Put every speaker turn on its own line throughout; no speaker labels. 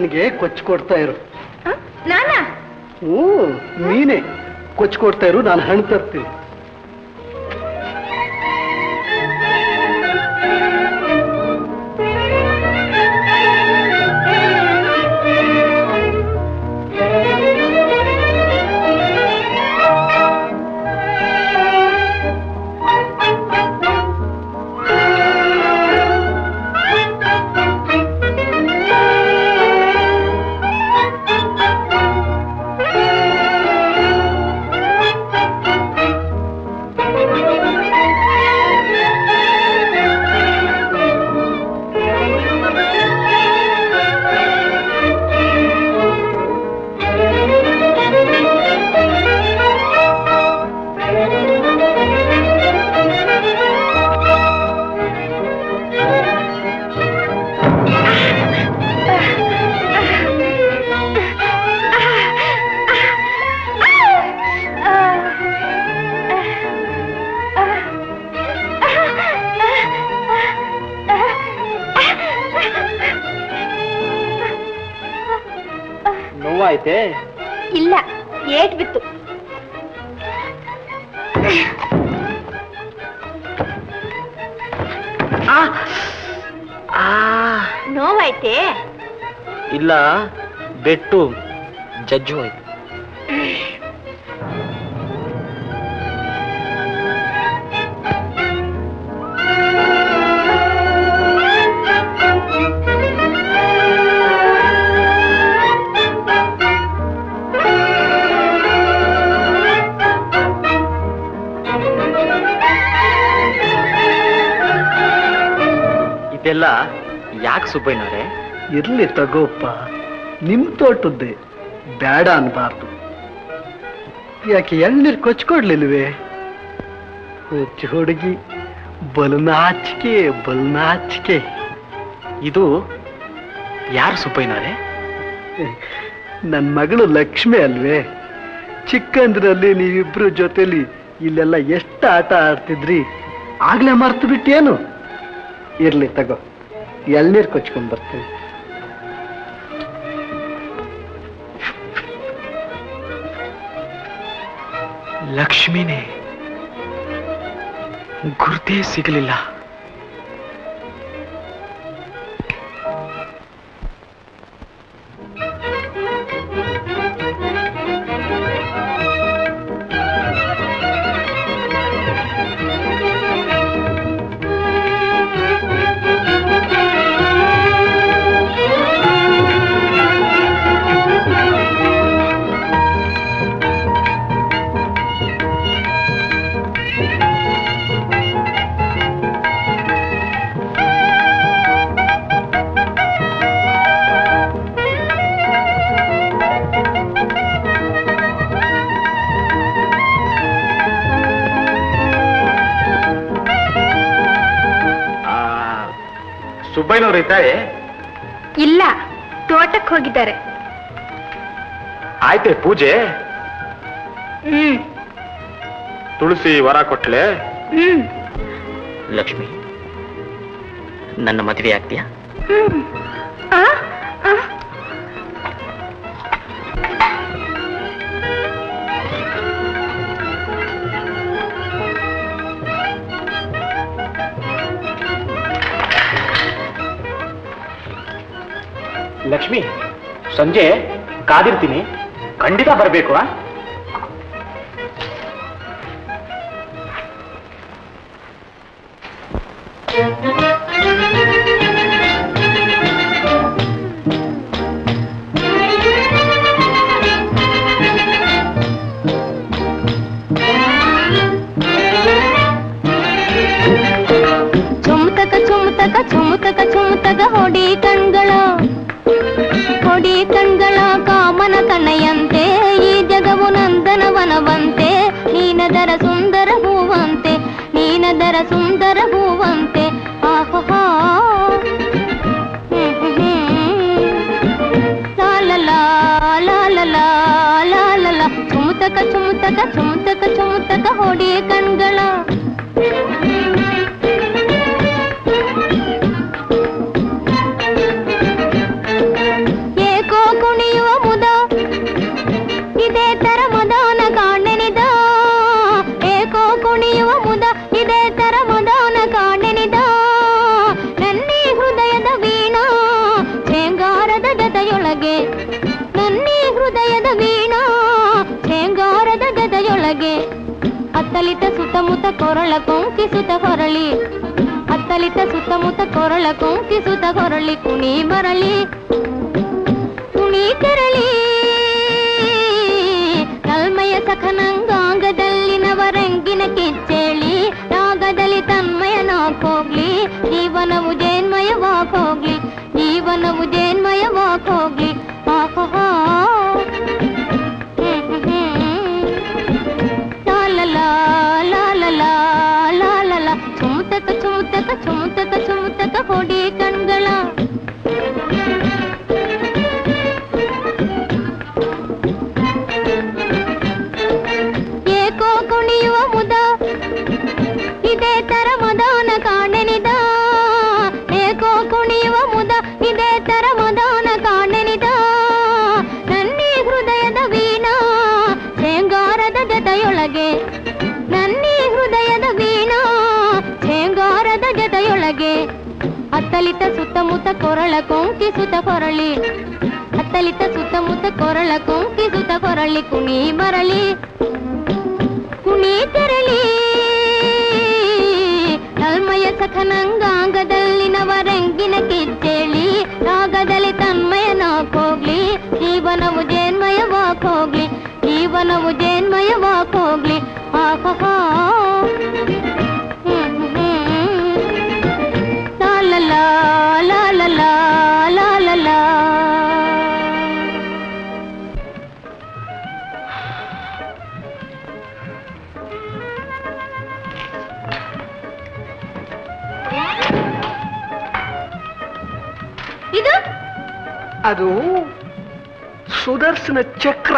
ಶಂಕರನಿಗೆ ಕೊಚ್ಚು ಕೊಡ್ತಾ ಇರು?
ನಾನಾ?
ಹ್ಞೂ ನೀನೇ. ಕೊಚ್ಚು ಕೊಡ್ತಾ ಇರು ನಾನು ಹಣ್ಣು ತರ್ತೀನಿ.
ಇಲ್ಲ
ಬೆಟ್ಟು ಜಜ್ಜು ಹೋಯ್ತು. ಇದೆಲ್ಲ ಯಾಕೆ ಸುಬ್ಬಯ್ಯನವ್ರೆ?
ಇರ್ಲಿ ತಗೋಪ್ಪ. ನಿಮ್ ತೋಟದ್ದೆ. ಬೇಡ ಅನ್ಬಾರ್ದು. ಯಾಕೆ ಎಳ್ನೀರು ಕೊಚ್ಕೊಡ್ಲಿಲ್ವೇ? ಹುಚ್ಚು ಹುಡುಗಿ. ಬಲ್ನಾಚಿಕೆ ಬಲ್ನಾಚಿಕೆ
ಇದು ಯಾರು ಸುಬ್ಬಯ್ಯನವರೇ?
ನನ್ನ ಮಗಳು ಲಕ್ಷ್ಮಿ ಅಲ್ವೇ? ಚಿಕ್ಕಂದ್ರಲ್ಲಿ ನೀವಿಬ್ರು ಜೊತೆಲಿ ಇಲ್ಲೆಲ್ಲ ಎಷ್ಟು ಆಟ ಆಡ್ತಿದ್ರಿ? ಆಗ್ಲೇ ಮರ್ತು ಬಿಟ್ಟೇನು? ಇರ್ಲಿ ತಗೋ. ಎಳ್ನೀರು ಕೊಚ್ಕೊಂಡ್ ಬರ್ತೀನಿ.
ಲಕ್ಷ್ಮಿನೇ ಗುರ್ತೇ ಸಿಗಲಿಲ್ಲ. ಸುಬ್ಬಯ್ಯನವ್ರು
ಇಲ್ಲ ತೋಟಕ್ಕೆ ಹೋಗಿದ್ದಾರೆ.
ಆಯ್ತೆ ಪೂಜೆ?
ಹ್ಮ್.
ತುಳಸಿ ವರ ಕೊಟ್ಲೆ?
ಹ್ಮ್.
ಲಕ್ಷ್ಮಿ ನನ್ನ ಮದುವೆ ಆಗ್ತೀಯಾ?
ಹ್ಮ್.
ಸಂಜೆ ಕಾದಿರ್ತೀನಿ. ಖಂಡಿತ ಬರಬೇಕು
ಚುಮ್ತಕ ಅತ್ತಲಿತ ಸುತ್ತಮುತ್ತ ಕೊರಳ ಕೊಂಕಿಸುತ್ತ ಹೊರಳಿ ಅತ್ತಲಿತ ಸುತ್ತಮುತ್ತ ಕೊರಳ ಕೊಂಕಿಸುತ್ತ ಹೊರಳಿ ಕುಣಿ ಬರಲಿ ಕುಣಿ ತೆರಳಿ ಕಲ್ಮಯ ಸಖನಂಗಾಂಗದಲ್ಲಿನವರಂಗಿನ ಕಿಚ್ಚೇಳಿ ರಾಗದಲ್ಲಿ ತನ್ಮಯನಾಗೋಗ್ಲಿ ಜೀವನವು ಜೇನ್ಮಯವಾಗೋಗ್ಲಿ ಜೀವನವು ಜೇನ್ಮಯವಾಗೋಗ್ಲಿ ಆಹಾ கொடி ಕೊಂಕಿಸುತ್ತ ಕೊರಳಿ. ಹತ್ತಲಿತ ಸುತ್ತಮುತ್ತ ಕೊರಳ ಸುದ ಕೊರಳಿ, ಕುಣಿ ಬರಲಿ ಕುಣಿ ತೆರಳಿ. ನಲ್ಮಯ ಸಖನಂಗಾಂಗದಲ್ಲಿನವರಂಗಿನ ಕಿಚ್ಚೇಳಿ. ರಾಗದಲ್ಲಿ ತನ್ಮಯನಾಗೋಗ್ಲಿ ಜೀವನವು ಜೇನ್ಮಯವಾಕೋಗ್ಲಿ ಜೀವನವು ಜೇನ್ಮಯವಾಕೋಗ್ಲಿ ಆಹಾ
ಅದು ಸುದರ್ಶನ ಚಕ್ರ.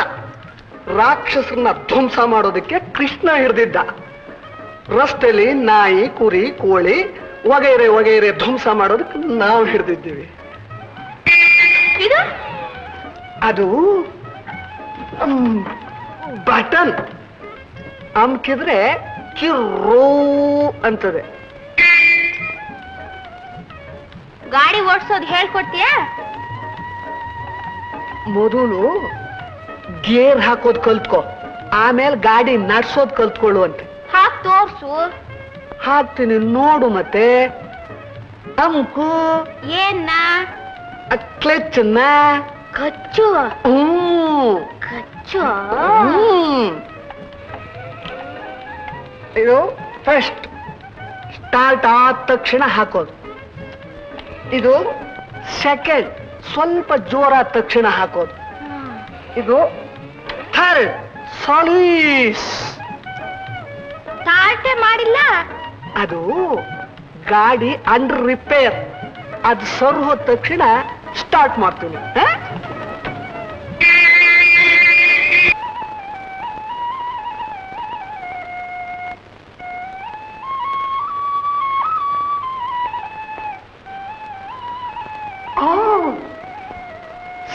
ರಾಕ್ಷಸರನ್ನ ಧ್ವಂಸ ಮಾಡೋದಕ್ಕೆ ಕೃಷ್ಣ ಹಿಡಿದಿದ್ದ. ರಸ್ತೆಯಲ್ಲಿ ನಾಯಿ ಕುರಿ ಕೋಳಿ ವಗೈರೆ ವಗೈರೆ ಧ್ವಂಸ ಮಾಡೋದಕ್ಕೆ ನಾವು ಹಿಡಿದಿದ್ದೀವಿ. ಅದು ಬಟನ್. ಅಮ್ಕಿದ್ರೆ ಕಿರ್ರೋ ಅಂತದೆ.
ಗಾಡಿ ಓಡಿಸೋದು ಹೇಳ್ಕೊಡ್ತೀಯಾ?
ಮೊದಲು ಗೇರ್ ಹಾಕೋದ್ ಕಲ್ತ್ಕೊ ಆಮೇಲೆ ಗಾಡಿ ನಡ್ಸೋದ್ ಕಲ್ತ್ಕೊಳ್ಳುವಂತೆ
ಹಾಕ್ ತೋರ್ಸು.
ಹಾಕ್ತೀನಿ ನೋಡು ಮತ್ತೆ. ಅಮ್ಕು
ಏನ್ನ?
ಕ್ಲೆಚ್ಚನ್ನ.
ಕಚ್ಚು.
ಹ್ಮ್.
ಕಚ್ಚು.
ಹ್ಮ್. ಇದು ಫಸ್ಟ್ ಸ್ಟಾರ್ಟ್ ಆದ ತಕ್ಷಣ ಹಾಕೋದು. ಇದು ಸೆಕೆಂಡ್ ಸ್ವಲ್ಪ ಜೋರ ತಕ್ಷಣ ಹಾಕೋದು. ಇದು ಥರ್ಡ್ ಸಾಲೀಸ್.
ತಾಳ್ತೆ ಮಾಡಿಲ್ಲ?
ಅದು ಗಾಡಿ ಅಂಡರ್ ರಿಪೇರ್. ಅದು ಸರ್ ಹೋದ ತಕ್ಷಣ ಸ್ಟಾರ್ಟ್ ಮಾಡ್ತೀನಿ.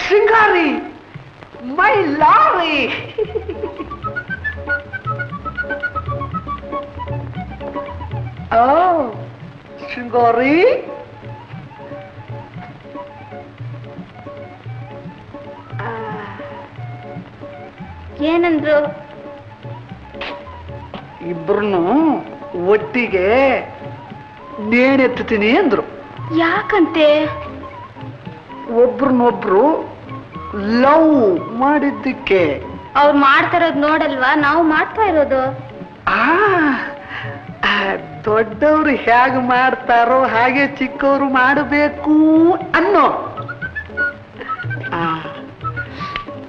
ಶೃಂಗಾರಿ ಮೈ ಲಾರಿ. ಓ ಶೃಂಗಾರಿ
ಏನಂದ್ರು?
ಇಬ್ರು ಒಟ್ಟಿಗೆ ನೇಣೆತ್ತೀನಿ ಅಂದ್ರು.
ಯಾಕಂತೆ?
ಒಬ್ರನ್ನೊಬ್ರು ಲವ್ ಮಾಡಿದ್ದಕ್ಕೆ.
ಅವ್ರು ಮಾಡ್ತಾ ಇರೋದು ನೋಡಲ್ವಾ? ನಾವು ಮಾಡ್ತಾ ಇರೋದು.
ಆ ದೊಡ್ಡವರು ಹೇಗೆ ಮಾಡ್ತಾರೋ ಹಾಗೆ ಚಿಕ್ಕವರು ಮಾಡಬೇಕು ಅನ್ನೋ.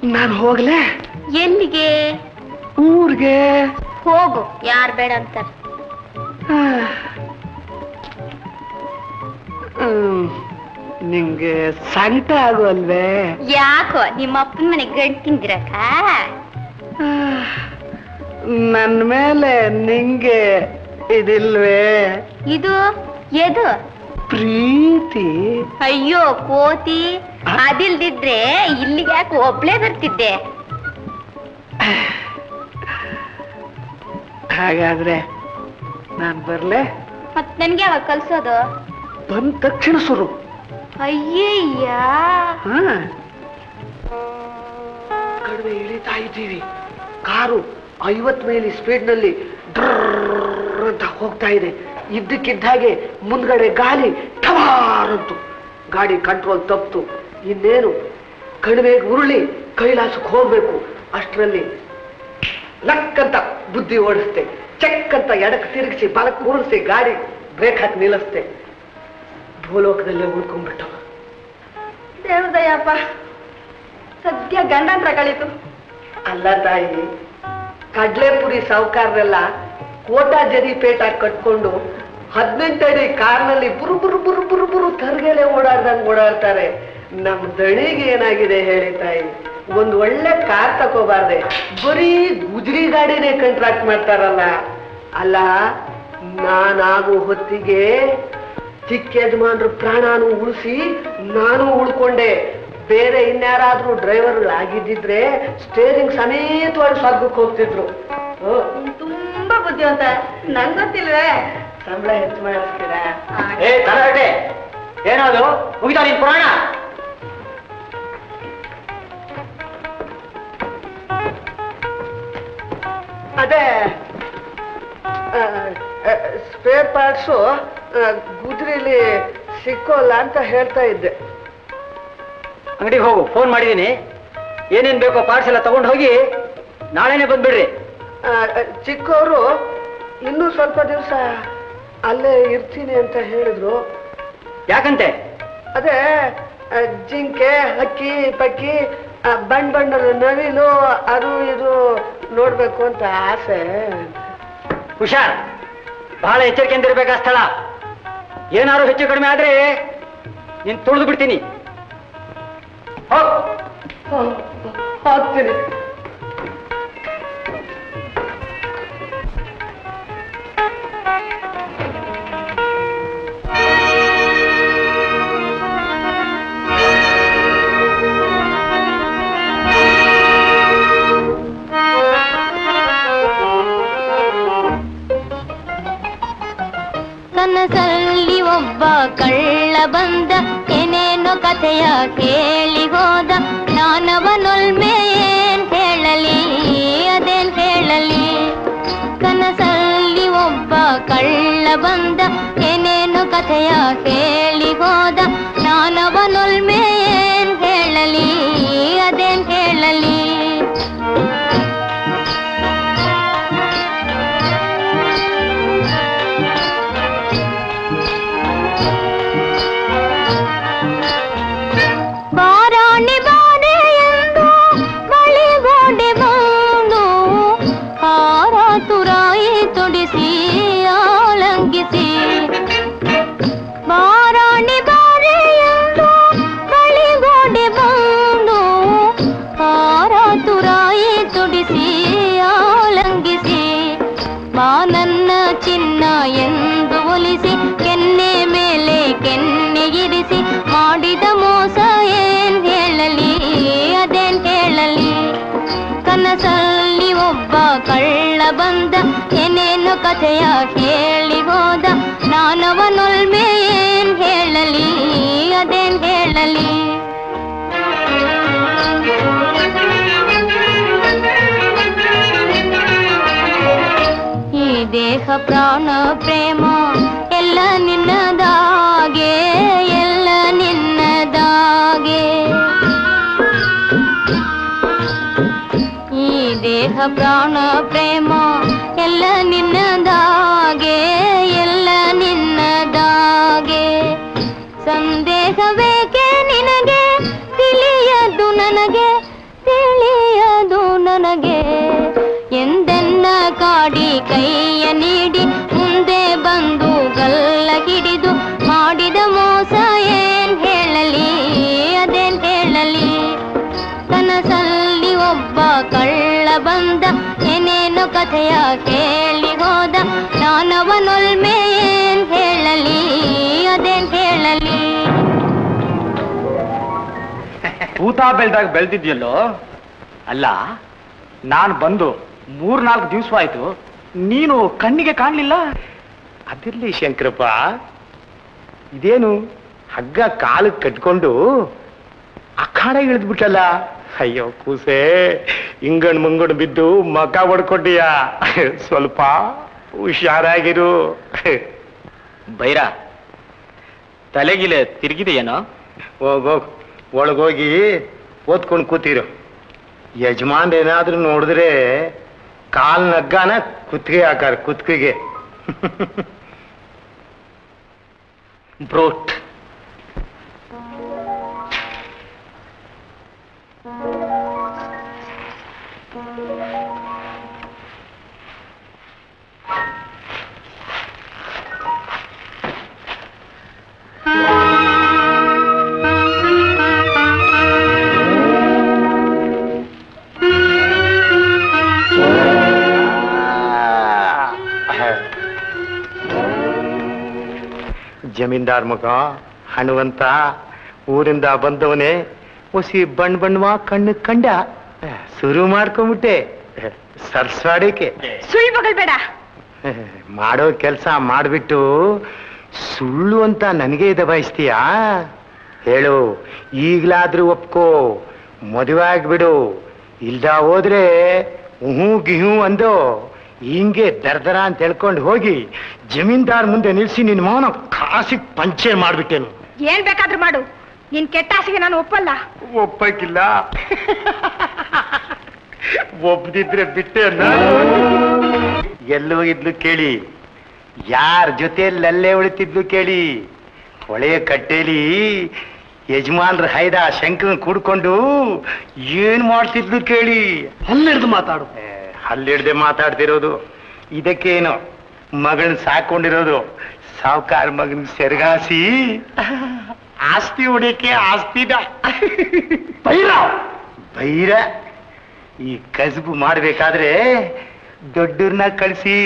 ನಾನು ಹೋಗ್ಲೆ?
ಎಲ್ಲಿಗೆ?
ಊರ್ಗೆ.
ಹೋಗು ಯಾರ್ ಬೇಡ ಅಂತಾರೆ.
ಆ, ಹ್ಮ್, ನಿಂಗೆ ಸಂಕಟ ಆಗೋಲ್ವೇ?
ಯಾಕೋ ನಿಮ್ಮ ಅಪ್ಪನ ಮನೆ ಗಂಟು ತಿಂದಿರಕ್ಕ
ನನ್ನ ಮೇಲೆ ನಿಂಗೆ ಇದಿಲ್ವೇ?
ಇದು ಎದು?
ಪ್ರೀತಿ.
ಅಯ್ಯೋ ಕೋತಿ ಅದಿಲ್ದಿದ್ರೆ ಇಲ್ಲಿಗೆ ಯಾಕೆ ಒಬ್ಳೇ ಬರ್ತಿದ್ದೆ?
ಹಾಗಾದ್ರೆ ನಾನ್ ಬರ್ಲೆ?
ಮತ್ ನನ್ಗೆ ಯಾವಾಗ ಕಲ್ಸೋದು?
ಬಂದ ತಕ್ಷಣ ಶುರು.
ಅಯ್ಯಯ್ಯ.
ಕಡಿಮೆ ಇಳಿತಾ ಇದ್ದೀವಿ. ಕಾರು ಐವತ್ ಮೈಲಿ ಸ್ಪೀಡ್ನಲ್ಲಿ ಅಂತ ಹೋಗ್ತಾ ಇದೆ. ಇದ್ದಕ್ಕಿದ್ದ ಹಾಗೆ ಮುಂದ್ಗಡೆ ಗಾಳಿ ಟವಾರಂತು ಗಾಡಿ ಕಂಟ್ರೋಲ್ ತಪ್ಪಿತು ಇನ್ನೇನು? ಕಣಿವೆಗೆ ಉರುಳಿ ಕೈಲಾಸಕ್ಕೆ ಹೋಗ್ಬೇಕು. ಅಷ್ಟರಲ್ಲಿ ಲಕ್ಕಂತ ಬುದ್ಧಿ ಓಡಿಸ್ತೆ. ಚೆಕ್ ಅಂತ ಎಡಕ್ಕೆ ತಿರುಗಿಸಿ ಬಲಕ್ಕೆ ಉರುಳಿಸಿ ಗಾಡಿ ಬ್ರೇಕ್ ಹಾಕಿ ನಿಲ್ಲಿಸ್ತೆ. ಭೂಲೋಕದಲ್ಲೇ ಉಳ್ಕೊಂಡ್ಬಿಟ್ಟು.
ದೇವದಯ್ಯಪ್ಪ ಸದ್ಯ ಗಂಡಂತ್ರ ಕಳೀತು.
ಅಲ್ಲ ತಾಯಿ ಕಡ್ಲೆಪುರಿ ಸಾವುಕಾರರೆಲ್ಲ ಕೋಟಾ ಜರಿ ಪೇಟ ಕಟ್ಕೊಂಡು ಹದಿನೆಂಟಡಿ ಕಾರ್ನಲ್ಲಿ ಬುರು ಬುರು ಬುರು ಬುರು ಬುರು ತರ್ಗೆಲೆ ಓಡಾಡ್ದಂಗೆ ಓಡಾಡ್ತಾರೆ. ನಮ್ ದಣಿಗೆ ಏನಾಗಿದೆ ಹೇಳಿ ತಾಯಿ ಒಂದ್ ಒಳ್ಳೆ ಕಾರ್ ತಗೋಬಾರ್ದೆ ಬರೀ ಗುಜರಿ ಗಾಡಿನೇ ಕಂಟ್ರಾಕ್ಟ್ ಮಾಡ್ತಾರಲ್ಲ. ಅಲ್ಲ ನಾನಾಗೋ ಹೊತ್ತಿಗೆ ಚಿಕ್ಕ ಯಜಮಾನ್ರ ಪ್ರಾಣಾನು ಉಳಿಸಿ ನಾನು ಉಳ್ಕೊಂಡೆ. ಬೇರೆ ಇನ್ಯಾರಾದ್ರೂ ಡ್ರೈವರ್ ಆಗಿದ್ದಿದ್ರೆ ಸ್ಟೇರಿಂಗ್ ಸಮೇತವಾಗಿ ಸ್ವರ್ಗಕ್ಕೆ ಹೋಗ್ತಿದ್ರು.
ತುಂಬಾ ಬುದ್ಧಿವಂತ. ನನ್ ಗೊತ್ತಿಲ್ವೇ?
ಸಂಬಳ ಹೆಚ್ಚು ಮಾಡಿಸ್ತೀರಾ?
ಏ ಏನದು? ಮುಗಿತಾ ನಿನ್ ಪುರಾಣ?
ಅದೇ ಸ್ಪೇರ್ ಪಾರ್ಟ್ಸು ಗುದ್ರಿಲಿ ಸಿಕ್ಕೋಲ್ಲ ಅಂತ ಹೇಳ್ತಾ ಇದ್ದೆ.
ಅಂಗಡಿಗೆ ಹೋಗು ಫೋನ್ ಮಾಡಿದ್ದೀನಿ ಏನೇನ್ ಬೇಕೋ ಪಾರ್ಸೆಲ್ಲ ತಗೊಂಡು ಹೋಗಿ ನಾಳೆನೆ ಬಂದ್ಬಿಡ್ರಿ.
ಚಿಕ್ಕವರು ಇನ್ನೂ ಸ್ವಲ್ಪ ದಿವಸ ಅಲ್ಲೇ ಇರ್ತೀನಿ ಅಂತ ಹೇಳಿದ್ರು.
ಯಾಕಂತೆ?
ಅದೇ ಜಿಂಕೆ ಹಕ್ಕಿ ಪಕ್ಕಿ ಬಣ್ಣ ಬಣ್ಣದ ನವಿಲು ಅದು ಇದು ನೋಡ್ಬೇಕು ಅಂತ ಆಸೆ.
ಹುಷಾರ್. ಬಹಳ ಎಚ್ಚರಿಕೆಯಿಂದ ಇರ್ಬೇಕಾ ಸ್ಥಳ? ಏನಾದ್ರು ಹೆಚ್ಚು ಕಡಿಮೆ ಆದ್ರೆ ನೀನ್ ತುಳಿದು ಬಿಡ್ತೀನಿ. ಹೋಗ್
ಹೋಗ್ತೀನಿ
ಕನಸಲ್ಲಿ ಕಳ್ಳ ಬಂದ, ಏನೇನೋ ಕಥೆಯ ಕೇಳಿ ಹೋದ. ನಾನವನೊಲ್ಮೆ ಏನ್ ಹೇಳಲಿ, ಅದೇನ್ ಹೇಳಲಿ. ಕನಸಲ್ಲಿ ಒಬ್ಬ ಕಳ್ಳ ಬಂದ, ಏನೇನೋ ಕಥೆಯ ಕೇಳಿ ಹೋದ. ಏನೇನು ಕಥೆಯ ಕೇಳಿ ಹೋದ ನಾನವನೊಲ್ಮೆ ಏನ್ ಹೇಳಲಿ, ಅದೇನ್ ಹೇಳಲಿ? ಈ ದೇಹ ಪ್ರಾಣ ಪ್ರೇಮ, ಎಲ್ಲ ನಿನ್ನದಾಗೆ ಎಲ್ಲ ನಿನ್ನದಾಗೆ. ಈ ದೇಹ ಪ್ರಾಣ ಪ್ರೇಮ ಎಲ್ಲ ನಿನ್ನದಾಗೆ
ಭೂತ ಬೆಳ್ದಾಗ ಬೆಳ್ದಿದ್ಯಲ್ಲೋ? ಅಲ್ಲ ನಾನು ಬಂದು ಮೂರ್ನಾಲ್ಕು ದಿವಸ ಆಯ್ತು ನೀನು ಕಣ್ಣಿಗೆ ಕಾಣಲಿಲ್ಲ?
ಅದಿರ್ಲಿ ಶಂಕರಪ್ಪ. ಇದೇನು ಹಗ್ಗ ಕಾಲು ಕಟ್ಕೊಂಡು ಅಖಾಡ ಇಳಿದ್ಬಿಟ್ಟಲ್ಲ? ಅಯ್ಯೋ ಕೂಸೆ ಹಿಂಗಣ್ ಮುಂಗಣ್ ಬಿದ್ದು ಮಕ ಹೊಡ್ಕೊಟ್ಟಿಯ ಸ್ವಲ್ಪ ಹುಷಾರಾಗಿರು.
ಬೈರ ತಲೆಗಿಲೆ ತಿರುಗಿದೆಯೇನೋ?
ಹೋಗೋಗ್ ಒಳಗೋಗಿ ಓದ್ಕೊಂಡು ಕೂತಿರು. ಯಜಮಾನ್ ಏನಾದರೂ ನೋಡಿದ್ರೆ ಕಾಲ್ ನಗ್ಗಾನ ಕುತ್ತಿಗೆ ಹಾಕಾರ ಕುತ್ತಿಗೆಗೆ.
ಬ್ರೋಟ್.
ಜಮೀನ್ದಾರ್ ಮಗ ಹಣವಂತ ಊರಿಂದ ಬಂದವನೇ ಒಸಿ ಬಣ್ಣ ಬಣ್ಣವ ಕಣ್ಣು ಕಂಡ ಶುರು ಮಾಡ್ಕೊಂಬಿಟ್ಟೆ ಸರ್ಸಾಡಿಕೆ
ಸುಳ್ಳು ಬಗಲ್ಬೇಡ
ಮಾಡೋ ಕೆಲಸ ಮಾಡಿಬಿಟ್ಟು ಸುಳ್ಳು ಅಂತ ನನಗೆ ದಬಾಯಿಸ್ತೀಯಾ ಹೇಳು ಈಗಲಾದ್ರೂ ಒಪ್ಕೋ ಮದುವೆ ಆಗ್ಬಿಡು. ಇಲ್ದ ಹೋದ್ರೆ ಹ್ಞೂ ಗಿಹೂ ಅಂದು ಹಿಂಗೆ ದರ್ದರ ಅಂತ ಹೇಳ್ಕೊಂಡು ಹೋಗಿ ಜಮೀನ್ದಾರ್ ಮುಂದೆ ನಿಲ್ಸಿ ನಿನ್ನ ಮೌನ ಕಾಸಿ ಪಂಚೆ ಮಾಡ್ಬಿಟ್ಟೇನು.
ಏನ್ ಬೇಕಾದ್ರೂ ಮಾಡು. ನಿನ್ ಕೆಟ್ಟಾಸಿಗೆ ನಾನು ಒಪ್ಪಲ್ಲ.
ಒಪ್ಪಕ್ಕಿಲ್ಲ. ಒಪ್ಪದಿದ್ರೆ ಬಿಟ್ಟೆ ಎಲ್ಲೋ ಇದ್ಲು ಕೇಳಿ. ಯಾರ ಜೊತೆಯಲ್ಲಿ ಅಲ್ಲೇ ಉಳಿತಿದ್ಲು ಕೇಳಿ. ಹೊಳೆಯ ಕಟ್ಟೆಲಿ ಯಜಮಾನ್ರ ಹೈದ ಶಂಕರನ್ ಕೂಡ್ಕೊಂಡು ಏನ್ ಮಾಡ್ತಿದ್ಲು ಕೇಳಿ.
ಅಲ್ಲಿರ್ದು ಮಾತಾಡು.
ಹಲ್ಲಿಡ್ದೆ ಮಾತಾಡ್ತಿರೋದು. ಇದಕ್ಕೇನು? ಮಗಳನ್ನ ಸಾಕೊಂಡಿರೋದು. ಸಾವುಕಾರ ಮಗನ ಸೆರಗಾಸಿ. ಆಸ್ತಿ ಹೊಡಿಯಕ್ಕೆ ಆಸ್ತಿದ ಬೈರ! ಬೈರ? ಈ ಕಸಬು ಮಾಡ್ಬೇಕಾದ್ರೆ ದೊಡ್ಡವ್ರನ್ನ ಕಳಿಸಿ.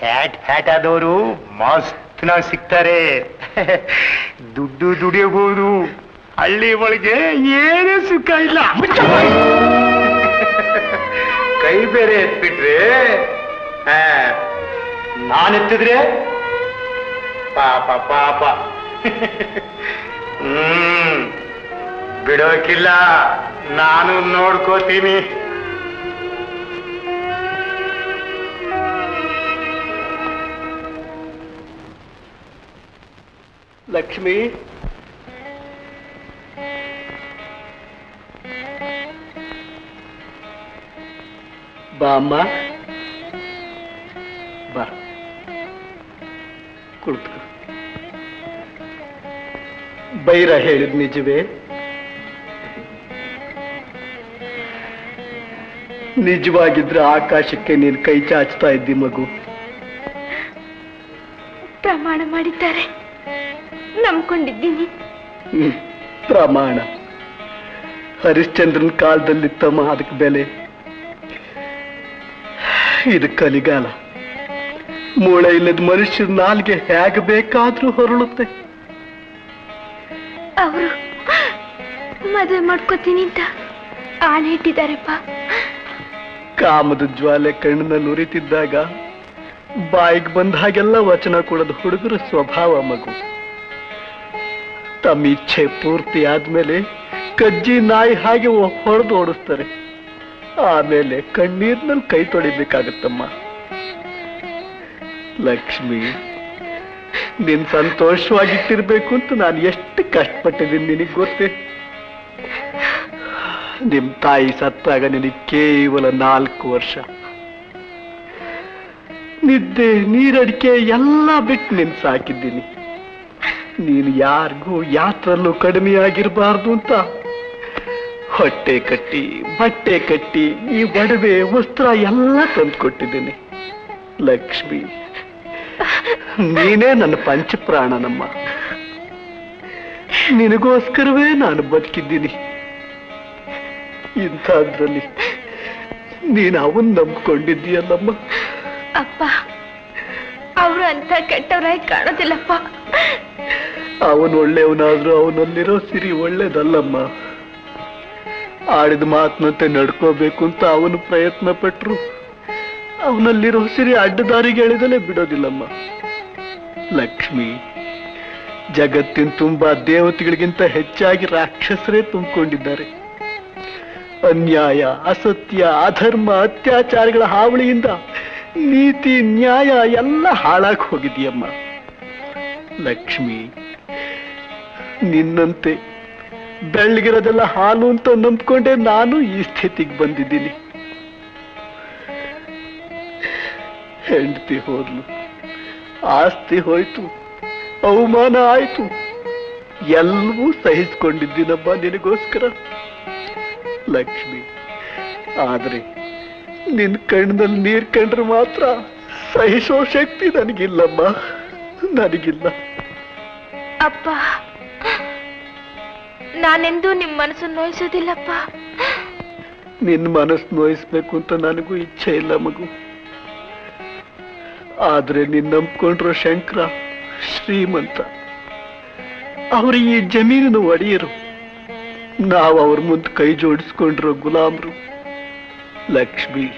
ಹ್ಯಾಟ್ ಹ್ಯಾಟ್ ಆದವರು ಮಸ್ತ್ನಾಗ ಸಿಗ್ತಾರೆ. ದುಡ್ಡು ದುಡಿಯಬಹುದು. ಹಳ್ಳಿ ಒಳಗೆ ಏನೇ ಸುಖ ಇಲ್ಲ. ಕೈ ಬೇರೆ ಎತ್ಬಿಟ್ರೆ ಹಾ, ನಾನ್ ಎತ್ತಿದ್ರೆ? ಪಾಪ ಪಾಪ. ಹ್ಮ್ ಬಿಡೋಕಿಲ್ಲ ನಾನು ನೋಡ್ಕೋತೀನಿ.
ಲಕ್ಷ್ಮಿ ಬಾ ಅಮ್ಮ. ಬಾ. ಕುಳಿತು ಬೈರ ಹೇಳಿದ ನಿಜವೇ? ನಿಜವಾಗಿದ್ರೆ ಆಕಾಶಕ್ಕೆ ನೀನು ಕೈ ಚಾಚ್ತಾ ಇದ್ದಿ ಮಗು.
ಪ್ರಮಾಣ ಮಾಡಿದ್ದಾರೆ. ನಂಬ್ಕೊಂಡಿದ್ದೀನಿ.
ಪ್ರಮಾಣ. ಹರಿಶ್ಚಂದ್ರನ್ ಕಾಲದಲ್ಲಿತ್ತಮ್ಮ ಅದಕ್ಕೆ ಬೆಲೆ. ಇದು ಕಲಿಗಾಲ. ಮೂಳೆ ಇಲ್ಲದ ಮನುಷ್ಯರ ನಾಲ್ಗೆ ಹೇಗೆ ಬೇಕಾದ್ರೂ ಹೊರಳುತ್ತೆ.
ಅವರು ಮದುವೆ ಮಾಡ್ಕೋತೀನಿ ಅಂತ ಆಣೆ ಇಟ್ಟಿದ್ದಾರೆಪ್ಪ.
ಕಾಮದ ಜ್ವಾಲೆ ಕಣ್ಣಿನಲ್ಲಿ ಉರಿತಿದ್ದಾಗ ಬಾಯಿಗೆ ಬಂದ ಹಾಗೆಲ್ಲ ವಚನ ಕೊಡೋದು ಹುಡುಗರ ಸ್ವಭಾವ ಮಗು. ತಮ್ಮ ಇಚ್ಛೆ ಪೂರ್ತಿ ಆದ್ಮೇಲೆ ಕಜ್ಜಿ ನಾಯಿ ಹಾಗೆ ಹೊಡೆದು ಓಡಿಸ್ತಾರೆ. ಆಮೇಲೆ ಕಣ್ಣೀರ್ನಲ್ಲಿ ಕೈ ತೊಳಿಬೇಕಾಗತ್ತಮ್ಮ. ಲಕ್ಷ್ಮಿ, ನಿನ್ ಸಂತೋಷವಾಗಿಟ್ಟಿರ್ಬೇಕು ಅಂತ ನಾನು ಎಷ್ಟು ಕಷ್ಟಪಟ್ಟಿದ್ದೀನಿ ನಿನಗೆ ಗೊತ್ತೇ? ನಿಮ್ ತಾಯಿ ಸತ್ತಾಗ ನಿನಗೆ ಕೇವಲ ನಾಲ್ಕು ವರ್ಷ. ನಿದ್ದೆ, ನೀರಡಿಕೆ ಎಲ್ಲ ಬಿಟ್ಟು ನಿನ್ ಸಾಕಿದ್ದೀನಿ. ನೀನು ಯಾರಿಗೂ ಯಾತ್ರಲ್ಲೂ ಕಡಿಮೆ ಆಗಿರಬಾರ್ದು ಅಂತ ಹೊಟ್ಟೆ ಕಟ್ಟಿ ಬಟ್ಟೆ ಕಟ್ಟಿ ಈ ಒಡವೆ ವಸ್ತ್ರ ಎಲ್ಲ ತಂದು ಕೊಟ್ಟಿದ್ದೀನಿ ಲಕ್ಷ್ಮಿ ನೀನೇ ನನ್ನ ಪಂಚಪ್ರಾಣನಮ್ಮ. ನಿನಗೋಸ್ಕರವೇ ನಾನು ಬದುಕಿದ್ದೀನಿ. ಇಂಥದ್ರಲ್ಲಿ ನೀನು ಅವನ್ ನಂಬ್ಕೊಂಡಿದ್ದೀಯಲ್ಲಮ್ಮ.
ಅಪ್ಪ ಅವರು ಅಂತ ಕೆಟ್ಟವರಾಗಿ ಕಾಣೋದಿಲ್ಲಪ್ಪ.
ಅವನು ಒಳ್ಳೆಯವನಾದ್ರೂ ಅವನಲ್ಲಿರೋ ಸಿರಿ ಒಳ್ಳೇದಲ್ಲಮ್ಮ. ಆಡಿದ ಮಾತಿನಂತೆ ನಡ್ಕೋಬೇಕು ಅಂತ ಅವನು ಪ್ರಯತ್ನ ಪಟ್ರು. ಅವನಲ್ಲಿರೋ ಸಿರಿ ಅಡ್ಡದಾರಿಗೆ ಎಳೆದಲೇ ಬಿಡೋದಿಲ್ಲಮ್ಮ. ಲಕ್ಷ್ಮಿ, ಜಗತ್ತಿನ ತುಂಬಾ ದೇವತೆಗಳಿಗಿಂತ ಹೆಚ್ಚಾಗಿ ರಾಕ್ಷಸರೇ ತುಂಬಿಕೊಂಡಿದ್ದಾರೆ. ಅನ್ಯಾಯ, ಅಸತ್ಯ, ಅಧರ್ಮ, ಅತ್ಯಾಚಾರಗಳ ಹಾವಳಿಯಿಂದ ನೀತಿ, ನ್ಯಾಯ ಎಲ್ಲ ಹಾಳಾಗಿ ಹೋಗಿದೆಯಮ್ಮ. ಲಕ್ಷ್ಮಿ, ನಿನ್ನಂತೆ ಬೆಳ್ಳಗಿರೋದೆಲ್ಲ ಹಾಲು ಅಂತ ನಂಬ್ಕೊಂಡೆ ನಾನು ಈ ಸ್ಥಿತಿಗೆ ಬಂದಿದ್ದೀನಿ. ಹೆಂಡತಿ ಹೋದ್ಲು. ಆಸ್ತಿ ಹೋಯ್ತು. ಅವಮಾನ ಆಯ್ತು. ಎಲ್ಲವೂ ಸಹಿಸ್ಕೊಂಡಿದ್ದೀನಪ್ಪ ನಿನಗೋಸ್ಕರ. ಲಕ್ಷ್ಮಿ, ಆದ್ರೆ ನಿನ್ ಕಣ್ಣಲ್ಲಿ ನೀರ್ ಕಂಡ್ರೆ ಮಾತ್ರ ಸಹಿಸೋ ಶಕ್ತಿ ನನಗಿಲ್ಲಮ್ಮ. ನನಗಿಲ್ಲ.
ಅಪ್ಪ. ನಾನೆಂದೂ ನಿಮ್ ಮನಸ್ಸು ನೋಯಿಸೋದಿಲ್ಲಪ್ಪ.
ನಿನ್ ಮನಸ್ಸು ನೋಯಿಸ್ಬೇಕು ಅಂತ ನನಗೂ ಇಚ್ಛೆ ಇಲ್ಲ ಮಗು. ಆದ್ರೆ ನಿನ್ ನಂಬ್ಕೊಂಡ್ರೋ ಶಂಕರ ಶ್ರೀಮಂತ. ಅವ್ರ ಈ ಜಮೀನಿನ ಒಡೆಯರು. ನಾವು ಅವ್ರ ಮುಂದೆ ಕೈ ಜೋಡಿಸ್ಕೊಂಡಿರೋ ಗುಲಾಮ್ರು. ಲಕ್ಷ್ಮಿ,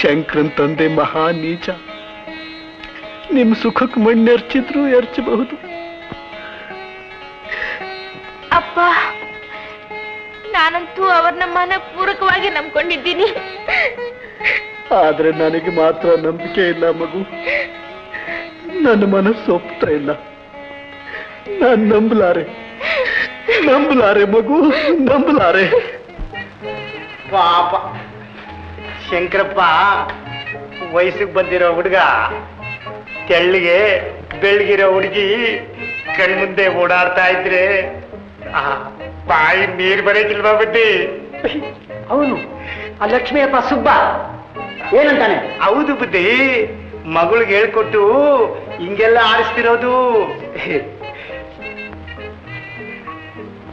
ಶಂಕರನ್ ತಂದೆ ಮಹಾ ನೀಚ. ನಿಮ್ ಸುಖಕ್ಕೆ ಮಣ್ಣೆರ್ಚಿದ್ರು ಎರ್ಚಬಹುದು.
ಅಪ್ಪ ನಾನಂತೂ ಅವ್ರನ್ನ ಮನ ಪೂರಕವಾಗಿ ನಂಬ್ಕೊಂಡಿದ್ದೀನಿ.
ಆದ್ರೆ ನನಗೆ ಮಾತ್ರ ನಂಬಿಕೆ ಇಲ್ಲ ಮಗು. ನನ್ನ ಮನಸ್ಸು ಒಪ್ತಾ ಇಲ್ಲ. ನಾನು ನಂಬಲಾರೆ. ನಂಬಲಾರೆ ಮಗು ನಂಬಲಾರೆ.
ಪಾಪ. ಶಂಕರಪ್ಪ ವಯಸ್ಸಿಗೆ ಬಂದಿರೋ ಹುಡುಗ ತೆಳ್ಳಿಗೆ ಬೆಳ್ಗಿರೋ ಹುಡುಗಿ ಕಣ್ಮುಂದೆ ಓಡಾಡ್ತಾ ಇದ್ರೆ ಬಾಯಿ ನೀರ್ ಬರೋಕಿಲ್ವಾ ಬುದ್ಧಿ?
ಅವನು ಆ ಲಕ್ಷ್ಮಿಯಪ್ಪ ಸುಬ್ಬ. ಏನಂತಾನೆ?
ಹೌದು ಬುದ್ಧಿ. ಮಗಳಿಗೆ ಹೇಳ್ಕೊಟ್ಟು ಹಿಂಗೆಲ್ಲ ಆರಿಸ್ತಿರೋದು.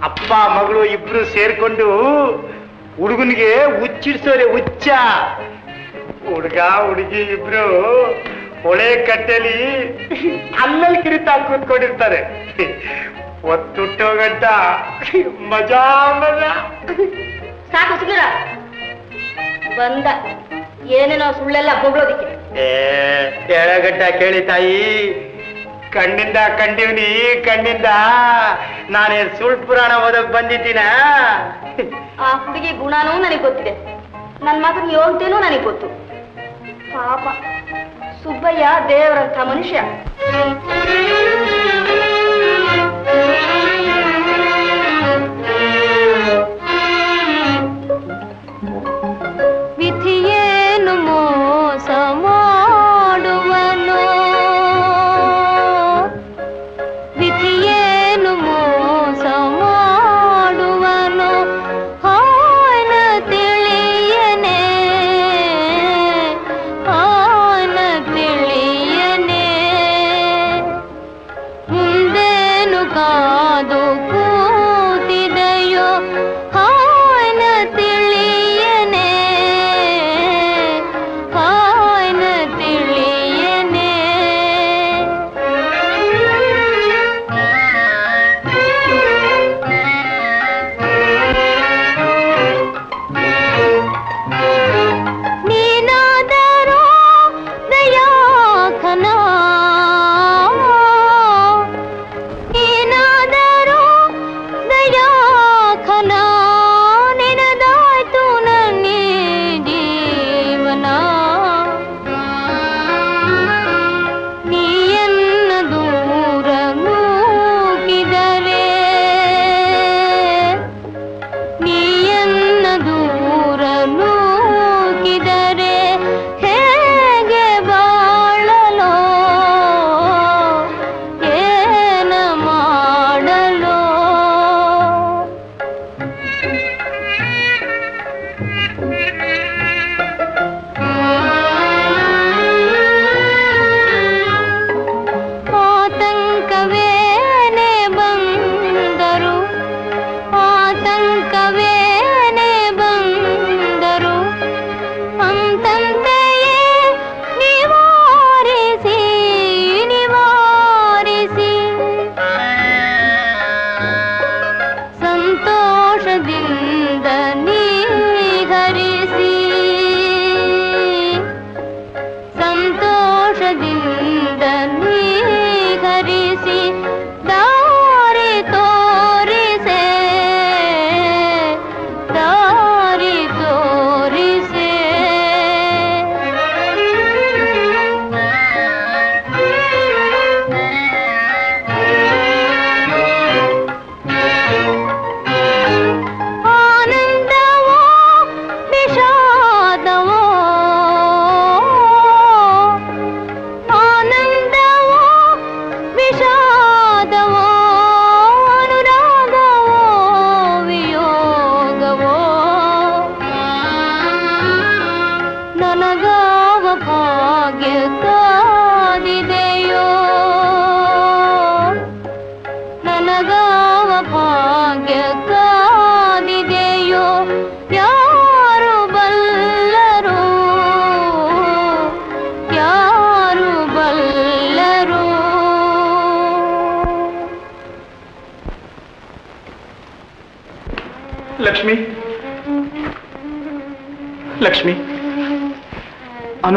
ಅಪ್ಪ ಮಗಳು ಇಬ್ರು ಸೇರ್ಕೊಂಡು ಹುಡುಗನಿಗೆ ಹುಚ್ಚಿಡ್ಸೋರೆ ಹುಚ್ಚ. ಹುಡುಗ ಹುಡುಗಿ ಇಬ್ರು ಹೊಳೆ ಕಟ್ಟೆಲಿ ಅಲ್ಲಲ್ಲಿ ಕಿರಿತಾ ಕೂತ್ಕೊಂಡಿರ್ತಾರೆ. ಒತ್ತುಟ್ಟೋಗಂಟ ಮಜಾ ಮಜಾ.
ಸಾಕು ಸುಗಿರ ಬಂದ. ಏನೇನೋ ಸುಳ್ಳೆಲ್ಲ ಬೊಗಳೋದಿಕ್ಕೆ.
ಏ ಎಳಗಡ್ಡ ಕೇಳಿ ತಾಯಿ. ಕಣ್ಣಿಂದ ಕಂಡಿವ್ನಿ ಕಣ್ಣಿಂದ. ನಾನೇ ಸುಳ್ ಪುರಾಣ ಓದಕ್ ಬಂದಿದ್ದೀನ.
ಆ ಹುಡುಗಿ ಗುಣನೂ ನನಗೆ ಗೊತ್ತಿದೆ. ನನ್ನ ಮಗನ ಯೋಗ್ಯತೆನೂ ನನಗೆ ಗೊತ್ತು. ಪಾಪ. ಸುಬ್ಬಯ್ಯ ದೇವರಂಥ ಮನುಷ್ಯ.
Thank you.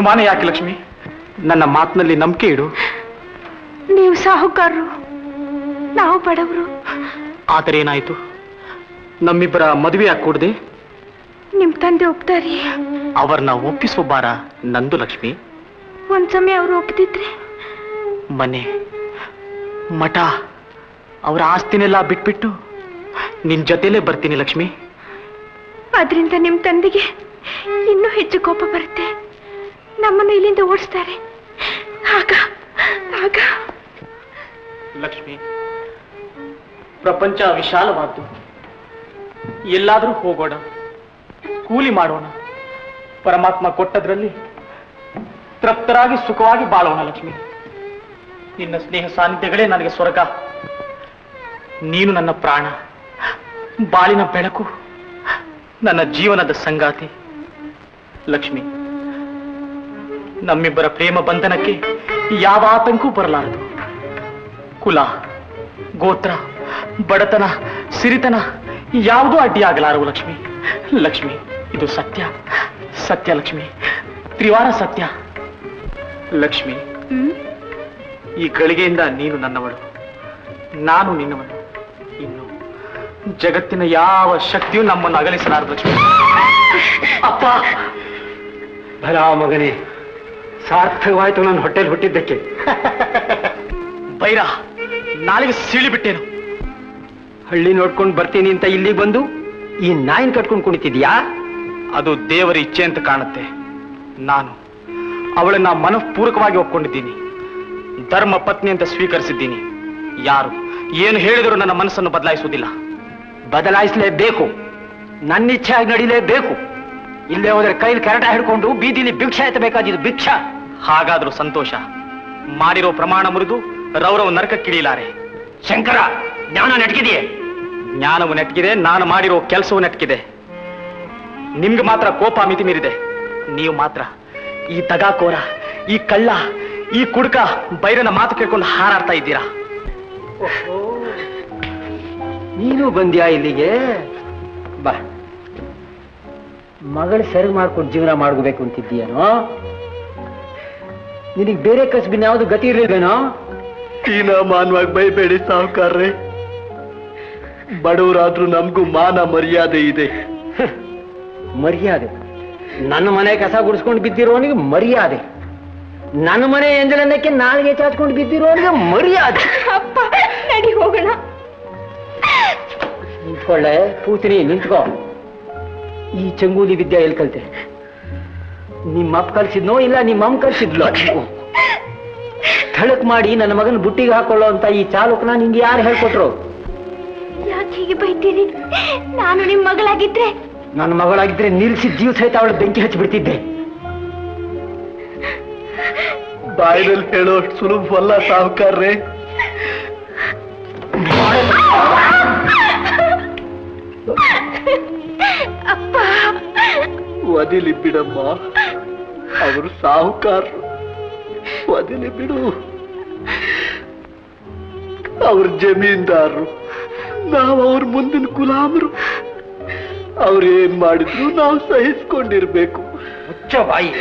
ಅನುಮಾನ ಯಾಕೆ ಲಕ್ಷ್ಮಿ? ನನ್ನ ಮಾತಿನಲ್ಲಿ ನಂಬಿಕೆ ಇಡು.
ನೀವು ಸಾಹುಕಾರರು ನಾವು ಬಡವರು.
ಆದರೆ ಏನಾಯ್ತು? ನಮ್ಮಿಬ್ಬರ ಮದುವೆ ಹಾಕೂಡದೆ
ನಿಮ್ ತಂದೆ ಒಪ್ತಾರಿ?
ಅವ್ರನ್ನ ಒಪ್ಪಿಸುವ ಬಾರ ನಂದು ಲಕ್ಷ್ಮಿ.
ಒಂದ್ ಸಮಯ ಅವ್ರು ಒಪ್ಪದಿದ್ರೆ
ಮನೆ ಮಠ ಅವರ ಆಸ್ತಿನೆಲ್ಲ ಬಿಟ್ಬಿಟ್ಟು ನಿನ್ ಜೊತೆಲೇ ಬರ್ತೀನಿ ಲಕ್ಷ್ಮಿ.
ಅದರಿಂದ ನಿಮ್ ತಂದೆಗೆ ಇನ್ನೂ ಹೆಚ್ಚು ಕೋಪ ಬರುತ್ತೆ. ನಮ್ಮನ್ನು ಇಲ್ಲಿಂದ ಓಡಿಸ್ತಾರೆ.
ಲಕ್ಷ್ಮಿ, ಪ್ರಪಂಚ ವಿಶಾಲವಾದ್ದು. ಎಲ್ಲಾದರೂ ಹೋಗೋಣ. ಕೂಲಿ ಮಾಡೋಣ. ಪರಮಾತ್ಮ ಕೊಟ್ಟದ್ರಲ್ಲಿ ತೃಪ್ತರಾಗಿ ಸುಖವಾಗಿ ಬಾಳೋಣ ಲಕ್ಷ್ಮಿ. ನಿನ್ನ ಸ್ನೇಹ ಸಾನ್ನಿಧ್ಯಗಳೇ ನನಗೆ ಸ್ವರ್ಗ. ನೀನು ನನ್ನ ಪ್ರಾಣ. ಬಾಳಿನ ಬೆಳಕು ನನ್ನ ಜೀವನದ ಸಂಗಾತಿ. ಲಕ್ಷ್ಮಿ. ನಮ್ಮಿಬ್ಬರ ಪ್ರೇಮ ಬಂಧನಕ್ಕೆ ಯಾವ ಆತಂಕೂ ಬರಲಾರದು. ಕುಲ ಗೋತ್ರ ಬಡತನ ಸಿರಿತನ ಯಾವುದೂ ಅಡ್ಡಿಯಾಗಲಾರವು ಲಕ್ಷ್ಮಿ. ಲಕ್ಷ್ಮಿ ಇದು ಸತ್ಯ. ಸತ್ಯ ಲಕ್ಷ್ಮಿ. ತ್ರಿವಾರ ಸತ್ಯ. ಲಕ್ಷ್ಮಿ ಈ ಗಳಿಗೆಯಿಂದ ನೀನು ನನ್ನವಳು. ನಾನು ನಿನ್ನವನು. ಇನ್ನು ಜಗತ್ತಿನ ಯಾವ ಶಕ್ತಿಯೂ ನಮ್ಮನ್ನು ಅಗಲಿಸಲಾರದು ಲಕ್ಷ್ಮಿ.
ಅಪ್ಪ! ಭರಾ ಮಗನೇ ಸಾರ್ಥಕವಾಯ್ತು ನಾನು ಹೊಟ್ಟೆಲ್ ಹುಟ್ಟಿದ್ದಕ್ಕೆ.
ಬೈರ ನಾಳೆಗೆ ಸೀಳಿ ಬಿಟ್ಟೇನು?
ಹಳ್ಳಿ ನೋಡ್ಕೊಂಡು ಬರ್ತೀನಿ ಅಂತ ಇಲ್ಲಿ ಬಂದು ಈ ನಾಯಿನ ಕಟ್ಕೊಂಡು ಕುಣಿತಿದ್ಯಾ?
ಅದು ದೇವರ ಇಚ್ಛೆ ಅಂತ ಕಾಣುತ್ತೆ. ನಾನು ಅವಳನ್ನ ಮನಃಪೂರ್ವಕವಾಗಿ ಒಪ್ಕೊಂಡಿದ್ದೀನಿ. ಧರ್ಮ ಪತ್ನಿ ಅಂತ ಸ್ವೀಕರಿಸಿದ್ದೀನಿ. ಯಾರು ಏನು ಹೇಳಿದರೂ ನನ್ನ ಮನಸ್ಸನ್ನು ಬದಲಾಯಿಸುವುದಿಲ್ಲ.
ಬದಲಾಯಿಸಲೇಬೇಕು. ನನ್ನ ಇಚ್ಛೆ ಆಗಿ ನಡಿಲೇಬೇಕು. ಇಲ್ಲೇ ಹೋದ್ರೆ ಕೈಲಿ ಕೆರಟ ಹಿಡ್ಕೊಂಡು ಬೀದಿಲಿ ಭಿಕ್ಷೆ ಎತ್ತಬೇಕಾದಿದ್ದು ಭಿಕ್ಷ.
ಹಾಗಾದ್ರೂ ಸಂತೋಷ. ಮಾಡಿರೋ ಪ್ರಮಾಣ ಮುರಿದು ರೌರವ ನರಕಕ್ಕಿಳಿಯಲಾರೆ
ಶಂಕರ ಜ್ಞಾನ ನೆಟ್ಗಿದೆಯೇ?
ಜ್ಞಾನವು ನೆಟ್ಗಿದೆ ನಾನು ಮಾಡಿರೋ ಕೆಲಸವು ನೆಟ್ಕಿದೆ ನಿಮ್ಗೆ ಮಾತ್ರ ಕೋಪ ಮಿತಿ ಮೀರಿದೆ. ನೀವು ಮಾತ್ರ ಈ ದಗಾಕೋರ ಈ ಕಳ್ಳ ಈ ಕುಡುಕ ಬೈರನ ಮಾತು ಕೇಳ್ಕೊಂಡು ಹಾರಾಡ್ತಾ ಇದ್ದೀರಾ?
ನೀನು ಬಂದ್ಯಾ ಇಲ್ಲಿಗೆ? ಬಾ. ಮಗಳು ಸರಿ ಮಾಡ್ಕೊಂಡು ಜೀವನ ಮಾಡ್ಕೋಬೇಕು ಅಂತಿದ್ದೀಯೇನೋ? ನಿನಗೆ ಬೇರೆ ಕಸಬಿನ ಯಾವ್ದು ಗತಿ ಇರಲಿಲ್ವೇನೋ?
ತೀನ ಮಾನವಾಗಿ ಬೈಬೇಡಿ ಸಾಹುಕಾರ್ರೆ. ಬಡವರಾದ್ರೂ ನಮಗೂ ಮಾನ ಮರ್ಯಾದೆ ಇದೆ.
ಮರ್ಯಾದೆ. ನನ್ನ ಮನೆ ಕಸ ಗುಡಿಸ್ಕೊಂಡು ಬಿದ್ದಿರೋನಿಗೆ ಮರ್ಯಾದೆ. ನನ್ನ ಮನೆ ಎಂಜಲನ್ನಕ್ಕೆ ನಾಲ್ಗೆ ಚಾಚ್ಕೊಂಡು ಬಿದ್ದಿರೋನಿಗೆ ಮರ್ಯಾದೆ.
ಅಪ್ಪ ನಡಿ ಹೋಗೋಣ.
ನಿಂತ್ಕೊಳ್ಳೆ ಪೂತಿನಿ ನಿಂತ್ಕೋ. ಈ ಚಂಗೂಲಿ ವಿದ್ಯೆ ಎಲ್ಲಿ ಕಲ್ತೆ ನಿಮ್ಮಪ್ಪ ಕಲ್ಸಿದ್ನೋ ಇಲ್ಲ ನಿಮ್ಮಮ್ಮ ಕಲ್ಸಿದ್ಲೋ ಥಳಕ್ ಮಾಡಿ ನನ್ನ ಮಗನ ಬುಟ್ಟಿಗೆ ಹಾಕೊಳ್ಳೋ ಅಂತ ಈ ಚಾಲಕನ ನಿಂಗೆ ಯಾರು ಹೇಳ್ಕೊಟ್ರು?
ಯಾಕೆ ಹೀಗೆ ಬೈತೀರಿ? ನಾನು ನಿಮ್ ಮಗಳಾಗಿದ್ರೆ
ನನ್ನ ಮಗಳಾಗಿದ್ರೆ ನಿಲ್ಸಿ ಜೀವ ಸಹಿತ ಅವಳು ಬೆಂಕಿ ಹಚ್ಚಿಬಿಡ್ತಿದ್ದೆ.
ಬಾಯಿನಲ್ಲಿ ಹೇಳೋ ಅಷ್ಟು ಸುಲಭವಲ್ಲ ಸಾಹುಕಾರ್ರೆ.
ಅಪ್ಪ.
ವದಿಲಿ ಬಿಡಮ್ಮ ಅವರು ಸಾಹುಕಾರರು. ವದಿಲಿ ಬಿಡು ಅವ್ರ ಜಮೀನ್ದಾರರು. ನಾವು ಅವ್ರ ಮುಂದಿನ ಗುಲಾಮರು. ಅವ್ರು ಏನ್ ಮಾಡಿದ್ರು ನಾವು ಸಹಿಸ್ಕೊಂಡಿರ್ಬೇಕು.
ಬಾಯಿ.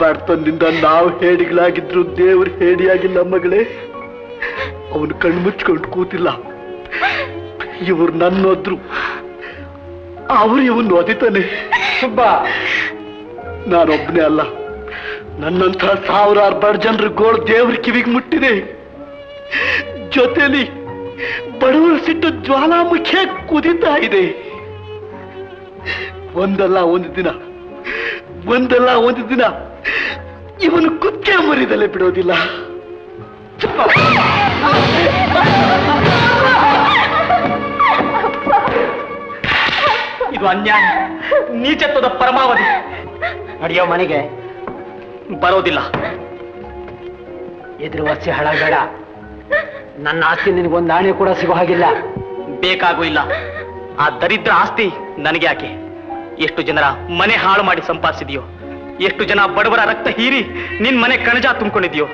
ಬಡತನದಿಂದ ನಾವು ಹೇಡಿಗಳಾಗಿದ್ರು ದೇವ್ರ ಹೇಡಿಯಾಗಿಲ್ಲ ಮಗಳೇ. ಅವನು ಕಣ್ಮುಚ್ಕೊಂಡು ಕೂತಿಲ್ಲ. ಇವ್ರು ನನ್ನೋದ್ರು. ಅವ್ರು ಇವನು ಅದಿತಾನೆ
ಸುಬ್ಬ
ನಾನೊಬ್ಬನೇ ಅಲ್ಲ. ನನ್ನಂಥ ಸಾವಿರಾರು ಬಡ ಜನರು ಗೋಳ ದೇವ್ರ ಕಿವಿಗೆ ಮುಟ್ಟಿದೆ. ಜೊತೆಲಿ ಬಡವರ ಸಿಟ್ಟು ಜ್ವಾಲಾಮುಖಿಯ ಕುದಿತಾ ಇದೆ. ಒಂದಲ್ಲ ಒಂದು ದಿನ, ಒಂದಲ್ಲ ಒಂದು ದಿನ ಇವನು ಕುತ್ತೆ ಮುರಿದಲ್ಲೇ ಬಿಡೋದಿಲ್ಲ.
ಇದು ಅನ್ಯಾಯ. ನೀಚತ್ವದ ಪರಮಾವಧಿ.
ನಡೆಯೋ ಮನೆಗೆ
ಬರೋದಿಲ್ಲ.
ಎದುರು ವರ್ಷ ಹಳಬೇಡ ನನ್ನ ಆಸ್ತಿ ನಿನಗೊಂದು ಆಣೆ ಕೂಡ ಸಿಗೋ ಹಾಗಿಲ್ಲ.
ಬೇಕಾಗೂ ಇಲ್ಲ. ಆ ದರಿದ್ರ ಆಸ್ತಿ ನನಗೆ ಯಾಕೆ? ಎಷ್ಟು ಜನರ ಮನೆ ಹಾಳು ಮಾಡಿ ಸಂಪಾದಿಸಿದೆಯೋ? ಎಷ್ಟು ಜನ ಬಡವರ ರಕ್ತ ಹೀರಿ ನಿನ್ ಮನೆ ಕಣಜ ತುಂಬಿಕೊಂಡಿದ್ಯೋ?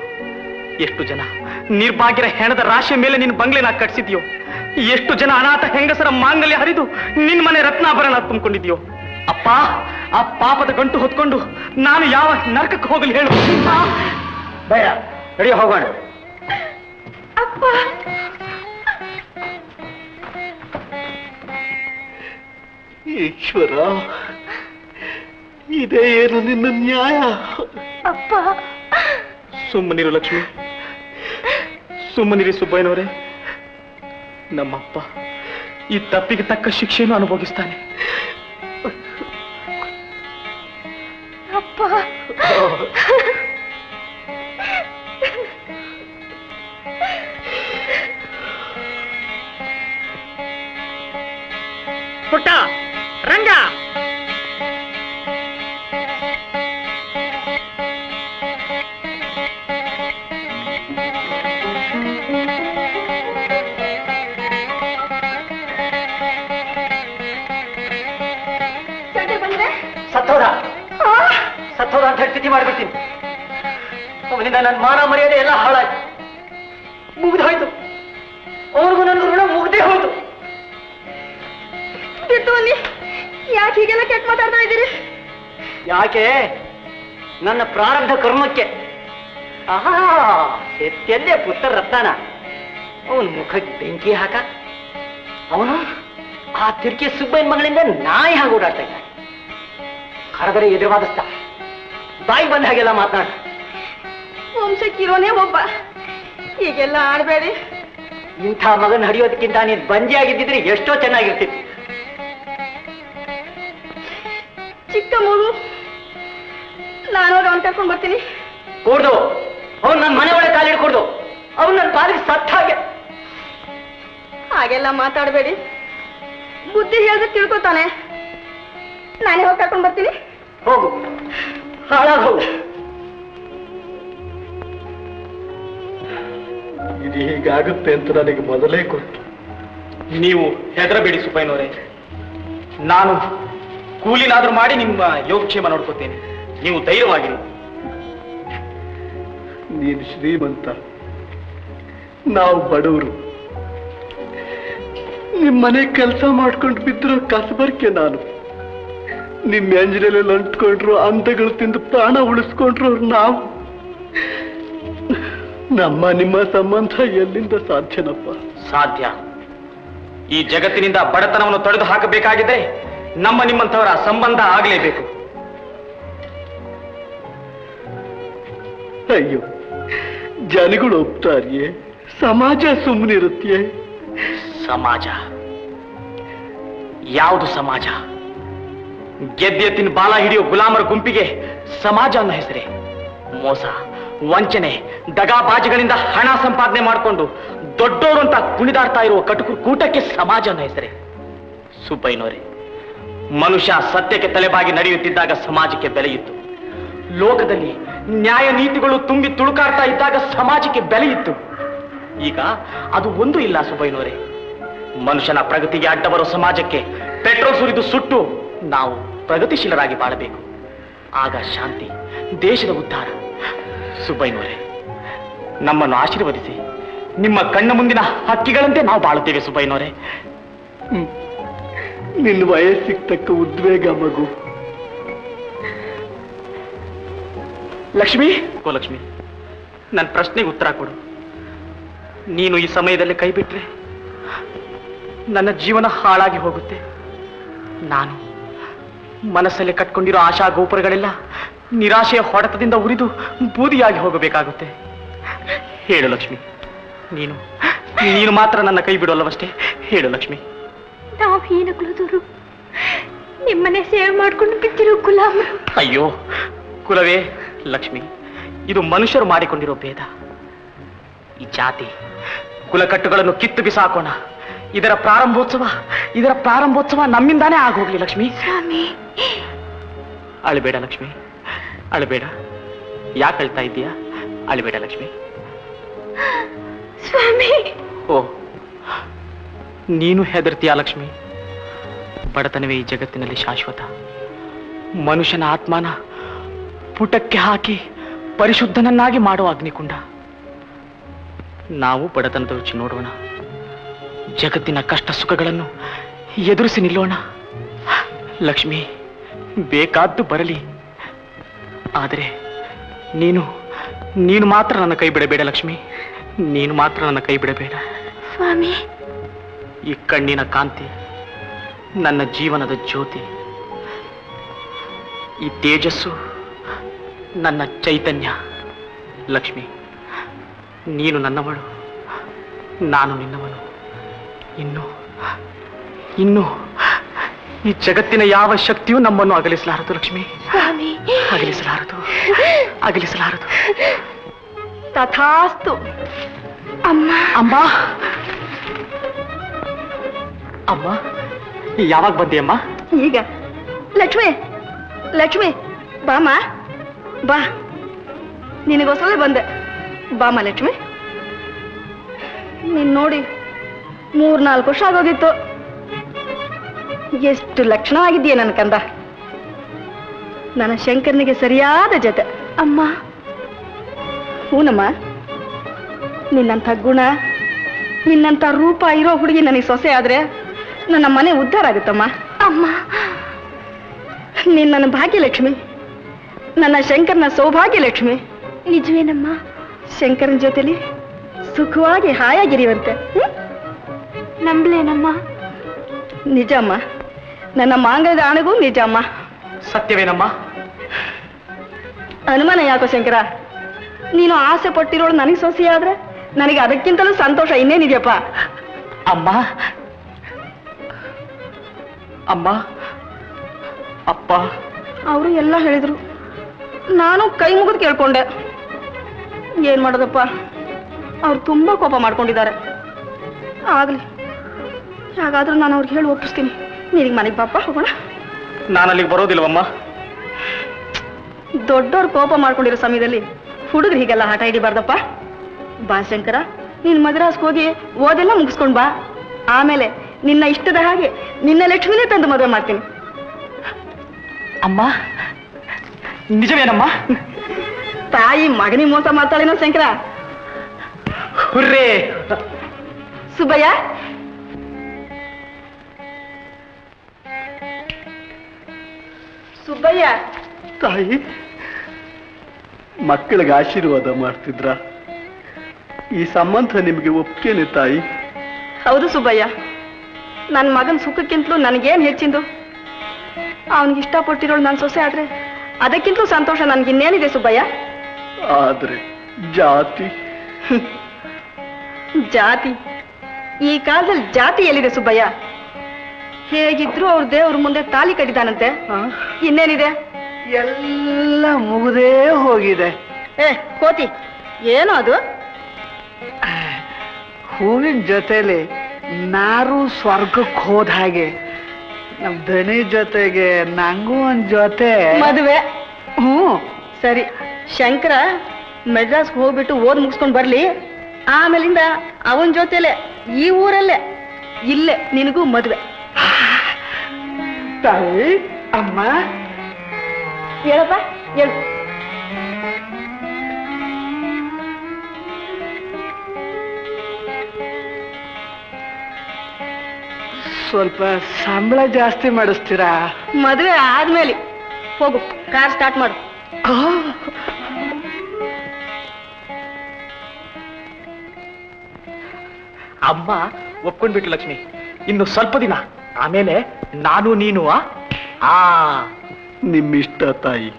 ಎಷ್ಟು ಜನ? ನಿರ್ಭಾಗ್ಯರ ಹೆಣದ ರಾಶಿಯ ಮೇಲೆ ನಿನ್ ಬಂಗ್ಲೆನ ಕಟ್ಸಿದ್ಯೋ? ಎಷ್ಟು ಜನ ಅನಾಥ ಹೆಂಗಸರ ಮಾಂಗಲ್ಯ ಹರಿದು ನಿನ್ ಮನೆ ರತ್ನಾಭರಣ ತುಂಬಿಕೊಂಡಿದ್ಯೋ? ಅಪ್ಪ ಆ ಪಾಪದ ಗಂಟು ಹೊತ್ಕೊಂಡು ನಾನು ಯಾವ ನರಕಕ್ಕೆ ಹೋಗಲಿ ಹೇಳು.
ಬೇಡ ರೆಡಿ ಹೋಗೋಣ.
ಅಪ್ಪ.
ಈಶ್ವರ ಇದೇ ಏನು ನಿನ್ನ ನ್ಯಾಯ?
ಅಪ್ಪ.
ಸುಮ್ಮನಿರು ಲಕ್ಷ್ಮಿ. ಸುಮ್ಮನಿರಿ ಸುಬ್ಬಯ್ಯನವರೇ. ನಮ್ಮಪ್ಪ ಈ ತಪ್ಪಿಗೆ ತಕ್ಕ ಶಿಕ್ಷೆಯನ್ನು ಅನುಭವಿಸ್ತಾನೆ.
ನನ್ನ ಪ್ರಾರಬ್ಧ ಕರ್ಮಕ್ಕೆ. ಆಹಾ ಎತ್ತೆಲ್ಲೇ ಪುತ್ರ ರತ್ನಾನ. ಅವನ ಮುಖಕ್ಕೆ ಬೆಂಕಿ ಹಾಕ. ಅವನು ಆ ತಿರ್ಕೆ ಸುಬ್ಬಯ್ಯನ ಮಗಳಿಂದ ನಾಯಿ ಹಾಗೆ ಓಡಾಡ್ತಾ ಇದ್ದಾನೆ. ಕರೆದರೆ ಎದುರುವಾದಿಸ್ತ ಬಾಯಿ ಬಂದ ಹಾಗೆಲ್ಲ ಮಾತನಾಡ.
ವಂಶಕ್ಕಿರೋನೇ ಒಬ್ಬ. ಹೀಗೆಲ್ಲ ಆಡಬೇಡಿ.
ಇಂಥ ಮಗನ ಹಡಿಯೋದಕ್ಕಿಂತ ನೀನು ಬಂಜಿ ಆಗಿದ್ದಿದ್ರೆ ಎಷ್ಟೋ ಚೆನ್ನಾಗಿರ್ತಿತ್ತು.
ಮಾತಾಡಬೇಡಿ. ಬುದ್ಧಿ ಹೇಳಿದ್ರೆ ತಿಳ್ಕೊತಾನೆ. ನಾನೇ ಹೋಗಿ ಕರ್ಕೊಂಡು ಬರ್ತೀನಿ.
ಹೋಗು. ಹಾಳಾಗ ಹೋಗು
ಇದು ಹೀಗಾಗುತ್ತೆ ಅಂತ ನನಗೆ ಮೊದಲೇ ಗೊತ್ತು.
ನೀವು ಹೆದರಬೇಡಿ ಸುಬ್ಬಯ್ಯನವರೇ. ನಾನು ಕೂಲಿನಾದ್ರೂ ಮಾಡಿ ನಿಮ್ಮ ಯೋಗಕ್ಷೇಮ ನೋಡ್ಕೋತೇನೆ. ನೀವು ಧೈರ್ಯವಾಗಿರಿ.
ನೀನು ಶ್ರೀಮಂತ. ನಾವು ಬಡವರು. ನಿಮ್ಮ ಮನೆ ಕೆಲಸ ಮಾಡ್ಕೊಂಡು ಬಿದ್ದಿರೋ ಕಸಬರ್ಕೆ ನಾನು. ನಿಮ್ಮ ಎಂಜಿನಲ್ಲಿ ಅಂಟ್ಕೊಂಡ್ರು ಅಂತಗಳು ತಿಂದು ಪ್ರಾಣ ಉಳಿಸ್ಕೊಂಡ್ರು ನಾವು. ನಮ್ಮ ನಿಮ್ಮ ಸಂಬಂಧ ಎಲ್ಲಿಂದ ಸಾಧ್ಯನಪ್ಪ?
ಸಾಧ್ಯ. ಈ ಜಗತ್ತಿನಿಂದ ಬಡತನವನ್ನು ತೊಡೆದು ಹಾಕಬೇಕಾಗಿದೆ. ನಮ್ಮ ನಿಮ್ಮಂಥವರ ಸಂಬಂಧ ಆಗಲೇಬೇಕು.
ಅಯ್ಯೋ ಜನಗಳು ಒಪ್ತಾರಿಯೇ? ಸಮಾಜ ಸುಮ್ಮನಿರುತ್ತೆಯೇ
ಸಮಾಜ. ಯಾವುದು ಸಮಾಜ? ಗೆದ್ದೆತ್ತಿನ ಬಾಲ ಹಿಡಿಯೋ ಗುಲಾಮರ ಗುಂಪಿಗೆ ಸಮಾಜ ಅನ್ನೋ ಹೆಸರೇ. ಮೋಸ, ವಂಚನೆ ದಗಾಬಾಜಿಗಳಿಂದ ಹಣ ಸಂಪಾದನೆ ಮಾಡಿಕೊಂಡು ದೊಡ್ಡೋರು ಅಂತ ಕುಣಿದಾಡ್ತಾ ಇರುವ ಕಟುಕು ಕೂಟಕ್ಕೆ ಸಮಾಜ ಅನ್ನೋ ಹೆಸರೇ. ಸುಬ್ಬಯ್ಯನವರೇ, ಮನುಷ್ಯ ಸತ್ಯಕ್ಕೆ ತಲೆಬಾಗಿ ನಡೆಯುತ್ತಿದ್ದಾಗ ಸಮಾಜಕ್ಕೆ ಬೆಲೆಯಿತ್ತು. ಲೋಕದಲ್ಲಿ ನ್ಯಾಯ ನೀತಿಗಳು ತುಂಬಿ ತುಳುಕಾಡ್ತಾ ಇದ್ದಾಗ ಸಮಾಜಕ್ಕೆ ಬೆಲೆಯಿತ್ತು. ಈಗ ಅದು ಒಂದು ಇಲ್ಲ ಸುಬ್ಬಯ್ಯನವರೇ. ಮನುಷ್ಯನ ಪ್ರಗತಿಗೆ ಅಡ್ಡ ಬರೋ ಸಮಾಜಕ್ಕೆ ಪೆಟ್ರೋಲ್ ಸುರಿದು ಸುಟ್ಟು ನಾವು ಪ್ರಗತಿಶೀಲರಾಗಿ ಬಾಳಬೇಕು. ಆಗ ಶಾಂತಿ ದೇಶದ ಉದ್ಧಾರ. ಸುಬ್ಬಯ್ಯನವರೇ ನಮ್ಮನ್ನು ಆಶೀರ್ವದಿಸಿ. ನಿಮ್ಮ ಕಣ್ಣ ಮುಂದಿನ ಹಕ್ಕಿಗಳಂತೆ ನಾವು ಬಾಳುತ್ತೇವೆ ಸುಬ್ಬಯ್ಯನವರೇ.
ಹ್ಮ್. ನಿನ್ನ ವಯಸ್ಸಿಗೆ ತಕ್ಕ ಉದ್ವೇಗ ಮಗು.
ಲಕ್ಷ್ಮಿ? ಗೋಲಕ್ಷ್ಮಿ ಲಕ್ಷ್ಮಿ ನನ್ನ ಪ್ರಶ್ನೆಗೆ ಉತ್ತರ ಕೊಡು. ನೀನು ಈ ಸಮಯದಲ್ಲಿ ಕೈ ಬಿಟ್ರೆ ನನ್ನ ಜೀವನ ಹಾಳಾಗಿ ಹೋಗುತ್ತೆ. ನಾನು ಮನಸ್ಸಲ್ಲಿ ಕಟ್ಕೊಂಡಿರೋ ಆಶಾ ಗೋಪುರಗಳೆಲ್ಲ ನಿರಾಶೆಯ ಹೊಡೆತದಿಂದ ಉರಿದು ಬೂದಿಯಾಗಿ ಹೋಗಬೇಕಾಗುತ್ತೆ. ಹೇಳು ಲಕ್ಷ್ಮಿ ನೀನು ನೀನು ಮಾತ್ರ ನನ್ನ ಕೈ ಬಿಡೋಲ್ಲವಷ್ಟೇ ಹೇಳು ಲಕ್ಷ್ಮಿ.
ನಾವು ಕುಲದೂರು ನಿಮ್ಮನೆ ಸೇವೆ ಮಾಡಿಕೊಂಡು ಬಿದ್ದಿರೋ ಗುಲಾಮ.
ಅಯ್ಯೋ ಕುಲವೇ ಲಕ್ಷ್ಮಿ ಇದು ಮನುಷ್ಯರು ಮಾಡಿಕೊಂಡಿರೋ ಭೇದ. ಈ ಜಾತಿ ಕುಲಕಟ್ಟುಗಳನ್ನು ಕಿತ್ತು ಬಿಸಾಕೋಣ. ಇದರ ಪ್ರಾರಂಭೋತ್ಸವ ಇದರ ಪ್ರಾರಂಭೋತ್ಸವ ನಮ್ಮಿಂದಾನೇ ಆಗೋಗ್ಲಿ ಲಕ್ಷ್ಮಿ.
ಸ್ವಾಮಿ.
ಅಳಬೇಡ ಲಕ್ಷ್ಮಿ ಅಳಬೇಡ. ಯಾಕೆ ಅಳ್ತಾ ಇದ್ದೀಯಾ? ಅಳಬೇಡ ಲಕ್ಷ್ಮಿ.
ಸ್ವಾಮಿ.
ಓ ನೀನು ಹೆದರ್ತೀಯ ಲಕ್ಷ್ಮಿ? ಬಡತನವೇ ಈ ಜಗತ್ತಿನಲ್ಲಿ ಶಾಶ್ವತ. ಮನುಷ್ಯನ ಆತ್ಮನ ಪುಟಕ್ಕೆ ಹಾಕಿ ಪರಿಶುದ್ಧನನ್ನಾಗಿ ಮಾಡುವ ಅಗ್ನಿಕುಂಡ. ನಾವು ಬಡತನದ ರುಚಿ ನೋಡೋಣ. ಜಗತ್ತಿನ ಕಷ್ಟ ಸುಖಗಳನ್ನು ಎದುರಿಸಿ ನಿಲ್ಲೋಣ. ಲಕ್ಷ್ಮಿ ಬೇಕಾದ್ದು ಬರಲಿ. ಆದರೆ ನೀನು ನೀನು ಮಾತ್ರ ನನ್ನ ಕೈ ಬಿಡಬೇಡ ಲಕ್ಷ್ಮಿ. ನೀನು ಮಾತ್ರ ನನ್ನ ಕೈ ಬಿಡಬೇಡ.
ಸ್ವಾಮಿ.
ಈ ಕಣ್ಣಿನ ಕಾಂತಿ ನನ್ನ ಜೀವನದ ಜ್ಯೋತಿ. ಈ ತೇಜಸ್ಸು ನನ್ನ ಚೈತನ್ಯ. ಲಕ್ಷ್ಮಿ ನೀನು ನನ್ನವಳು ನಾನು ನಿನ್ನವನು. ಇನ್ನು ಇನ್ನು ಈ ಜಗತ್ತಿನ ಯಾವ ಶಕ್ತಿಯೂ ನಮ್ಮನ್ನು ಅಗಲಿಸಲಾರದು ಲಕ್ಷ್ಮಿ. ಅಗಲಿಸಲಾರದು ಅಗಲಿಸಲಾರದು.
ತಥಾಸ್ತು.
ಅಮ್ಮ.
ಅಮ್ಮ. ಅಮ್ಮ ಯಾವಾಗ ಬಂದೆ ಅಮ್ಮ?
ಈಗ. ಲಕ್ಷ್ಮಿ ಲಕ್ಷ್ಮಿ ಬಾಮ ಬಾ. ನಿನಗೋಸ್ಕರ ಬಂದೆ. ಬಾಮ ಲಕ್ಷ್ಮಿ ನೀನ್ ನೋಡಿ. ಮೂರ್ನಾಲ್ಕು ವರ್ಷ ಆಗೋಗಿತ್ತು. ಎಷ್ಟು ಲಕ್ಷಣವಾಗಿದ್ದೀಯ ನನ್ನ ಕಂದ. ನನ್ನ ಶಂಕರನಿಗೆ ಸರಿಯಾದ ಜೊತೆ.
ಅಮ್ಮ.
ಹೂನಮ್ಮ ನಿನ್ನಂಥ ಗುಣ ನಿನ್ನಂಥ ರೂಪ ಇರೋ ಹುಡುಗಿ ನನಗೆ ಸೊಸೆ ಆದ್ರೆ ನನ್ನ ಮನೆ ಉದ್ಧಾರ ಆಗುತ್ತಮ್ಮ.
ಅಮ್ಮ.
ನಿನ್ನ ನನ್ನ ಭಾಗ್ಯಲಕ್ಷ್ಮಿ ನನ್ನ ಶಂಕರನ ಸೌಭಾಗ್ಯಲಕ್ಷ್ಮಿ.
ನಿಜವೇನಮ್ಮ?
ಶಂಕರನ ಜೊತೆಲಿ ಸುಖವಾಗಿ ಹಾಯಾಗಿರಿವಂತೆ. ಹ್ಮ್?
ನಂಬ್ಲೇನಮ್ಮ?
ನಿಜಮ್ಮ. ನನ್ನ ಮಾಂಗಲ್ಯದ ಆಣೆಗೂ ನಿಜಮ್ಮ.
ಸತ್ಯವೇನಮ್ಮ?
ಅನುಮಾನ ಯಾಕೋ ಶಂಕರ? ನೀನು ಆಸೆ ಪಟ್ಟಿರೋಳು ನನಗೆ ಸೊಸೆ ಆದ್ರೆ ನನಗೆ ಅದಕ್ಕಿಂತಲೂ ಸಂತೋಷ ಇನ್ನೇನಿದೆಯಪ್ಪ?
ಅಮ್ಮ? ಅಮ್ಮ? ಅಪ್ಪ?
ಅವರು ಎಲ್ಲ ಹೇಳಿದ್ರು. ನಾನು ಕೈ ಮುಗಿದು ಕೇಳ್ಕೊಂಡೆ. ಏನ್ ಮಾಡೋದಪ್ಪ? ಅವ್ರು ತುಂಬಾ ಕೋಪ ಮಾಡ್ಕೊಂಡಿದ್ದಾರೆ. ಆಗ್ಲಿ. ಹಾಗಾದ್ರೂ ನಾನು ಅವ್ರಿಗೆ ಹೇಳಿ ಒಪ್ಪಿಸ್ತೀನಿ. ನೀನಿಗೆ ಮನೆಗೆ ಪಾಪ ಹೋಗೋಣ?
ನಾನು ಅಲ್ಲಿಗೆ ಬರೋದಿಲ್ವಮ್ಮ?
ದೊಡ್ಡವ್ರು ಕೋಪ ಮಾಡ್ಕೊಂಡಿರೋ ಸಮಯದಲ್ಲಿ ಹುಡುಗರು ಹೀಗೆಲ್ಲ ಹಠ ಹಿಡಿಬಾರ್ದಪ್ಪ. ಬಾಶಂಕರ ನೀನ್ ಮದ್ರಾಸ್ಗೆ ಹೋಗಿ ಓದೆಲ್ಲ ಮುಗಿಸ್ಕೊಂಡ್ ಬಾ. ಆಮೇಲೆ ನಿನ್ನ ಇಷ್ಟದ ಹಾಗೆ ನಿನ್ನ ಲಕ್ಷ್ಮಿನೇ ತಂದು ಮದುವೆ ಮಾಡ್ತೀನಿ.
ಅಮ್ಮ ನಿಜವೇನಮ್ಮ?
ತಾಯಿ ಮಗನಿ ಮೋಸ ಮಾಡ್ತಾಳೇನೋ ಶಂಕರ?
ಹುರ್ರೇ!
ಸುಬ್ಬಯ್ಯ ಸುಬ್ಬಯ್ಯ.
ತಾಯಿ ಮಕ್ಕಳಿಗೆ ಆಶೀರ್ವಾದ ಮಾಡ್ತಿದ್ರ? ಈ ಸಂಬಂಧ ನಿಮಗೆ ಒಪ್ಪೇನೆ ತಾಯಿ?
ಹೌದು ಸುಬ್ಬಯ್ಯ. ನನ್ನ ಮಗನ ಸುಖಕ್ಕಿಂತಲೂ ನನಗೇನು ಹೆಚ್ಚಿಂದು ಅವನಿಗೆ ಇಷ್ಟಪಟ್ಟಿರೋಳು ನನ್ನ ಸೊಸೆ ಆದ್ರೆ ಅದಕ್ಕಿಂತಲೂ ಸಂತೋಷ ನನಗಿನ್ನೇನಿದೆ ಸುಬ್ಬಯ್ಯ?
ಆದ್ರೆ ಜಾತಿ?
ಜಾತಿ. ಈ ಕಾಲದಲ್ಲಿ ಜಾತಿ ಎಲ್ಲಿದೆ ಸುಬ್ಬಯ್ಯ? ಹೇಗಿದ್ರು ಅವ್ರ ದೇವ್ರ ಮುಂದೆ ತಾಲಿ ಕಟ್ಟಿದಾನಂತೆ. ಇನ್ನೇನಿದೆ?
ಎಲ್ಲ ಮುಗಿದೇ ಹೋಗಿದೆ.
ಏ ಕೋತಿ ಏನು ಅದು?
ಹೂವಿನ ಜೊತೆಲಿ ನಾರು ಸ್ವರ್ಗಕ್ಕೆ ಹೋದ ಹಾಗೆ. ನಮ್ ದಣಿ ಜೊತೆಗೆ ನಂಗೂ ಒಂದ್ ಜೊತೆ.
ಮದುವೆ.
ಹ್ಞೂ.
ಸರಿ ಶಂಕರ ಮೆಡ್ರಾಸ್ಗೆ ಹೋಗ್ಬಿಟ್ಟು ಓದ್ ಮುಗಿಸ್ಕೊಂಡ್ ಬರ್ಲಿ. ಆಮೇಲಿಂದ ಅವನ್ ಜೊತೆಲೆ ಈ ಊರಲ್ಲೇ ಇಲ್ಲೇ ನಿನಗೂ ಮದುವೆ.
ತಾಯಿ ಅಮ್ಮ
ಹೇಳಪ್ಪ ಹೇಳು
ಸ್ವಲ್ಪ ಸಂಬಳ ಜಾಸ್ತಿ ಮಾಡಿಸ್ತೀರಾ
ಮದುವೆ ಆದ್ಮೇಲೆ ಹೋಗು ಕಾರ್ ಸ್ಟಾರ್ಟ್ ಮಾಡು
ಆ,
ಅಮ್ಮ ಒಪ್ಕೊಂಡ್ಬಿಟ್ಟು ಲಕ್ಷ್ಮಿ ಇನ್ನು ಸ್ವಲ್ಪ ದಿನ ಆಮೇಲೆ ನಾನು ನೀನು ಆ? ಆ.
ನಿಮ್ಮಿಷ್ಟ ತಾಯಿ.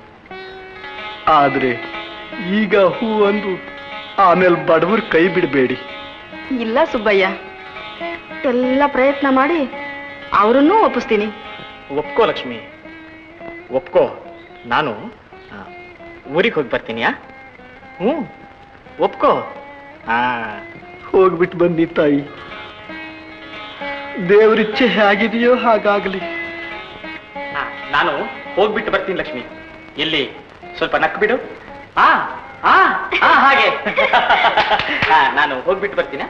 ಆದ್ರೆ ಈಗ ಹೂ ಅಂದು ಆಮೇಲೆ ಬಡವರು ಕೈ ಬಿಡಬೇಡಿ.
ಇಲ್ಲ ಸುಬ್ಬಯ್ಯ. ಎಲ್ಲ ಪ್ರಯತ್ನ ಮಾಡಿ ಅವರನ್ನು ಒಪ್ಪಿಸ್ತೀನಿ.
ಒಪ್ಕೋ ಲಕ್ಷ್ಮಿ. ಒಪ್ಕೋ. ನಾನು ಊರಿಗೆ ಹೋಗಿ ಬರ್ತೀನಿ ಆ? ಹ್ಞೂ ಒಪ್ಕೋ. ಆ.
ಹೋಗ್ಬಿಟ್ಟು ಬನ್ನಿ ತಾಯಿ. ದೇವರಿಚ್ಛೆ ಹೇಗಿದೆಯೋ ಹಾಗಾಗ್ಲಿ.
ನಾನು ಹೋಗ್ಬಿಟ್ಟು ಬರ್ತೀನಿ ಲಕ್ಷ್ಮಿ. ಇಲ್ಲಿ ಸ್ವಲ್ಪ ನಕ್ ಬಿಡು. ಆ ಆ ಹಾಗೆ. ನಾನು ಹೋಗ್ಬಿಟ್ಟು ಬರ್ತೀನಿ.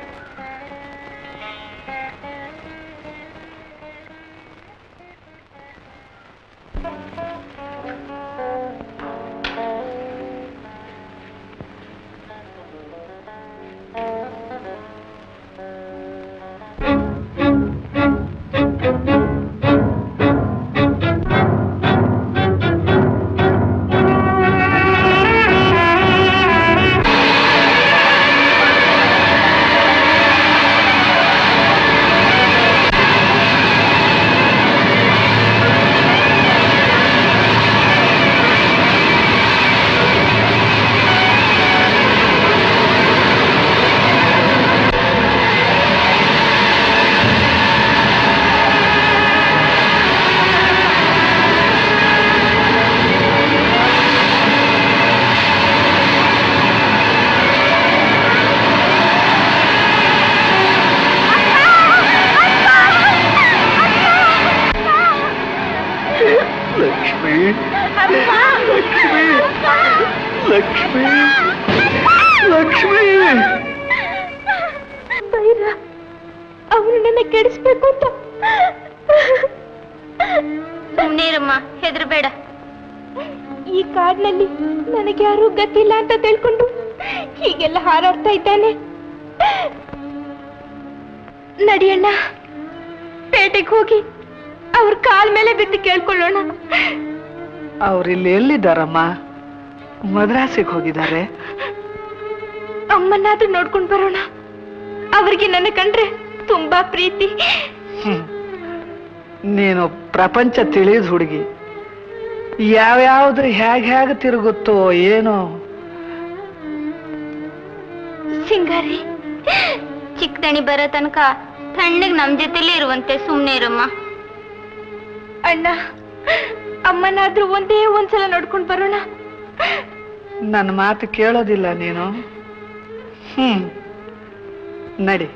ಎಲ್ಲಿದ್ದಾರಮ್ಮ ಮದ್ರಾಸಿಗೆ ಹೋಗಿದ್ದಾರೆ.
ಅಮ್ಮನಾದ್ರೂ ನೋಡ್ಕೊಂಡು ಬರೋಣ. ಅವರಿಗೆ ನನ್ನ ಕಂಡ್ರೆ ತುಂಬಾ ಪ್ರೀತಿ.
ನೀನು ಪ್ರಪಂಚ ತಿಳಿದ ಹುಡುಗಿ. ಯಾವ್ಯಾವ್ದು ಹೇಗ್ ಹೇಗ್ ತಿರುಗುತ್ತೋ ಏನೋ.
ಸಿಂಗಾರಿ ಚಿಕ್ಕದಣಿ ಬರೋ ತನಕ ತಣ್ಣಗ್ ನಮ್ ಜೊತೆಲೇ ಇರುವಂತೆ ಸುಮ್ನೆ ಇರಮ್ಮ. ಅಣ್ಣ ಅಮ್ಮನಾದ್ರೂ ಒಂದೇ ಒಂದ್ಸಲ ನೋಡ್ಕೊಂಡ್ ಬರೋಣ
ನನ್ನ ಮಾತು ಕೇಳೋದಿಲ್ಲ ನೀನು. ಹ್ಮ್. ನಡಿ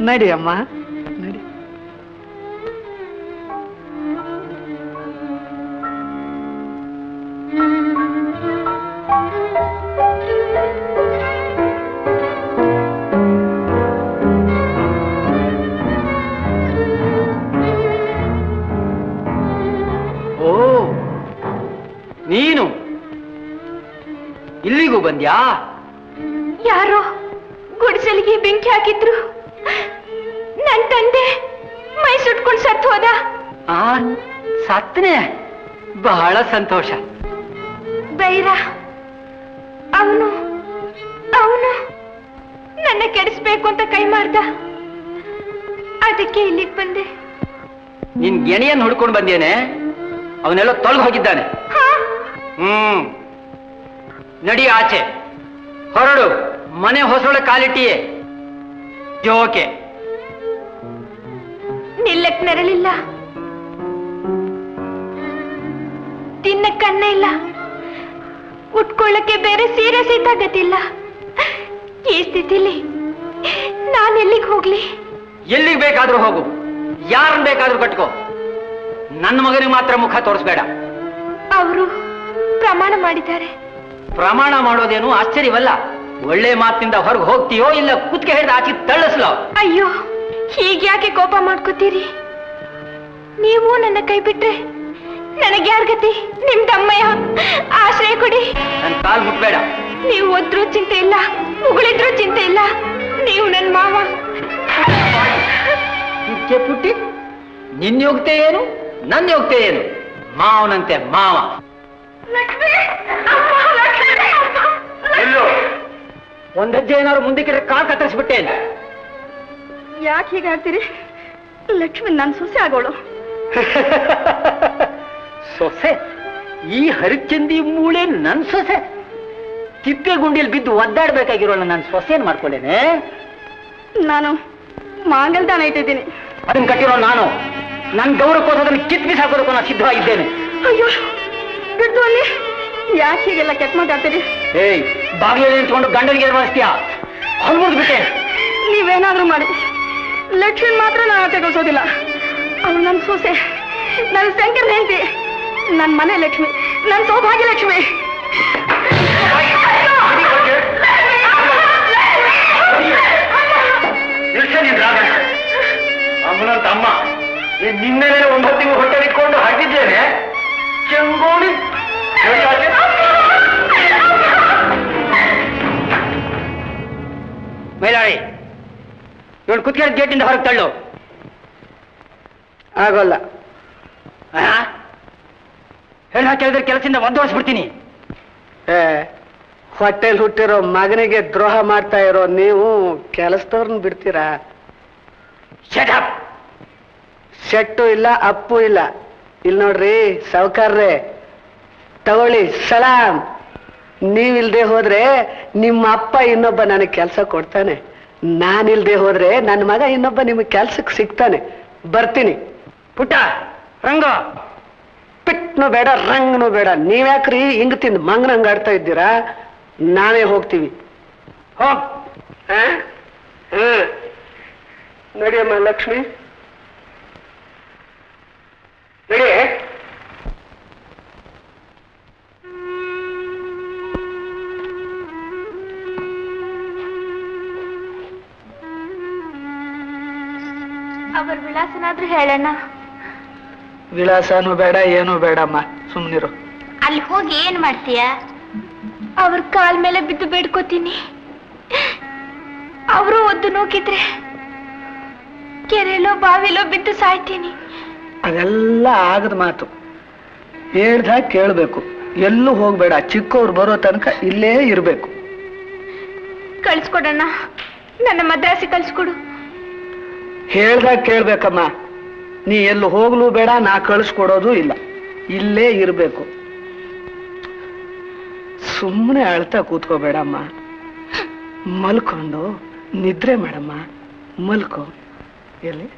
ನಡಿ ಅಮ್ಮ.
ಇಲ್ಲಿಗೂ ಬಂದ್ಯಾ?
ಯಾರೋ ಗುಡಿಸಲಿಗೆ ಬೆಂಕಿ ಹಾಕಿದ್ರು. ನನ್ ತಂದೆ ಮೈ ಸುಟ್ಕೊಂಡ್ ಸತ್ ಹೋದ.
ಆ ಸತ್ನೆ. ಬಹಳ ಸಂತೋಷ.
ಬೈರ ಅವನು ಅವನು ನನ್ನ ಕೆಡಿಸ್ಬೇಕು ಅಂತ ಕೈ ಮಾಡ್ದ. ಅದಕ್ಕೆ ಇಲ್ಲಿಗೆ ಬಂದೆ.
ನಿನ್ ಗೆಣೆಯನ್ನು ಹುಡ್ಕೊಂಡು ಬಂದೇನೆ? ಅವನೆಲ್ಲ ತೊಳೆದು ಹೋಗಿದ್ದಾನೆ. ಹ್ಮ್. ನಡಿ ಆಚೆ. ಹೊರಡು. ಮನೆ ಹೊಸಳ ಕಾಲಿಟ್ಟಿಯೇ. ಜೋಕೆ
ನಿಲ್ಲಕ್ ನೆರಳಿಲ್ಲ. ತಿನ್ನಕ್ ಕಣ್ಣ ಇಲ್ಲ. ಉಟ್ಕೊಳ್ಳಕ್ಕೆ ಬೇರೆ ಸೀರೆ ಸಹಿತ ಗತಿಲ್ಲ ಈ ಸ್ಥಿತಿಲಿ ನಾನು ಎಲ್ಲಿಗ್ ಹೋಗ್ಲಿ?
ಎಲ್ಲಿಗೆ ಬೇಕಾದ್ರೂ ಹೋಗು. ಯಾರನ್ನ ಬೇಕಾದ್ರೂ ಕಟ್ಕೋ. ನನ್ನ ಮಗನಿಗೆ ಮಾತ್ರ ಮುಖ ತೋರಿಸ್ಬೇಡ.
ಅವರು ಪ್ರಮಾಣ ಮಾಡಿದ್ದಾರೆ.
ಪ್ರಮಾಣ ಮಾಡೋದೇನು ಆಶ್ಚರ್ಯವಲ್ಲ. ಒಳ್ಳೆ ಮಾತಿನಿಂದ ಹೊರಗೆ ಹೋಗ್ತೀಯೋ ಇಲ್ಲ ಕುತ್ಕೆ ಹಿಡಿದು ಆಚೆ ತಳ್ಳಿಸ್ಲೋ?
ಅಯ್ಯೋ ಹೀಗ್ಯಾಕೆ ಕೋಪ ಮಾಡ್ಕೋತೀರಿ? ನೀವು ನನ್ನ ಕೈ ಬಿಟ್ರೆ ನನಗೆ ಯಾರ ಗತಿ? ನಿಮ್ದಮ್ಮಯ್ಯ ಆಶ್ರಯ ಕೊಡಿ.
ನನ್ ಕಾಲ್ ಮುಟ್ಬೇಡ.
ನೀವು ಒದ್ರೂ ಚಿಂತೆ ಇಲ್ಲ ಉಗುಳಿದ್ರೂ ಚಿಂತೆ ಇಲ್ಲ. ನೀವು ನನ್ ಮಾವ.
ಪುಟ್ಟಿ ನಿನ್ ಯೋಗ್ಯತೆ ಏನು ನನ್ನ ಯೋಗ್ಯತೆ ಏನು? ಮಾವನಂತೆ ಮಾವ. ಒಂದ್ ಹೆಜ್ಜೆ ಏನಾದ್ರು ಮುಂದಕ್ಕೆ ಕಾಲ್ ಕತ್ತರಿಸ್ಬಿಟ್ಟೆ
ಯಾಕೆ ಹೀಗೆ ಹೇಳ್ತೀರಿ? ಲಕ್ಷ್ಮಿ ನನ್ನ ಸೊಸೆ ಆಗೋಳು.
ಸೊಸೆ? ಈ ಹರಿಚಂದಿ ಮೂಳೆ ನನ್ ಸೊಸೆ? ತಿಪ್ಪೆ ಗುಂಡಿಯಲ್ಲಿ ಬಿದ್ದು ಒದ್ದಾಡ್ಬೇಕಾಗಿರೋಣ ನಾನು ಸೊಸೆನ್ ಮಾಡ್ಕೊಂಡೇನೆ?
ನಾನು ಮಾಂಗಲ್ದಾನ ಇಟ್ಟಿದ್ದೀನಿ.
ಅದನ್ನ ಕಟ್ಟಿರೋ ನಾನು. ನನ್ ಗೌರವಕ್ಕೋಸ್ಕರ ಅದನ್ನ ಕಿತ್ ಬಿಸಾಕೋದಕ್ಕೂ ನಾನು ಸಿದ್ಧವಾಗಿದ್ದೇನೆ.
ಅಯ್ಯೋ ಬಿಟ್ಟು ಅಲ್ಲಿ? ಯಾಕೆ ಹೀಗೆಲ್ಲ ಕೆಟ್ಟ ಮಾತಾಡ್ತೀರಿ?
ಏಯ್ ಬಾಗಿಲಲ್ಲಿ ನಿಂತ್ಕೊಂಡು ಗಂಡನಿಗೆ ಹೊಲ್ಮುದ್ ಬಿಟ್ಟೆ.
ನೀವೇನಾದ್ರೂ ಮಾಡಿ. ಲಕ್ಷ್ಮಿ ಮಾತ್ರ ನಾನು ಆಚೆ ಕಳ್ಸೋದಿಲ್ಲ. ಅವಳು ನನ್ನ ಸೊಸೆ ನನ್ನ ಶಂಕರ್ ಹೆಂಡತಿ ನನ್ನ ಮನೆ ಲಕ್ಷ್ಮಿ ನನ್ನ ಸೌಭಾಗ್ಯ ಲಕ್ಷ್ಮಿ.
ಅಮ್ಮನಂತ ಅಮ್ಮ ನಿನ್ನೆನೆ ಒಂಬತ್ತಿಗೂ ತಿಂಗಳು ಹೊಟ್ಟೆ ಇಟ್ಕೊಂಡು ಹಾಕಿದ್ದೇನೆ. ಚೆಂಗೋಡಿ
ಮೈಲಾಳಿ ಇವಳು ಕುತ್ಕೊಂಡು ಗೇಟಿಂದ ಹೊರಗೆ ತಳ್ಳು
ಆಗೋಲ್ಲ
ಹೇಳಿ ಕೇಳಿದ್ರೆ ಕೆಲಸದಿಂದ ಬಿಡ್ತೀನಿ
ಏ ಹೊಟ್ಟೆಲ್ ಹುಟ್ಟಿರೋ ಮಗನಿಗೆ ದ್ರೋಹ ಮಾಡ್ತಾ ಇರೋ ನೀವು ಕೆಲಸದವ್ರನ್ನ ಬಿಡ್ತೀರಾ
ಶಟ್ ಅಪ್
ಸೆಟ್ಟು ಇಲ್ಲ ಅಪ್ಪು ಇಲ್ಲ ಇಲ್ಲಿ ನೋಡ್ರಿ, ಸಾವುಕಾರ್ರೆ. ತಗೊಳ್ಳಿ, ಸಲಾಂ. ನೀವಿಲ್ದೆ ಹೋದ್ರೆ ನಿಮ್ಮ ಅಪ್ಪ ಇನ್ನೊಬ್ಬ ನನಗೆ ಕೆಲಸ ಕೊಡ್ತಾನೆ. ನಾನಿಲ್ದೆ ಹೋದ್ರೆ ನನ್ನ ಮಗ ಇನ್ನೊಬ್ಬ ನಿಮಗೆ ಕೆಲ್ಸಕ್ಕೆ ಸಿಗ್ತಾನೆ. ಬರ್ತೀನಿ.
ಪುಟ್ಟ, ರಂಗ.
ಪಿಟ್ನು ಬೇಡ, ರಂಗ್ನು ಬೇಡ. ನೀವ್ಯಾಕ್ರಿ ಹಿಂಗ್ ತಿಂದು ಮಂಗನಂಗ್ ಆಡ್ತಾ ಇದ್ದೀರಾ? ನಾವೇ ಹೋಗ್ತೀವಿ.
ಹೋಗ್
ಹಾ ನೋಡಿ ನಡಿಯಮ್ಮ, ಲಕ್ಷ್ಮಿ. ನಡಿ
ಅವ್ರ ವಿಳಾಸನಾದ್ರೂ ಹೇಳಣ್ಣ.
ವಿಳಾಸನೂ ಬೇಡ ಏನೂ ಬೇಡಮ್ಮ ಸುಮ್ನಿರು.
ಅಲ್ಲಿ ಹೋಗಿ ಏನ್ ಮಾಡ್ತೀಯ? ಅವ್ರ ಕಾಲ್ ಮೇಲೆ ಬಿದ್ದು ಬೇಡ್ಕೋತೀನಿ. ಅವರು ಒದ್ದು ನೋಕಿದ್ರೆ ಕೆರೆಲೋ ಬಾವಿಲೋ ಬಿದ್ದು ಸಾಯ್ತೀನಿ.
ಅದೆಲ್ಲ ಆಗದ ಮಾತು. ಹೇಳ್ದಾಗ ಕೇಳಬೇಕು. ಎಲ್ಲೂ ಹೋಗ್ಬೇಡ. ಚಿಕ್ಕವ್ರು ಬರೋ ತನಕ ಇಲ್ಲೇ ಇರಬೇಕು.
ಕಳ್ಸ್ಕೊಡಣ್ಣ. ನನ್ನ ಮದ್ರಾಸಿ ಕಳ್ಸ್ಕೊಡು.
ಹೇಳ್ದಾಗ ಕೇಳ್ಬೇಕಮ್ಮ. ನೀ ಎಲ್ಲೂ ಹೋಗ್ಲೂ ಬೇಡ ನಾ ಕಳಿಸ್ಕೊಡೋದು ಇಲ್ಲ. ಇಲ್ಲೇ ಇರಬೇಕು. ಸುಮ್ಮನೆ ಅಳ್ತಾ ಕೂತ್ಕೋಬೇಡಮ್ಮ. ಮಲ್ಕೊಂಡು ನಿದ್ರೆ ಮಾಡಮ್ಮ. ಮಲ್ಕೋ. ಎಲ್ಲಿ?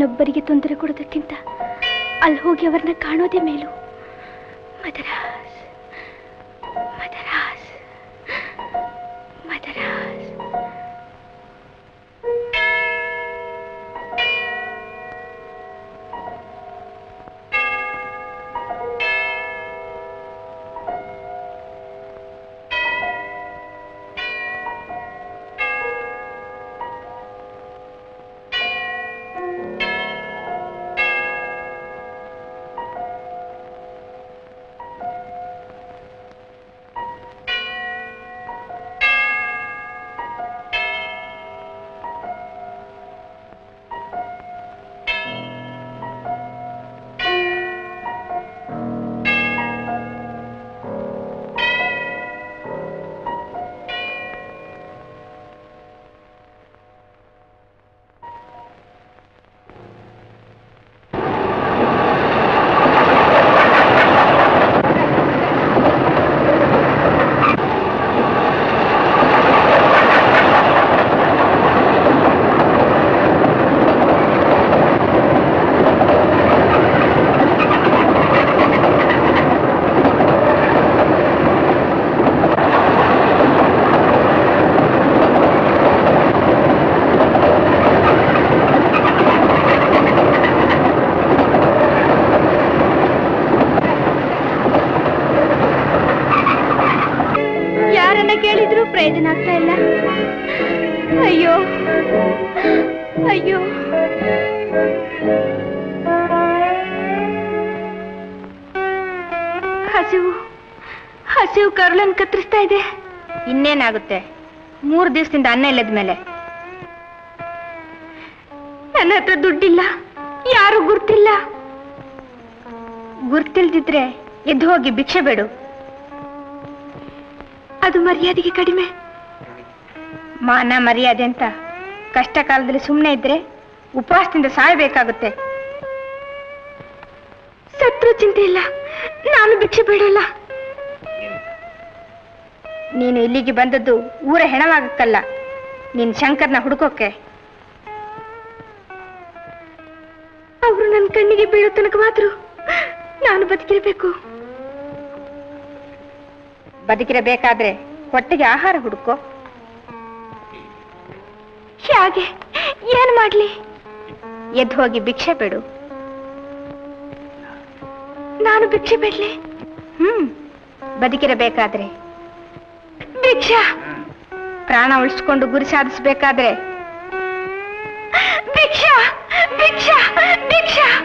ಇನ್ನೊಬ್ಬರಿಗೆ ತೊಂದರೆ ಕೊಡೋದಕ್ಕಿಂತ ಅಲ್ಲಿ ಹೋಗಿ ಅವರನ್ನ ಕಾಣೋದೇ ಮೇಲು. ಮದರಾಸ್ ಮದರಾಸ್ ಹಸಿವು ಹಸಿವು ಕತ್ತರಿಸ್ತಾ ಇದೆ.
ಇನ್ನೇನಾಗುತ್ತೆ? ಮೂರು ದಿವಸದಿಂದ ಅನ್ನ ಇಲ್ಲದ ಮೇಲೆ.
ನನ್ನ ಹತ್ರ ದುಡ್ಡಿಲ್ಲ, ಯಾರು ಗುರ್ತಿಲ್ಲ.
ಗುರ್ತಿಲ್ದಿದ್ರೆ ಎದ್ದು ಹೋಗಿ ಭಿಕ್ಷೆ ಬೇಡು.
ಅದು ಮರ್ಯಾದೆಗೆ ಕಡಿಮೆ.
ಮಾನ ಮರ್ಯಾದೆ ಅಂತ ಕಷ್ಟ ಕಾಲದಲ್ಲಿ ಸುಮ್ಮನೆ ಇದ್ರೆ ಉಪವಾಸದಿಂದ ಸಾಯಬೇಕಾಗುತ್ತೆ.
ಸತ್ರು ಚಿಂತೆ ಇಲ್ಲ. ನಾನು ಭಿಕ್ಷೆ ಬೇಡಲ್ಲ.
ನೀನು ಇಲ್ಲಿಗೆ ಬಂದದ್ದು ಊರ ಹೆಣವಾಗಕ್ಕಲ್ಲ. ನೀನ್ ಶಂಕರ್ನ ಹುಡುಕೋಕೆ.
ಅವರು ನನ್ನ ಕಣ್ಣಿಗೆ ಬೀಳೋ ತನಕ ಮಾತ್ರ ನಾನು ಬದುಕಿರಬೇಕು.
ಬದುಕಿರಬೇಕಾದ್ರೆ ಹೊಟ್ಟೆಗೆ ಆಹಾರ ಹುಡುಕೋ.
ಹೇಗೆ. ಏನ್ ಮಾಡ್ಲಿ?
ಎದ್ದು ಹೋಗಿ ಭಿಕ್ಷೆ ಬಿಡು.
ನಾನು ಭಿಕ್ಷೆ ಬಿಡ್ಲಿ?
ಹ್ಮ್, ಬದುಕಿರಬೇಕಾದ್ರೆ.
ಭಿಕ್ಷಾ!
ಪ್ರಾಣ ಉಳಿಸ್ಕೊಂಡು ಗುರಿ ಸಾಧಿಸಬೇಕಾದ್ರೆ.
ಭಿಕ್ಷ! ಭಿಕ್ಷ! ಭಿಕ್ಷಾ!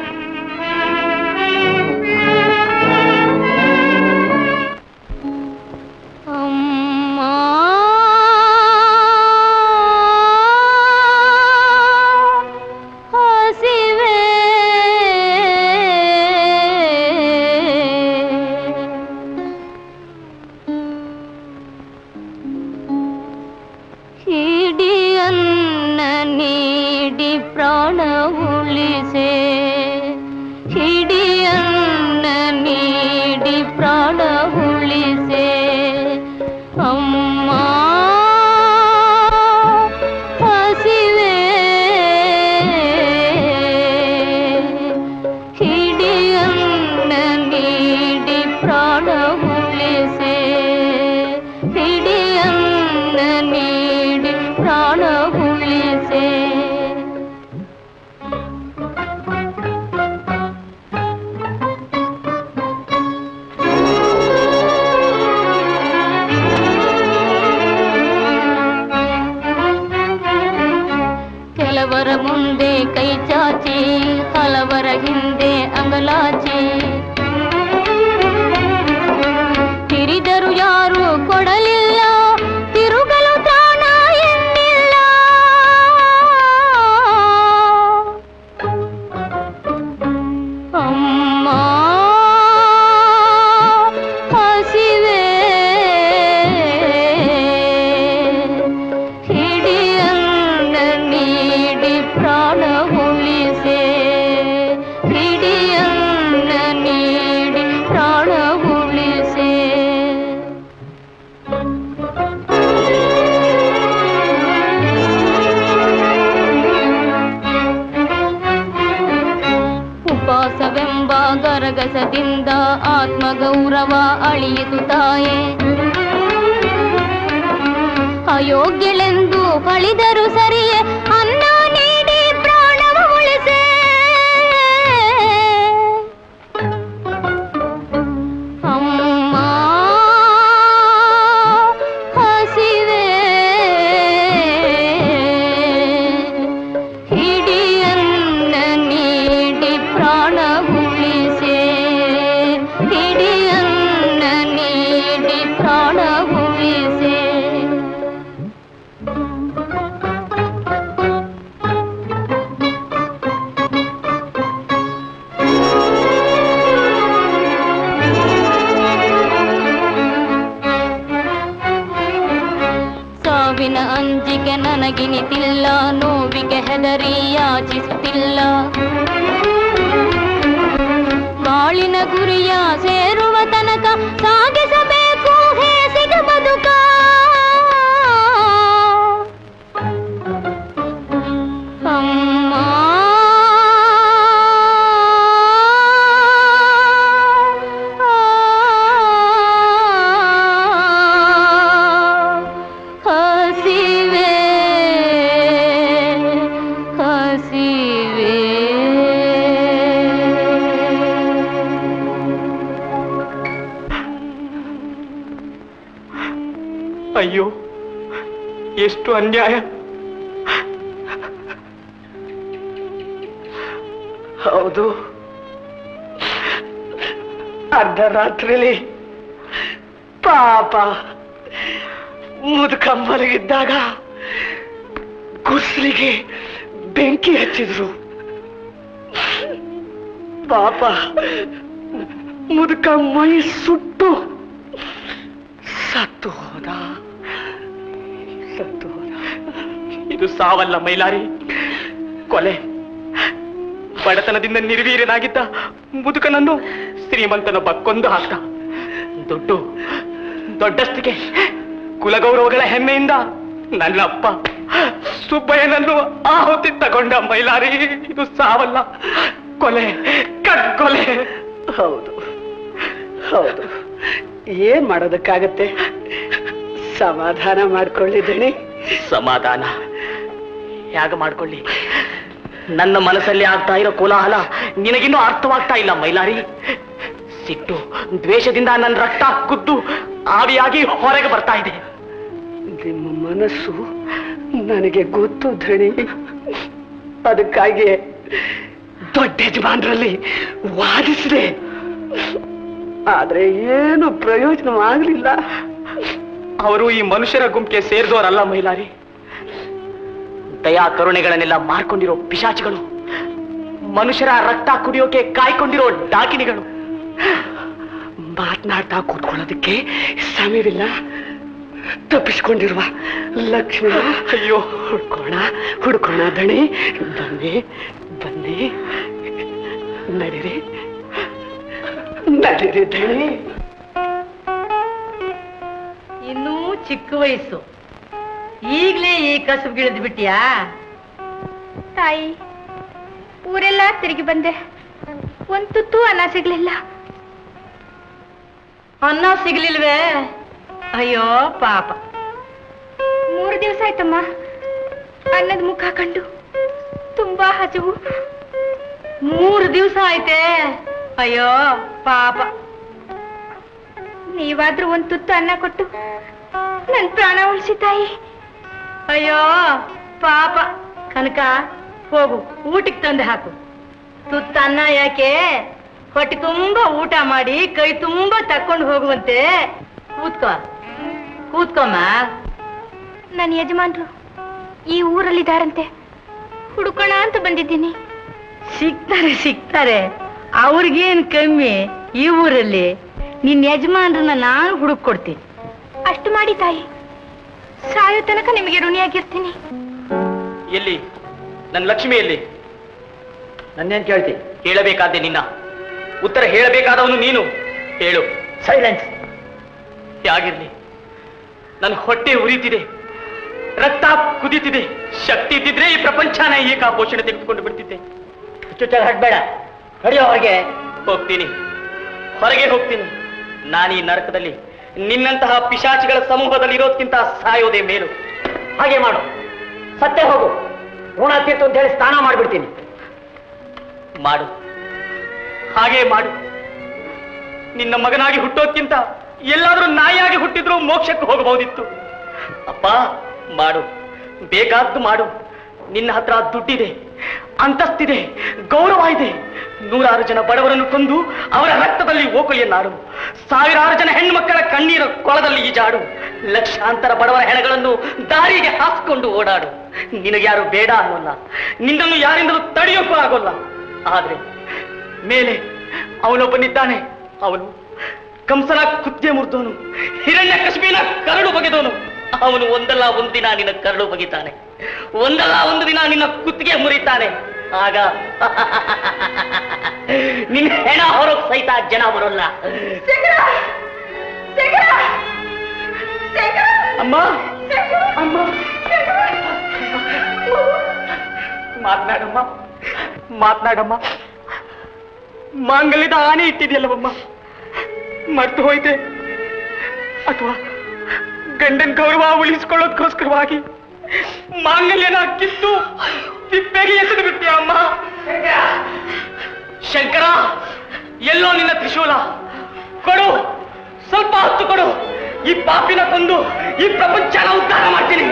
ಅಯೋಗ್ಯಳೆಂದು
ಎಷ್ಟು ಮೈಲಾರಿ ಕೊಲೆ. ಬಡತನದಿಂದ ನಿರ್ವೀರ್ಯನಾಗಿದ್ದ ಮುದುಕನನ್ನು ಶ್ರೀಮಂತನ ಬಕ್ಕೊಂದು ಹಾಕ್ತ ದುಡ್ಡು ದೊಡ್ಡಷ್ಟಿಗೆ ಕುಲಗೌರವಗಳ ಹೆಮ್ಮೆಯಿಂದ ನನ್ನ ಅಪ್ಪ ಸುಬ್ಬಯ್ಯನನ್ನು ಆಹುತಿ ತಗೊಂಡ ಮೈಲಾರಿ ಇದು ಸಾವಲ್ಲ. ಕೊಲೆ ಕೊಲೆ
ಹೌದು ಹೌದು. ಏನ್ ಮಾಡೋದಕ್ಕಾಗತ್ತೆ? ಸಮಾಧಾನ ಮಾಡ್ಕೊಳ್ಳಿದ್ದೇನೆ
ಸಮಾಧಾನ. ಯಾಗ ಮಾಡ್ಕೊಳ್ಳಿ. ನನ್ನ ಮನಸ್ಸಲ್ಲಿ ಆಗ್ತಾ ಇರೋ ಕೋಲಾಹಲ ನಿನಗಿನ್ನೂ ಅರ್ಥವಾಗ್ತಾ ಇಲ್ಲ ಮೈಲಾರಿ. ಸಿಟ್ಟು ದ್ವೇಷದಿಂದ ನನ್ನ ರಕ್ತ ಕುದ್ದು ಆವಿಯಾಗಿ ಹೊರಗೆ ಬರ್ತಾ ಇದೆ.
ನಿಮ್ಮ ಮನಸ್ಸು ನನಗೆ ಗೊತ್ತು ಧಣಿ. ಅದಕ್ಕಾಗಿ ದೊಡ್ಡ ಯಜಮಾನರಲ್ಲಿ ವಾದಿಸಿದೆ. ಆದ್ರೆ ಏನು ಪ್ರಯೋಜನವಾಗಲಿಲ್ಲ.
ಅವರು ಈ ಮನುಷ್ಯರ ಗುಂಪಿಗೆ ಸೇರಿದವರಲ್ಲ ಮೈಲಾರಿ. ದಯಾ ಕರುಣೆಗಳನ್ನೆಲ್ಲ ಮಾರ್ಕೊಂಡಿರೋ ಪಿಶಾಚಿಗಳು ಮನುಷ್ಯರ ರಕ್ತ ಕುಡಿಯೋಕೆ ಕಾಯ್ಕೊಂಡಿರೋ ಡಾಕಿನಿಗಳು
ಮಾತನಾಡ್ತಾ ಕೂತ್ಕೊಳ್ಳೋದಕ್ಕೆ ಸಮಯವಿಲ್ಲ. ತಪ್ಪಿಸ್ಕೊಂಡಿರುವ ಲಕ್ಷ್ಮಿ ಅಯ್ಯೋ. ಹುಡ್ಕೋಣ ಹುಡ್ಕೋಣ ದಣಿ ಬನ್ನಿ ಬನ್ನಿ. ನಡೀರಿ ನಡೀರಿ ದಣಿ.
ಇನ್ನೂ ಚಿಕ್ಕ ವಯಸ್ಸು. ಈಗ್ಲೇ ಈ ಕಸಬ್ಗಿಳಿದ್ ಬಿಟ್ಟಿಯಾ?
ತಾಯಿ ಊರೆಲ್ಲ ತಿರುಗಿ ಬಂದೆ. ಒಂದ್ ತುತ್ತು ಅನ್ನ ಸಿಗ್ಲಿಲ್ಲ.
ಅನ್ನ ಸಿಗ್ಲಿಲ್ವೇ? ಅಯ್ಯೋ ಪಾಪ.
ಮೂರು ದಿವಸ ಆಯ್ತಮ್ಮ.
ಅನ್ನದ ಮುಖ ಕಂಡು ತುಂಬಾ ಹಜವು
ಮೂರು ದಿವಸ ಆಯ್ತೆ? ಅಯ್ಯೋ ಪಾಪ.
ನೀವಾದ್ರೂ ಒಂದ್ ತುತ್ತು ಅನ್ನ ಕೊಟ್ಟು ನನ್ ಪ್ರಾಣ ಉಳಿಸಿ ತಾಯಿ.
ಅಯ್ಯೋ ಪಾಪ. ಕನಕ ಹೋಗು ಊಟಕ್ಕೆ ತಂದು ಹಾಕು. ತುತ್ತನ್ನ ಯಾಕೆ? ಹೊಟ್ಟೆ ತುಂಬಾ ಊಟ ಮಾಡಿ ಕೈ ತುಂಬಾ ತಕ್ಕೊಂಡು ಹೋಗುವಂತೆ. ಕೂತ್ಕೋ. ಕೂತ್ಕೊಮ್ಮ.
ನನ್ನ ಯಜಮಾನ್ರು ಈ ಊರಲ್ಲಿದ್ದಾರಂತೆ. ಹುಡುಕೋಣ ಅಂತ ಬಂದಿದ್ದೀನಿ.
ಸಿಗ್ತಾರೆ ಸಿಗ್ತಾರೆ. ಅವ್ರಿಗೇನ್ ಕಮ್ಮಿ ಈ ಊರಲ್ಲಿ? ನಿನ್ ಯಜಮಾನ್ರನ್ನ ನಾನು ಹುಡುಕ್ ಕೊಡ್ತೀನಿ.
ಅಷ್ಟು ಮಾಡಿ ತಾಯಿ. ಸಾಯೋ ತನಕ ನಿಮಗೆ ಋಣಿಯಾಗಿರ್ತೀನಿ.
ಎಲ್ಲಿ? ನನ್ನ ಲಕ್ಷ್ಮಿ ಎಲ್ಲಿ?
ನನ್ನೇನ್ ಕೇಳ್ತಿ?
ಹೇಳಬೇಕಾದ್ದೆ ನಿನ್ನ. ಉತ್ತರ ಹೇಳಬೇಕಾದವನು ನೀನು. ಹೇಳು.
ಸೈಲೆನ್ಸ್
ಯಾಗಿರ್ಲಿ ನನ್ನ ಹೊಟ್ಟೆ ಉರಿತಿದೆ. ರಕ್ತ ಕುದೀತಿದೆ. ಶಕ್ತಿ ಇದ್ದಿದ್ರೆ ಈ ಪ್ರಪಂಚನ ಏಕಾಪೋಷಣೆ ತೆಗೆದುಕೊಂಡು ಬಿಡ್ತಿದ್ದೆ.
ಹಡ್ಬೇಡ ಹೊಡೆಯೋ ಹೊರಗೆ.
ಹೋಗ್ತೀನಿ. ಹೊರಗೆ ಹೋಗ್ತೀನಿ. ನಾನು ಈ ನರಕದಲ್ಲಿ ನಿನ್ನಂತಹ ಪಿಶಾಚಿಗಳ ಸಮೂಹದಲ್ಲಿ ಇರೋದ್ಕಿಂತ ಸಾಯೋದೇ ಮೇಲು.
ಹಾಗೆ ಮಾಡು. ಸತ್ಯ ಹೋಗು. ಋಣ ತೀರ್ತು ಅಂತ ಹೇಳಿ ಸ್ನಾನ ಮಾಡಿಬಿಡ್ತೀನಿ.
ಮಾಡು. ಹಾಗೆ ಮಾಡು. ನಿನ್ನ ಮಗನಾಗಿ ಹುಟ್ಟೋದ್ಕಿಂತ ಎಲ್ಲಾದ್ರೂ ನಾಯಿಯಾಗಿ ಹುಟ್ಟಿದ್ರು ಮೋಕ್ಷಕ್ಕೆ ಹೋಗಬಹುದಿತ್ತು. ಅಪ್ಪ, ಮಾಡು. ಬೇಕಾದ್ದು ಮಾಡು. ನಿನ್ನ ಹತ್ರ ದುಡ್ಡಿದೆ. ಅಂತಸ್ತಿದೆ ಗೌರವ ಇದೆ ನೂರಾರು ಜನ ಬಡವರನ್ನು ಕೊಂದು ಅವರ ರಕ್ತದಲ್ಲಿ ಓಕಳಿಯನ್ನಾಡು. ಸಾವಿರಾರು ಜನ ಹೆಣ್ಮಕ್ಕಳ ಕಣ್ಣೀರ ಕೊಳದಲ್ಲಿ ಈಜಾಡು. ಲಕ್ಷಾಂತರ ಬಡವರ ಹೆಣಗಳನ್ನು ದಾರಿಗೆ ಹಾಸ್ಕೊಂಡು ಓಡಾಡು. ನಿನಗ್ಯಾರು ಬೇಡ ಅನ್ನೋಲ್ಲ. ನಿನ್ನನ್ನು ಯಾರಿಂದಲೂ ತಡೆಯೋಕ್ಕೂ ಆಗೋಲ್ಲ. ಆದ್ರೆ ಮೇಲೆ ಅವನೊಬ್ಬನಿದ್ದಾನೆ. ಅವನು ಕಂಸನ ಕುತ್ತೆ ಮುರಿದೋನು. ಹಿರಣ್ಯ ಕಶ್ಮೀರ ಕರಡು ಬಗೆದೋನು. ಅವನು ಒಂದಲ್ಲ ಒಂದಿನ ದಿನ ನಿನ್ನ ಕರಡು ಬಗಿತಾನೆ ಒಂದಲ್ಲ ಒಂದು ದಿನ ನಿನ್ನ ಕುತ್ತಿಗೆ ಮುರಿತಾನೆ ಆಗ ನಿನ್ನ ಹೆಣ ಹೊರಗ್ ಸಹಿತ ಜನ ಬರೋಲ್ಲ. ಅಮ್ಮ! ಅಮ್ಮ! ಮಾತನಾಡಮ್ಮ ಮಾತನಾಡಮ್ಮ. ಮಾಂಗಲ್ಯದ ಆನೆ ಇಟ್ಟಿದೆಯಲ್ಲವಮ್ಮ? ಮರ್ತು ಹೋಯ್ತೆ. ಅಥವಾ ಗಂಡನ್ ಗೌರವ ಉಳಿಸ್ಕೊಳ್ಳೋದಕ್ಕೋಸ್ಕರವಾಗಿ ಮಾಂಗಲ್ಯನ ಕಿತ್ತು ತಿಪ್ಪೆಗೆ ಎಸೆದು ಬಿಟ್ಟೆ ಅಮ್ಮ. ಶಂಕರ, ಎಲ್ಲೋ ನಿನ್ನ ತ್ರಿಶೂಲ. ಕೊಡು, ಸ್ವಲ್ಪ ಹೊತ್ತು ಕೊಡು. ಈ ಪಾಪಿನ ಕೊಂದು ಈ ಪ್ರಪಂಚನ ಉದ್ಧಾರ ಮಾಡ್ತೀನಿ.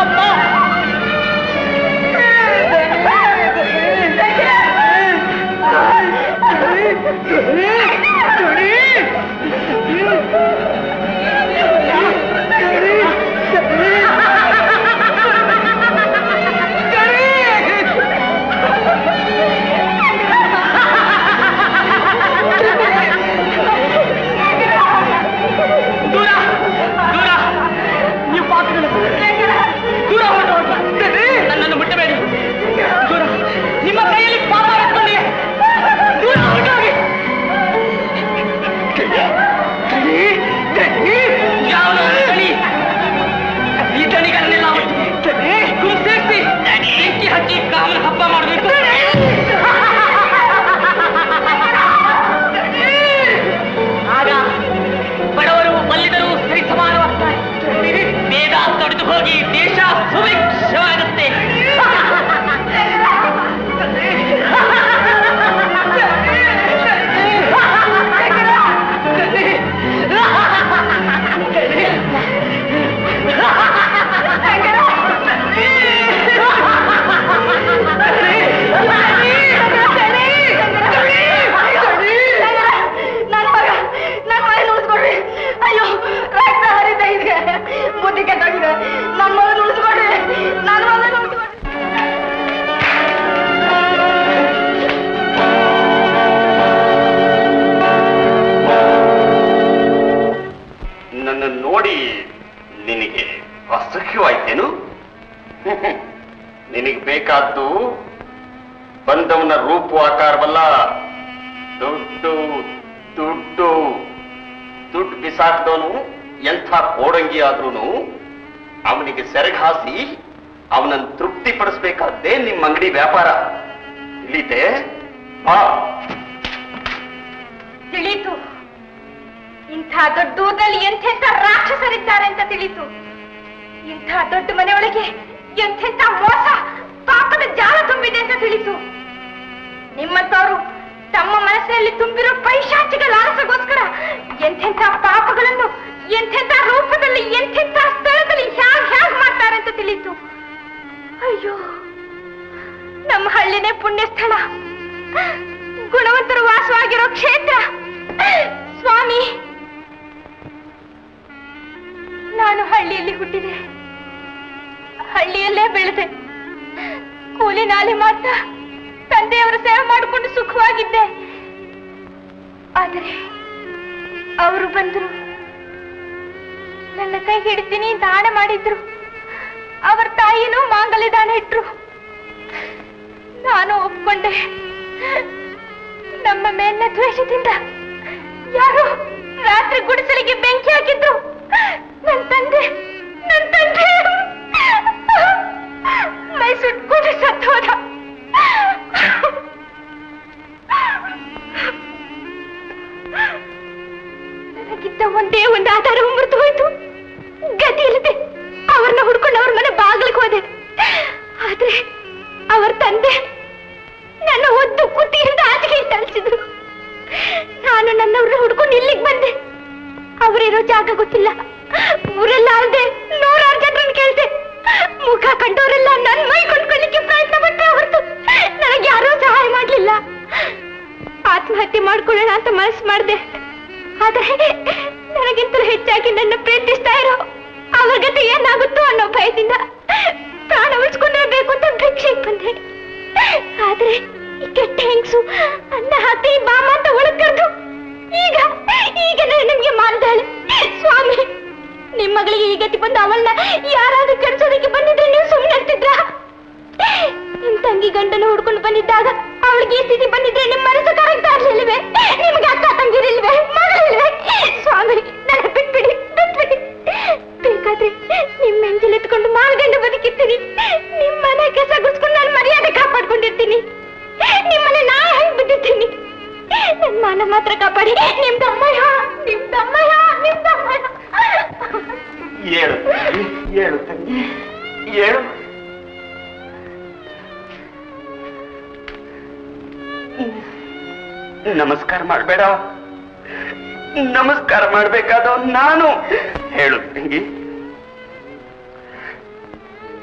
ಅಮ್ಮ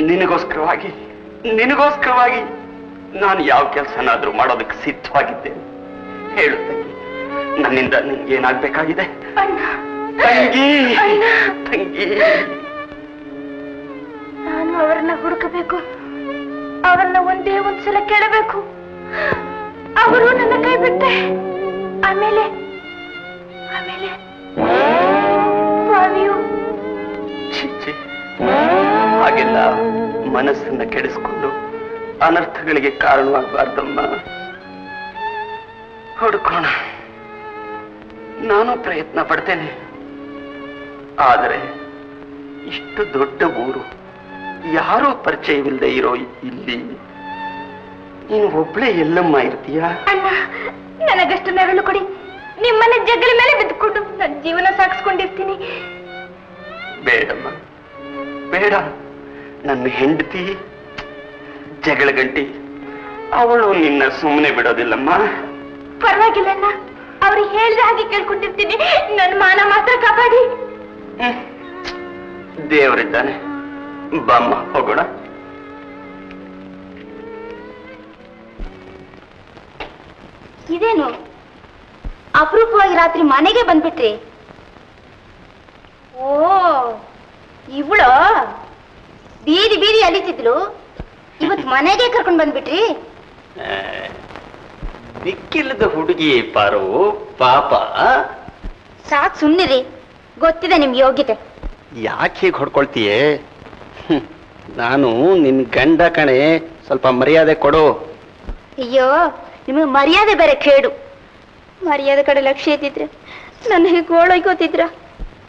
ನಿನಗೋಸ್ಕರವಾಗಿ ನಿನಗೋಸ್ಕರವಾಗಿ ನಾನು ಯಾವ ಕೆಲಸನಾದರೂ ಮಾಡೋದಕ್ಕೆ ಸಿದ್ಧವಾಗಿದ್ದೇನೆ ಹೇಳು ತಂಗಿ ನನ್ನಿಂದ ನಿನ್ಗೇನಾಗ್ಬೇಕಾಗಿದೆ ತಂಗಿ ತಂಗಿ.
ನಾನು ಅವರನ್ನ ಹುಡುಕಬೇಕು. ಅವರನ್ನ ಒಂದೇ ಒಂದ್ಸಲ ಕೇಳಬೇಕು. ಅವರು ನನ್ನ ಕೈ ಬಿಟ್ಟೆ ಆಮೇಲೆ
ಹಾಗೆಲ್ಲ ಮನಸ್ಸನ್ನ ಕೆಡಿಸ್ಕೊಂಡು ಅನರ್ಥಗಳಿಗೆ ಕಾರಣವಾಗಬಾರ್ದಮ್ಮ. ಹುಡುಕೋಣ ನಾನು ಪ್ರಯತ್ನ ಪಡ್ತೇನೆ. ಆದರೆ ಇಷ್ಟು ದೊಡ್ಡ ಊರು ಯಾರೋ ಪರಿಚಯವಿಲ್ಲದೆ ಇರೋ ಇಲ್ಲಿ ನೀನು ಒಬ್ಳೆ ಎಲ್ಲಮ್ಮ ಇರ್ತೀಯಾ?
ಅಣ್ಣ ನನಗಷ್ಟು ನೆರಳು ಕೊಡಿ. ನಿಮ್ಮನೆ ಜಗಳ ಮೇಲೆ ಬಿದ್ದುಕೊಂಡು ನನ್ನ ಜೀವನ ಸಾಗಿಸ್ಕೊಂಡಿರ್ತೀನಿ.
ಬೇಡಮ್ಮ. ಬೇಡ. ನನ್ನ ಹೆಂಡತಿ ಜಗಳ ಗಂಟಿ ಅವಳು ನಿನ್ನ ಸುಮ್ಮನೆ ಬಿಡೋದಿಲ್ಲಮ್ಮ.
ಪರವಾಗಿಲ್ಲಣ್ಣ ಅವ್ರು ಹೇಳಿದ ಹಾಗೆ ಕೇಳ್ಕೊಂಡಿರ್ತೀನಿ. ನನ್ನ ಮಾನ ಮಾತ್ರ ಕಾಪಾಡಿ.
ದೇವರಿದ್ದಾನೆ. ಬಾಮ್ಮ ಹೋಗೋಣ.
ಇದೇನು? ಅಪರೂಪವಾಗಿ ರಾತ್ರಿ ಮನೆಗೆ ಬಂದ್ಬಿಟ್ರಿ? ಓ ಇವಳು? ಬೀದಿ ಬೀದಿ ಅಲಿತಿದ್ಲು. ಇವತ್ತು ಮನೆಗೆ ಕರ್ಕೊಂಡು ಬಂದ್ಬಿಟ್ರಿ.
ದಿಕ್ಕಿಲ್ಲದ ಹುಡುಗಿ ಪಾರು ಪಾಪ
ಸಾಕ್ ಸುಮ್ನಿರಿ. ಗೊತ್ತಿದೆ ನಿಮ್ಗೆ ಯೋಗ್ಯತೆ.
ಯಾಕೆ ಹೀಗೆ ಹೊಡ್ಕೊಳ್ತೀಯೇ? ಹ್ಮ್. ನಾನು ನಿನ್ ಗಂಡ ಕಣೆ ಸ್ವಲ್ಪ ಮರ್ಯಾದೆ ಕೊಡು.
ಅಯ್ಯೋ ನಿಮಗೆ ಮರ್ಯಾದೆ ಬೇರೆ ಕೇಡು. ಮರ್ಯಾದೆ ಕಡೆ ಲಕ್ಷ್ಯ ಇದ್ದಿದ್ರೆ ನನ್ನ ಹೀಗೆ ಗೋಳೋಯ್ಕೋತಿದ್ರ?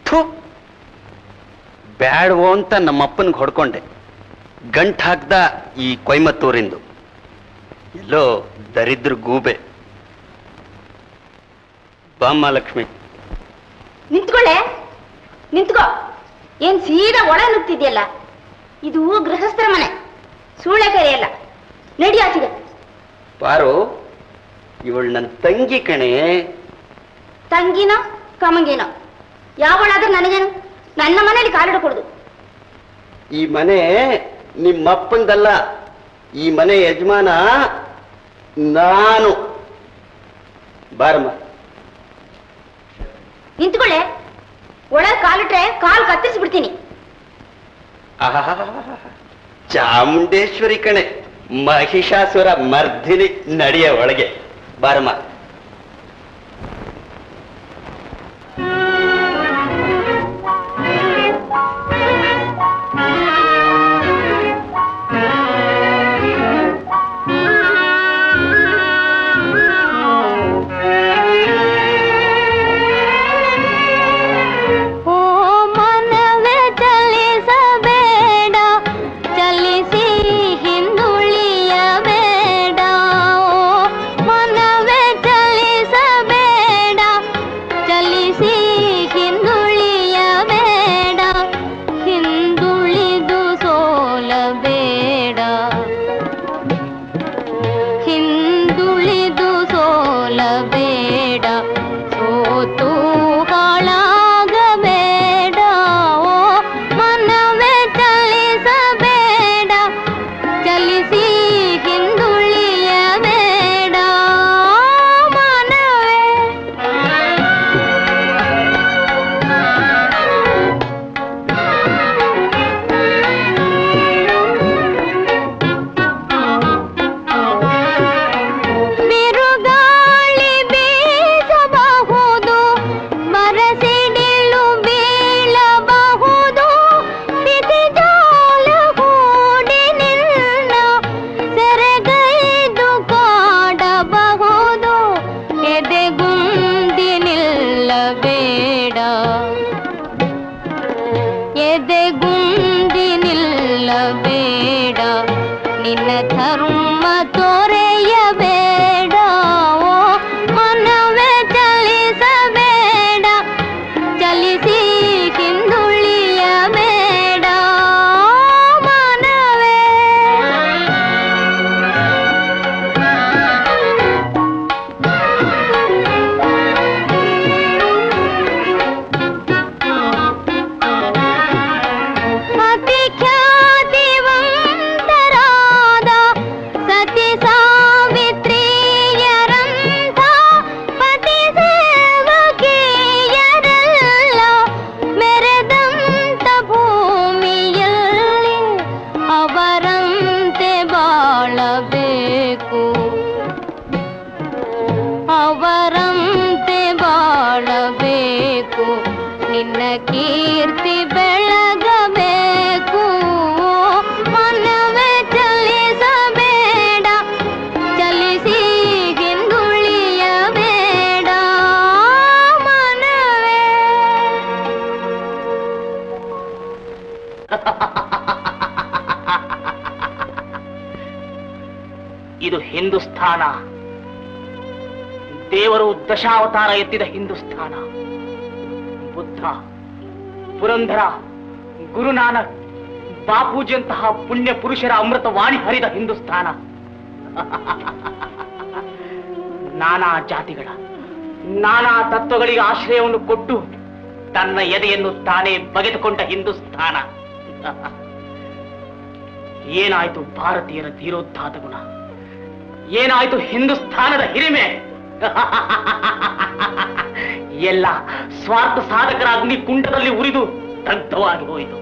ಥು ಬ್ಯಾಡ್ವೋ ಅಂತ ನಮ್ಮಪ್ಪನಿಗೆ ಹೊಡ್ಕೊಂಡೆ. ಗಂಟು ಹಾಕ್ದ ಈ ಕೊಯ್ಮತ್ತೂರಿಂದು. ಎಲ್ಲೋ ದರಿದ್ರ ಗೂಬೆ. ಬಾಮ್ಮ ಲಕ್ಷ್ಮಿ
ನಿಂತ್ಕೊಳ್ಳೆ. ನಿಂತ್ಕೋ. ಏನ್ ಸೀದಾ ಒಳ ನುಗ್ತಿದ್ಯಲ್ಲ?
ಇದು ಗೃಹಸ್ಥರ ಮನೆ. ಸೂಳೆ ಕರೆಯಲ್ಲ ನಡಿ ಆಚೆಗೆ.
ಪಾರು ಇವಳು ನನ್ನ ತಂಗಿ ಕಣೆ.
ತಂಗಿನೋ ಕಮಂಗಿನೋ? ಯಾವಳಾದ್ರೂ ನನಗೇನು? ನನ್ನ ಮನೆಯಲ್ಲಿ ಕಾಲಿಡಕೂಡುದು
ಈ ಮನೆ ನಿಮ್ಮಪ್ಪಂದಲ್ಲ ಈ ಮನೆ ಯಜಮಾನ ನಾನು. ಬಾರಮ್ಮ.
ನಿಂತ್ಕೊಳ್ಳೆ. ಒಳಗೆ ಕಾಲಿಟ್ರೆ ಕಾಲು ಕತ್ತರಿಸ್ಬಿಡ್ತೀನಿ.
ಬಿಡ್ತೀನಿ ಚಾಮುಂಡೇಶ್ವರಿ ಕಣೆ ಮಹಿಷಾಸುರ ಮರ್ದಿನಿ ನಡೆಯ ಒಳಗೆ. ಬಾರಮ್ಮ.
ಎತ್ತಿದ ಹಿಂದೂಸ್ಥಾನ. ಬುದ್ಧ ಪುರಂಧರ ಗುರುನಾನಕ್, ಬಾಪೂಜಿಯಂತಹ ಪುಣ್ಯ ಪುರುಷರ ಅಮೃತ ವಾಣಿ ಹರಿದ ಹಿಂದೂಸ್ಥಾನ. ನಾನಾ ಜಾತಿಗಳ, ನಾನಾ ತತ್ವಗಳಿಗೆ ಆಶ್ರಯವನ್ನು ಕೊಟ್ಟು ತನ್ನ ಎದೆಯನ್ನು ತಾನೇ ಬಗೆದುಕೊಂಡ ಹಿಂದೂಸ್ಥಾನ. ಏನಾಯ್ತು ಭಾರತೀಯರ ಧೀರೋದ್ಧಾತ ಗುಣ? ಏನಾಯ್ತು ಹಿಂದೂಸ್ಥಾನದ ಹಿರಿಮೆ? ಎಲ್ಲ ಸ್ವಾರ್ಥ ಸಾಧಕರ ಅಗ್ನಿ ಕುಂಡದಲ್ಲಿ ಉರಿದು ದಗ್ಧವಾಗಿ ಹೋಯಿತು.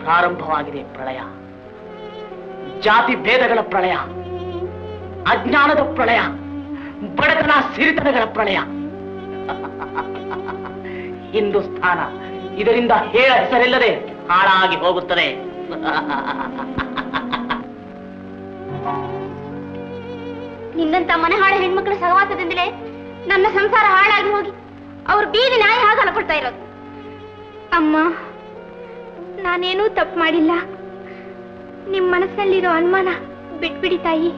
ಪ್ರಾರಂಭವಾಗಿದೆ ಪ್ರಳಯ. ಜಾತಿ ಭೇದಗಳ ಪ್ರಳಯ. ಅಜ್ಞಾನದ ಪ್ರಳಯ. ಬಡತನ ಸಿರಿತನಗಳ ಪ್ರಳಯ. ಹಿಂದೂಸ್ಥಾನ ಇದರಿಂದ ಹೇಳ ಹೆಸರಿಲ್ಲದೆ ಹಾಳಾಗಿ ಹೋಗುತ್ತದೆ.
ನಿನ್ನಂತ ಮನೆ ಹಾಳ ಹೆಣ್ಮಕ್ಳ ಸಹವಾಸದಿಂದಲೇ ನನ್ನ ಸಂಸಾರ ಹಾಳಾಗಿ ಹೋಗಿ ಅವ್ರು ಬೀದಿ ನಾಯಿ ಹಾಗೆ ಅನ್ಕೊಳ್ತಾ ಇರೋದು. ಅಮ್ಮ ನಾನೇನೂ ತಪ್ಪು ಮಾಡಿಲ್ಲ. ನಿಮ್ ಮನಸ್ಸಲ್ಲಿರೋ ಅನುಮಾನ ಬಿಟ್ಬಿಡಿ ತಾಯಿ.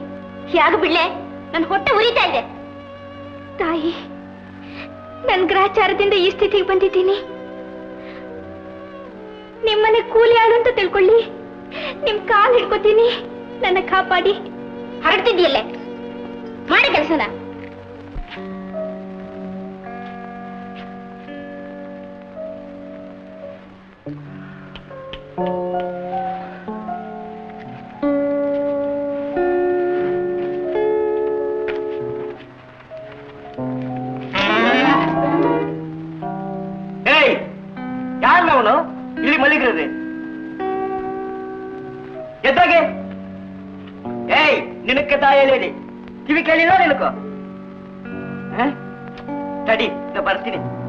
ಯಾಗ ಬಿಡ್ಲೆ? ನನ್ನ ಹೊಟ್ಟೆ ಉರಿತಾ ಇದೆ. ತಾಯಿ ನನ್ ಗ್ರಹಚಾರದಿಂದ ಈ ಸ್ಥಿತಿಗೆ ಬಂದಿದ್ದೀನಿ.
ಅವನು? ಇಲ್ಲಿ ಮಲಗಿರೋದೆ. ಎದ್ದಾಗೆ? ಏಯ್ ತಾಯಲೇಡಿ ಕಿವಿ ಕೇಳಿಲ್ಲ ನಿನಕು? ತಡಿ ಬರ್ತೀನಿ.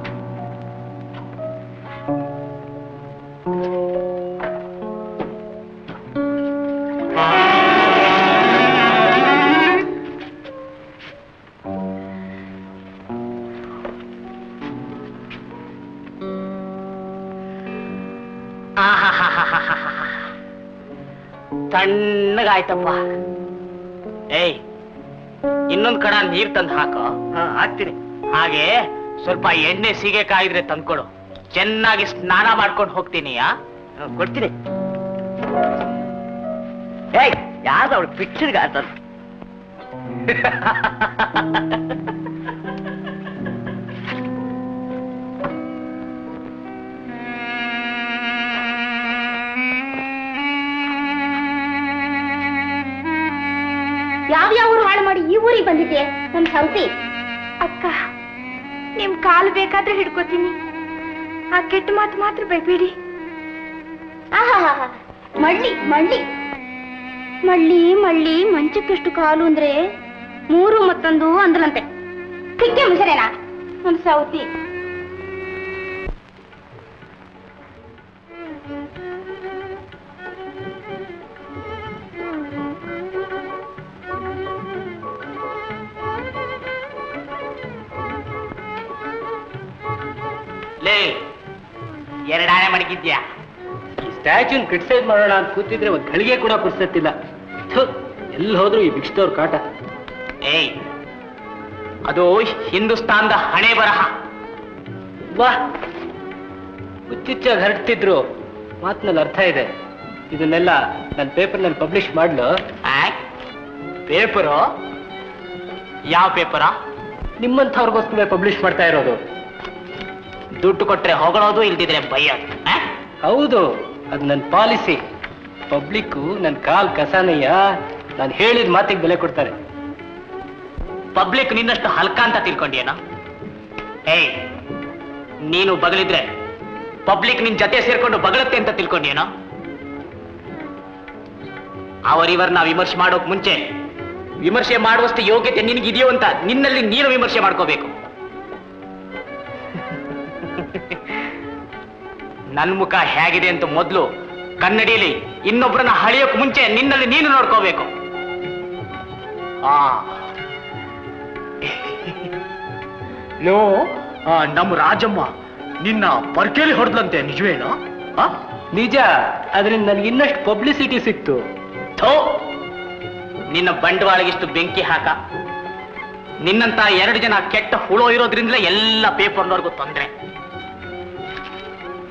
ತಣ್ಣಗಾಯ್ತಪ್ಪ ಏಯ್ ಇನ್ನೊಂದ್ ಕಡ ನೀರ್ ತಂದು ಹಾಕು.
ಹಾಕ್ತೀನಿ.
ಹಾಗೆ ಸ್ವಲ್ಪ ಎಣ್ಣೆ ಸೀಗೆ ಕಾಯಿದ್ರೆ ತಂದ್ಕೊಡು. ಚೆನ್ನಾಗಿ ಸ್ನಾನ ಮಾಡ್ಕೊಂಡು ಹೋಗ್ತೀನಿ
ಕೊಡ್ತೀನಿ. ಏಯ್ ಯಾರು ಅವಳು ಪಿಕ್ಚರ್ಗೆ ಆತ
ಬಂದಿದ್ಯೆ ನಮ್ ಸೌತಿ ಅಕ್ಕ ನಿಮ್ ಕಾಲು ಬೇಕಾದ್ರೆ ಹಿಡ್ಕೋತೀನಿ ಆ ಕೆಟ್ಟ ಮಾತು ಮಾತ್ರ ಬೈಬೇಡಿ ಮಳ್ಳಿ ಮಳ್ಳಿ ಮಳ್ಳಿ ಮಳ್ಳಿ ಮಂಚಕ್ಕೆಷ್ಟು ಕಾಲು ಅಂದ್ರೆ ಮೂರು ಮತ್ತೊಂದು ಅಂದ್ರಂತೆ ಕಿಕ್ಕೆ ಮುಸರೇನಾ ನಮ್ ಸೌತಿ
ಸ್ಟ್ಯಾಚ್ಯೂನ್ ಕ್ರಿಟಿಸೈಸ್ ಮಾಡೋಣ ಅಂತ ಕೂತಿದ್ರೆ ಒಂದು ಗಳಿಗೆ ಕೂಡ ಪುರ್ಸತ್ತಿಲ್ಲ ಎಲ್ಲಿ ಹೋದ್ರು ಈ ಬಿಕ್ಸ್ದವ್ರ ಕಾಟ.
ಏಯ್ ಅದು ಹಿಂದೂಸ್ತಾನದ ಹಣೆ ಬರಹ.
ವಾ ಹುಚ್ಚುಚ್ಚಾಗಿ ಹರಡ್ತಿದ್ರು ಮಾತಿನಲ್ಲಿ ಅರ್ಥ ಇದೆ. ಇದನ್ನೆಲ್ಲ ನನ್ನ ಪೇಪರ್ನಲ್ಲಿ ಪಬ್ಲಿಷ್ ಮಾಡ್ಲು.
ಪೇಪರು? ಯಾವ ಪೇಪರಾ?
ನಿಮ್ಮಂಥವ್ರಿಗೋಸ್ಕರ ಪಬ್ಲಿಷ್ ಮಾಡ್ತಾ ಇರೋದು.
ದುಡ್ಡು ಕೊಟ್ರೆ ಹೊಗಳೋದು ಇಲ್ದಿದ್ರೆ ಭಯ?
ಹೌದು. ಅದು ನನ್ನ ಪಾಲಿಸಿ. ಪಬ್ಲಿಕ್ಕು ನನ್ನ ಕಾಲ್ ಕಸಾನಯ್ಯ, ನಾನು ಹೇಳಿದ ಮಾತಿಗೆ ಬೆಲೆ ಕೊಡ್ತಾರೆ.
ಪಬ್ಲಿಕ್ ನಿನ್ನಷ್ಟು ಹಲ್ಕ ಅಂತ ತಿಳ್ಕೊಂಡಿಯೇನ? ಏಯ್, ನೀನು ಬಗಲಿದ್ರೆ ಪಬ್ಲಿಕ್ ನಿನ್ ಜೊತೆ ಸೇರ್ಕೊಂಡು ಬಗಳುತ್ತೆ ಅಂತ ತಿಳ್ಕೊಂಡಿಯೇನ? ಅವರಿವರ್ನ ವಿಮರ್ಶೆ ಮಾಡೋಕ್ ಮುಂಚೆ, ವಿಮರ್ಶೆ ಮಾಡುವಷ್ಟು ಯೋಗ್ಯತೆ ನಿನಗಿದೆಯೋ ಅಂತ ನಿನ್ನಲ್ಲಿ ನೀನು ವಿಮರ್ಶೆ ಮಾಡ್ಕೋಬೇಕು. ನನ್ ಮುಖ ಹೇಗಿದೆ ಅಂತ ಮೊದಲು ಕನ್ನಡಿಯಲ್ಲಿ ಇನ್ನೊಬ್ಬರನ್ನ ಹಳಿಯೋಕ್ ಮುಂಚೆ ನಿನ್ನಲ್ಲಿ ನೀನು ನೋಡ್ಕೋಬೇಕು. ಆ. ಲೋ ನಮ್ಮ ರಾಜಮ್ಮ ನಿನ್ನ ಪರ್ಕೇಲಿ ಹೊಡೆದಂತೆ ನಿಜವೇನೋ?
ನಿಜ ಅದರಿಂದ ನನಗೆ ಇನ್ನಷ್ಟು ಪಬ್ಲಿಸಿಟಿ ಸಿಕ್ತು.
ಥೋ! ನಿನ್ನ ಬಂಡವಾಳಗಿಷ್ಟು ಬೆಂಕಿ ಹಾಕ. ನಿನ್ನಂತ ಎರಡು ಜನ ಕೆಟ್ಟ ಹುಳೋ ಇರೋದ್ರಿಂದಲೇ ಎಲ್ಲ ಪೇಪರ್ನವ್ರಿಗೂ ತೊಂದ್ರೆ.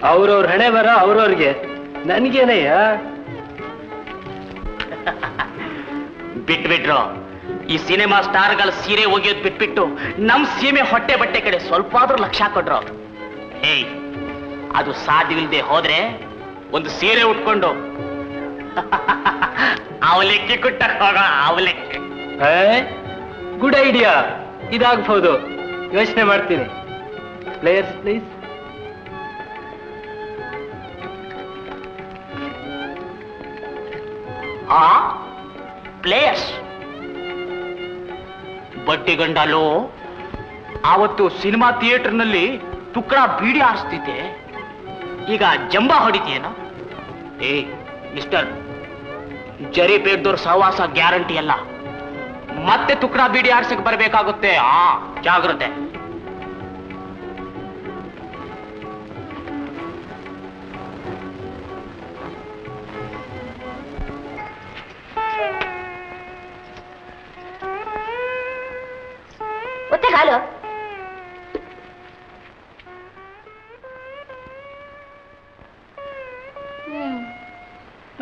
ಅವ್ರವ್ರ ಹಣೆ ಬರ ಅವ್ರವ್ರಿಗೆ. ನನ್ಗೇನಯ್ಯ?
ಬಿಟ್ಬಿಟ್ರು. ಈ ಸಿನಿಮಾ ಸ್ಟಾರ್ಗಳ ಸೀರೆ ಒಗೆಯೋದ್ ಬಿಟ್ಬಿಟ್ಟು ನಮ್ ಸೀಮೆ ಹೊಟ್ಟೆ ಬಟ್ಟೆ ಕಡೆ ಸ್ವಲ್ಪ ಆದ್ರೂ ಲಕ್ಷ ಕೊಟ್ರು. ಏಯ್ ಅದು ಸಾಧ್ಯವಿಲ್ಲದೆ ಹೋದ್ರೆ ಒಂದು ಸೀರೆ ಉಟ್ಕೊಂಡು ಅವಲಕ್ಕಿ ಕುಟ್ಟ ಹೋಗ ಅವಲೆಕ್ಕಿ.
Good idea. ಇದಾಗ್ಬೋದು. ಯೋಚನೆ ಮಾಡ್ತೀನಿ. ಪ್ಲೇಯರ್ಸ್ ಪ್ಲೀಸ್
ಪ್ಲೇಯರ್ಸ್ ಬಡ್ಡಿಗಂಡಲು ಆವತ್ತು ಸಿನಿಮಾ ಥಿಯೇಟರ್ನಲ್ಲಿ ತುಕ್ಕಡ ಬೀಡಿ ಆರಿಸ್ತಿದ್ದೆ. ಈಗ ಜಂಬ ಹೊಡಿತೀಯೇನ? ಏ, ಮಿಸ್ಟರ್, ಜರಿ ಬೇಡ್ದವ್ರ ಸಹವಾಸ ಗ್ಯಾರಂಟಿ ಅಲ್ಲ. ಮತ್ತೆ ತುಕ್ಕಡ ಬೀಡಿ ಆರ್ಸಕ್ ಬರಬೇಕಾಗುತ್ತೆ. ಆ, ಜಾಗ್ರತೆ.
ಒತ್ತೆ ಕಾಲು.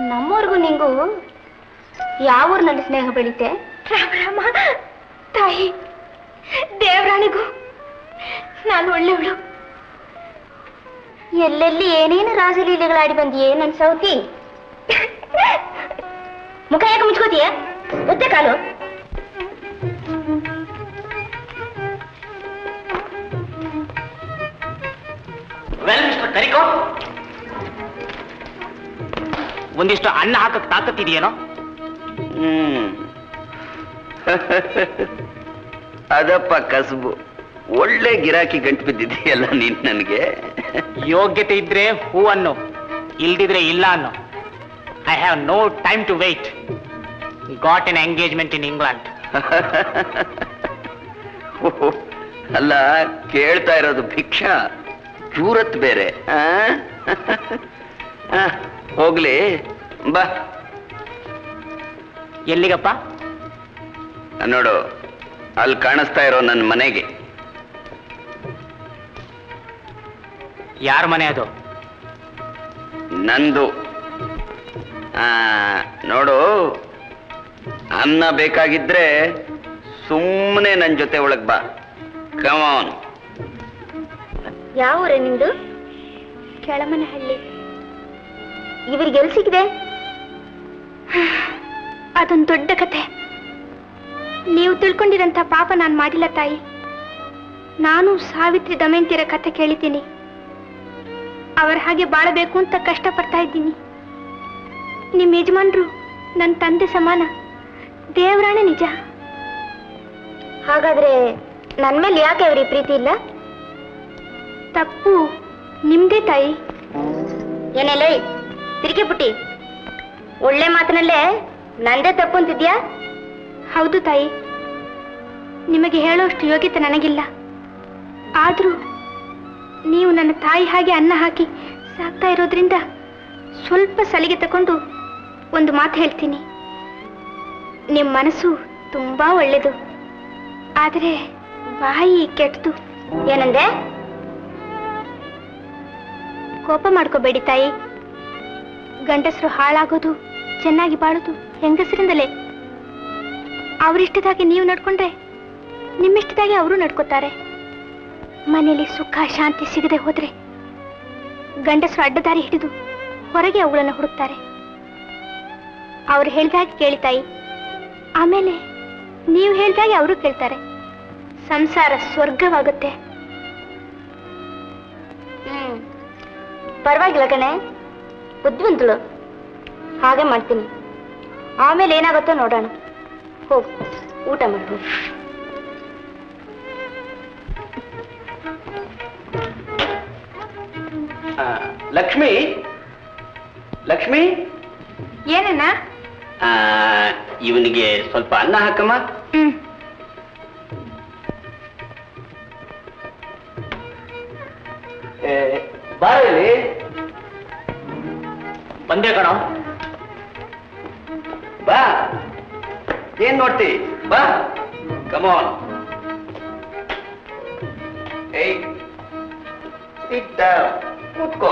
ನಮ್ಮವ್ರಿಗೂ ನಿಂಗೂ ಯಾವ ಊರಿನಲ್ಲಿ ಸ್ನೇಹ ಬೆಳೀತೆ? ರಾಮ ತಾಯಿ ದೇವರಾಣಿಗೂ ನಾನು ಒಳ್ಳೆವಳು ಎಲ್ಲೆಲ್ಲಿ ಏನೇನು ರಾಜಲೀಲೆಗಳಾಡಿ ಬಂದಿಯೇ ನನ್ನ ಸೌತಿ? ಮುಖ ಯಾಕೆ ಮುಚ್ಕೋತೀಯ? ಮತ್ತೆ ಕಾಲು.
ವೆಲ್ ಮಿಸ್ಟರ್ ಕರಿಕೋ ಒಂದಿಷ್ಟು ಅನ್ನ ಹಾಕಕ್ ತಾಕತ್ತಿದೆಯೇನೋ?
ಹ್ಮ್. ಅದಪ್ಪ ಕಸಬು ಒಳ್ಳೆ ಗಿರಾಕಿ ಗಂಟು ಬಿದ್ದಿದೆಯಲ್ಲ ನೀನ್ ನನಗೆ?
ಯೋಗ್ಯತೆ ಇದ್ರೆ ಹೂ ಅನ್ನು ಇಲ್ದಿದ್ರೆ ಇಲ್ಲ ಅನ್ನು. I have no time to wait got an engagement in England
ಅಲ್ಲ ಕೇಳ್ತಾ ಇರೋದು ಭಿಕ್ಷಾ. ಚೂರತ್ ಬೇರೆ. ಹೋಗ್ಲಿ. ಬಾ.
ಎಲ್ಲಿಗಪ್ಪ?
ನೋಡು ಅಲ್ಲಿ ಕಾಣಿಸ್ತಾ ಇರೋ ನನ್ನ ಮನೆಗೆ.
ಯಾರ ಮನೆ ಅದು?
ನಂದು. ಆ, ನೋಡು ಅನ್ನ ಬೇಕಾಗಿದ್ರೆ ಸುಮ್ಮನೆ ನನ್ನ ಜೊತೆ ಒಳಗೆ ಬಾ. ಕಮಾನ್
ಯಾವ ಊರೇ ನಿಂದು ಕೆಳಮನಹಳ್ಳಿ. ಇವರಿಗೆ ಎಲ್ಲಿ ಸಿಕ್ಕಿದೆ? ಅದೊಂದು ದೊಡ್ಡ ಕತೆ. ನೀವು ತಿಳ್ಕೊಂಡಿರಂತ ಪಾಪ ನಾನು ಮಾಡಿಲ್ಲ ತಾಯಿ. ನಾನು ಸಾವಿತ್ರಿ ದಮಯಂತಿರ ಕತೆ ಕೇಳಿದ್ದೀನಿ. ಅವರ ಹಾಗೆ ಬಾಳಬೇಕು ಅಂತ ಕಷ್ಟಪಡ್ತಾ ಇದ್ದೀನಿ. ನಿಮ್ಮ ಯಜಮಾನ್ರು ನನ್ನ ತಂದೆ ಸಮಾನ. ದೇವರಾಣೆ ನಿಜ. ಹಾಗಾದ್ರೆ ನನ್ನ ಮೇಲೆ ಯಾಕೆ ಅವ್ರಿ ಪ್ರೀತಿ ಇಲ್ಲ? ತಪ್ಪು. ನಿಮ್ದೇ ತಾಯಿ? ಏನೆಲ್ಲ ತಿರುಗಿ ಪುಟ್ಟಿ ಒಳ್ಳೆ ಮಾತಿನಲ್ಲೇ ನಂದೇ ತಪ್ಪು ಅಂತಿದ್ಯಾ? ಹೌದು ತಾಯಿ. ನಿಮಗೆ ಹೇಳೋಷ್ಟು ಯೋಗ್ಯತೆ ನನಗಿಲ್ಲ. ಆದರೂ ನೀವು ನನ್ನ ತಾಯಿ ಹಾಗೆ ಅನ್ನ ಹಾಕಿ ಸಾಕ್ತಾ ಇರೋದ್ರಿಂದ ಸ್ವಲ್ಪ ಸಲಿಗೆ ತಕೊಂಡು ಒಂದು ಮಾತು ಹೇಳ್ತೀನಿ. ನಿಮ್ಮ ಮನಸ್ಸು ತುಂಬಾ ಒಳ್ಳೆಯದು ಆದರೆ ಬಾಯಿ ಕೆಟ್ಟದು ಏನಂದೆ? ಕೋಪ ಮಾಡ್ಕೋಬೇಡಿ ತಾಯಿ. ಗಂಡಸರು ಹಾಳಾಗೋದು, ಚೆನ್ನಾಗಿ ಬಾಳೋದು ಹೆಂಗಸರಿಂದಲೇ. ಅವರಿಷ್ಟದಾಗಿ ನೀವು ನಡ್ಕೊಂಡ್ರೆ ನಿಮ್ಮಿಷ್ಟದಾಗಿ ಅವರು ನಡ್ಕೋತಾರೆ. ಮನೆಯಲ್ಲಿ ಸುಖ, ಶಾಂತಿ ಸಿಗದೆ ಹೋದ್ರೆ ಗಂಡಸರು ಅಡ್ಡದಾರಿ ಹಿಡಿದು ಹೊರಗೆ ಅವುಗಳನ್ನು ಹುಡುಕ್ತಾರೆ. ಅವ್ರು ಹೇಳಿದಾಗಿ ಕೇಳಿ ತಾಯಿ. ಆಮೇಲೆ ನೀವು ಹೇಳ್ದಾಗೆ ಅವರು ಕೇಳ್ತಾರೆ. ಸಂಸಾರ ಸ್ವರ್ಗವಾಗುತ್ತೆ. ಹ್ಮ್. ಪರವಾಗಿಲ್ಲ ಕಣೆ. ಬುದ್ಧಿವಂತಳು. ಹಾಗೆ ಮಾಡ್ತೀನಿ. ಆಮೇಲೆ ಏನಾಗುತ್ತೋ ನೋಡೋಣ. ಹೋಗು ಊಟ ಮಾಡು
ಆ, ಲಕ್ಷ್ಮಿ? ಲಕ್ಷ್ಮಿ?
ಏನಣ್ಣ?
ಆ, ಇವನಿಗೆ ಸ್ವಲ್ಪ ಅನ್ನ ಹಾಕಮ್ಮ.
ಹ್ಮ್.
ಬಂದೆ ಕಣೋ
ಬಾ ಏನ್ ನೋಡ್ತಿ ಬಾ ಕಮಾನ್ ಏಯ್ ಸಿಟ್ ಡೌನ್ ಕೂತ್ಕೋ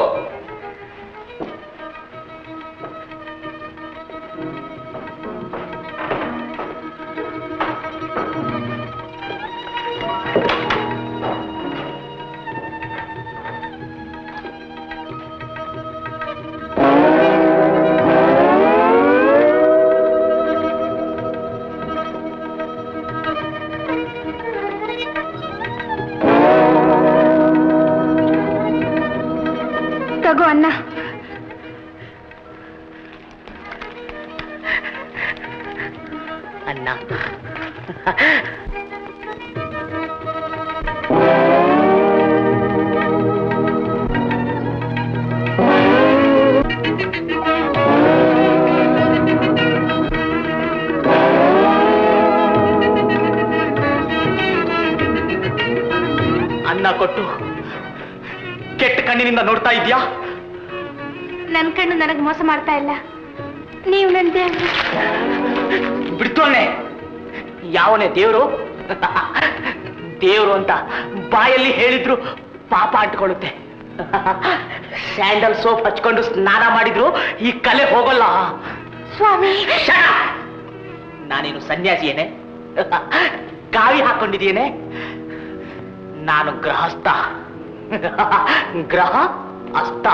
ಮಾಡ್ತಾ ಇಲ್ಲ. ನೀವು ನನ್ನ ದೇವ್ರು.
ಬಿಡ್ತೋಣೆ ಯಾವನೇ ದೇವ್ರು? ದೇವ್ರು ಅಂತ ಬಾಯಲ್ಲಿ ಹೇಳಿದ್ರು ಪಾಪ ಅಂಟ್ಕೊಳ್ಳುತ್ತೆ.
ಸ್ಯಾಂಡಲ್ ಸೋಪ್ ಹಚ್ಕೊಂಡು ಸ್ನಾನ ಮಾಡಿದ್ರು ಈ ಕಲೆ ಹೋಗಲ್ಲ.
ಸ್ವಾಮಿ!
ನಾನೇನು ಸನ್ಯಾಸಿಯೇನೆ? ಕಾವಿ ಹಾಕೊಂಡಿದ್ದೇನೆ ನಾನು ಗ್ರಹಸ್ಥ ಗ್ರಹ ಅಸ್ತ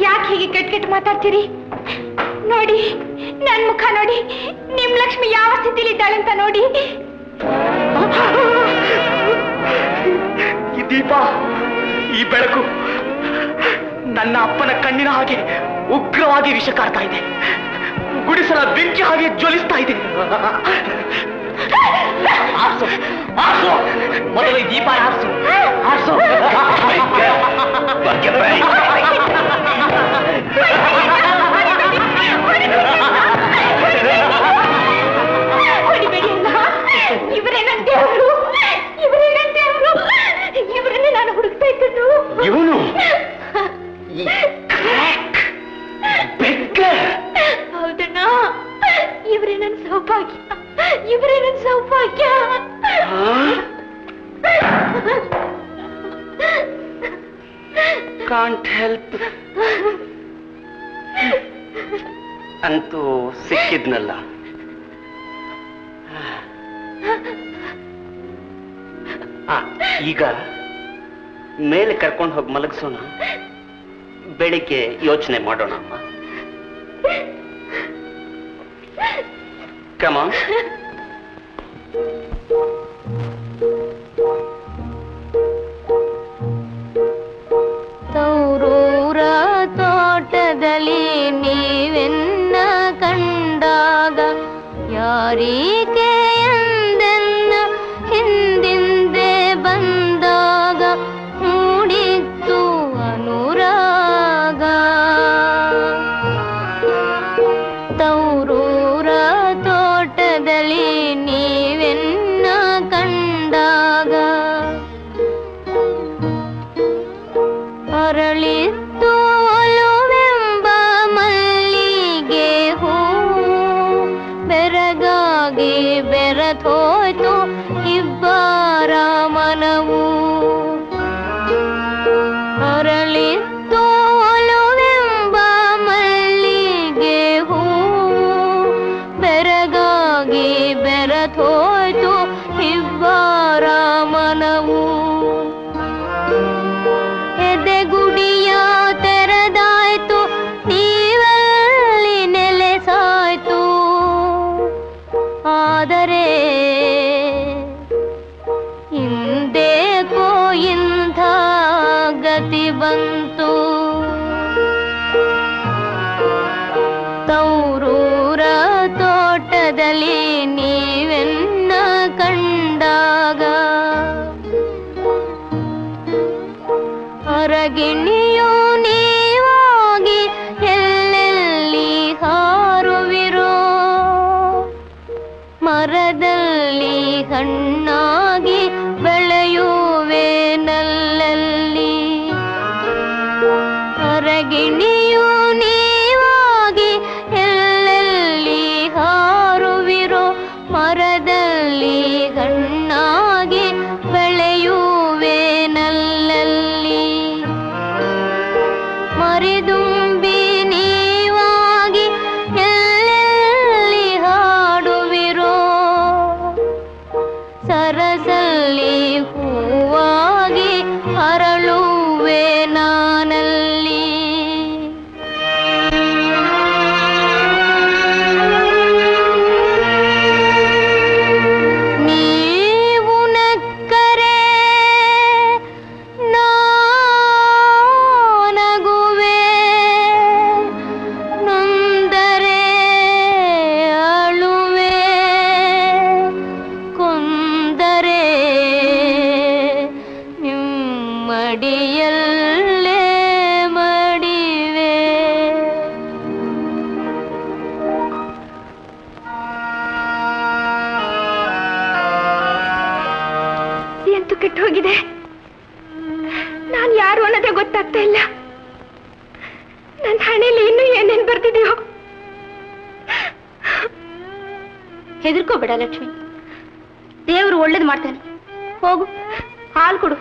ಯಾಕೆ ಹೀಗೆ ಕೆಟ್ಟ ಕೆಟ್ಟ ಮಾತಾಡ್ತೀರಿ? ನೋಡಿ ನನ್ ಮುಖ ನೋಡಿ ನಿಮ್ ಲಕ್ಷ್ಮಿ ಯಾವ ಸ್ಥಿತಿಲಿ ಇದ್ದಾಳೆ ಅಂತ ನೋಡಿ.
ಈ ದೀಪ ಈ ಬೆಳಕು ನನ್ನ ಅಪ್ಪನ ಕಣ್ಣಿನ ಹಾಗೆ ಉಗ್ರವಾಗಿ ವಿಷ ಕಾಡ್ತಾ ಇದೆ. ಗುಡಿಸಲ ಬೆಂಕಿ ಹಾಗೆ ಜ್ವಲಿಸ್ತಾ ಇದೆ.
ಆರ್ಸು ಆರ್ಸು ಮೊದಲು ಈ ದೀಪ ಆರ್ಸು ಆರ್ಸು.
ಇವರೇ ನನ್ನ ದೇವ್ರು. ಇವರೇ ನನ್ನ ದೇವ್ರು. ಇವರನ್ನೇ ನಾನು ಹುಡುಕ್ತಾ ಇದ್ದದ್ದು.
ಇವನು?
ಹೌದಣ್ಣ. ಇವರೇ ನನ್ನ ಸೌಭಾಗ್ಯ. ಇವರೇ ನನ್ನ ಸೌಭಾಗ್ಯ.
ಕಾಂಟ್ ಹೆಲ್ಪ್ ಅಂತೂ ಸಿಕ್ಕಿದ್ನಲ್ಲ. ಈಗ ಮೇಲೆ ಕರ್ಕೊಂಡು ಹೋಗಿ ಮಲಗಿಸೋಣ. ಬೆಳಿಗ್ಗೆ ಯೋಚನೆ ಮಾಡೋಣ ಅಮ್ಮ. ಕಮ
ತೌರೂರ ತೋಟದಲ್ಲಿ ನೀವೆನ್ನ ಕಂಡಾಗ ಯಾರೀಕೆ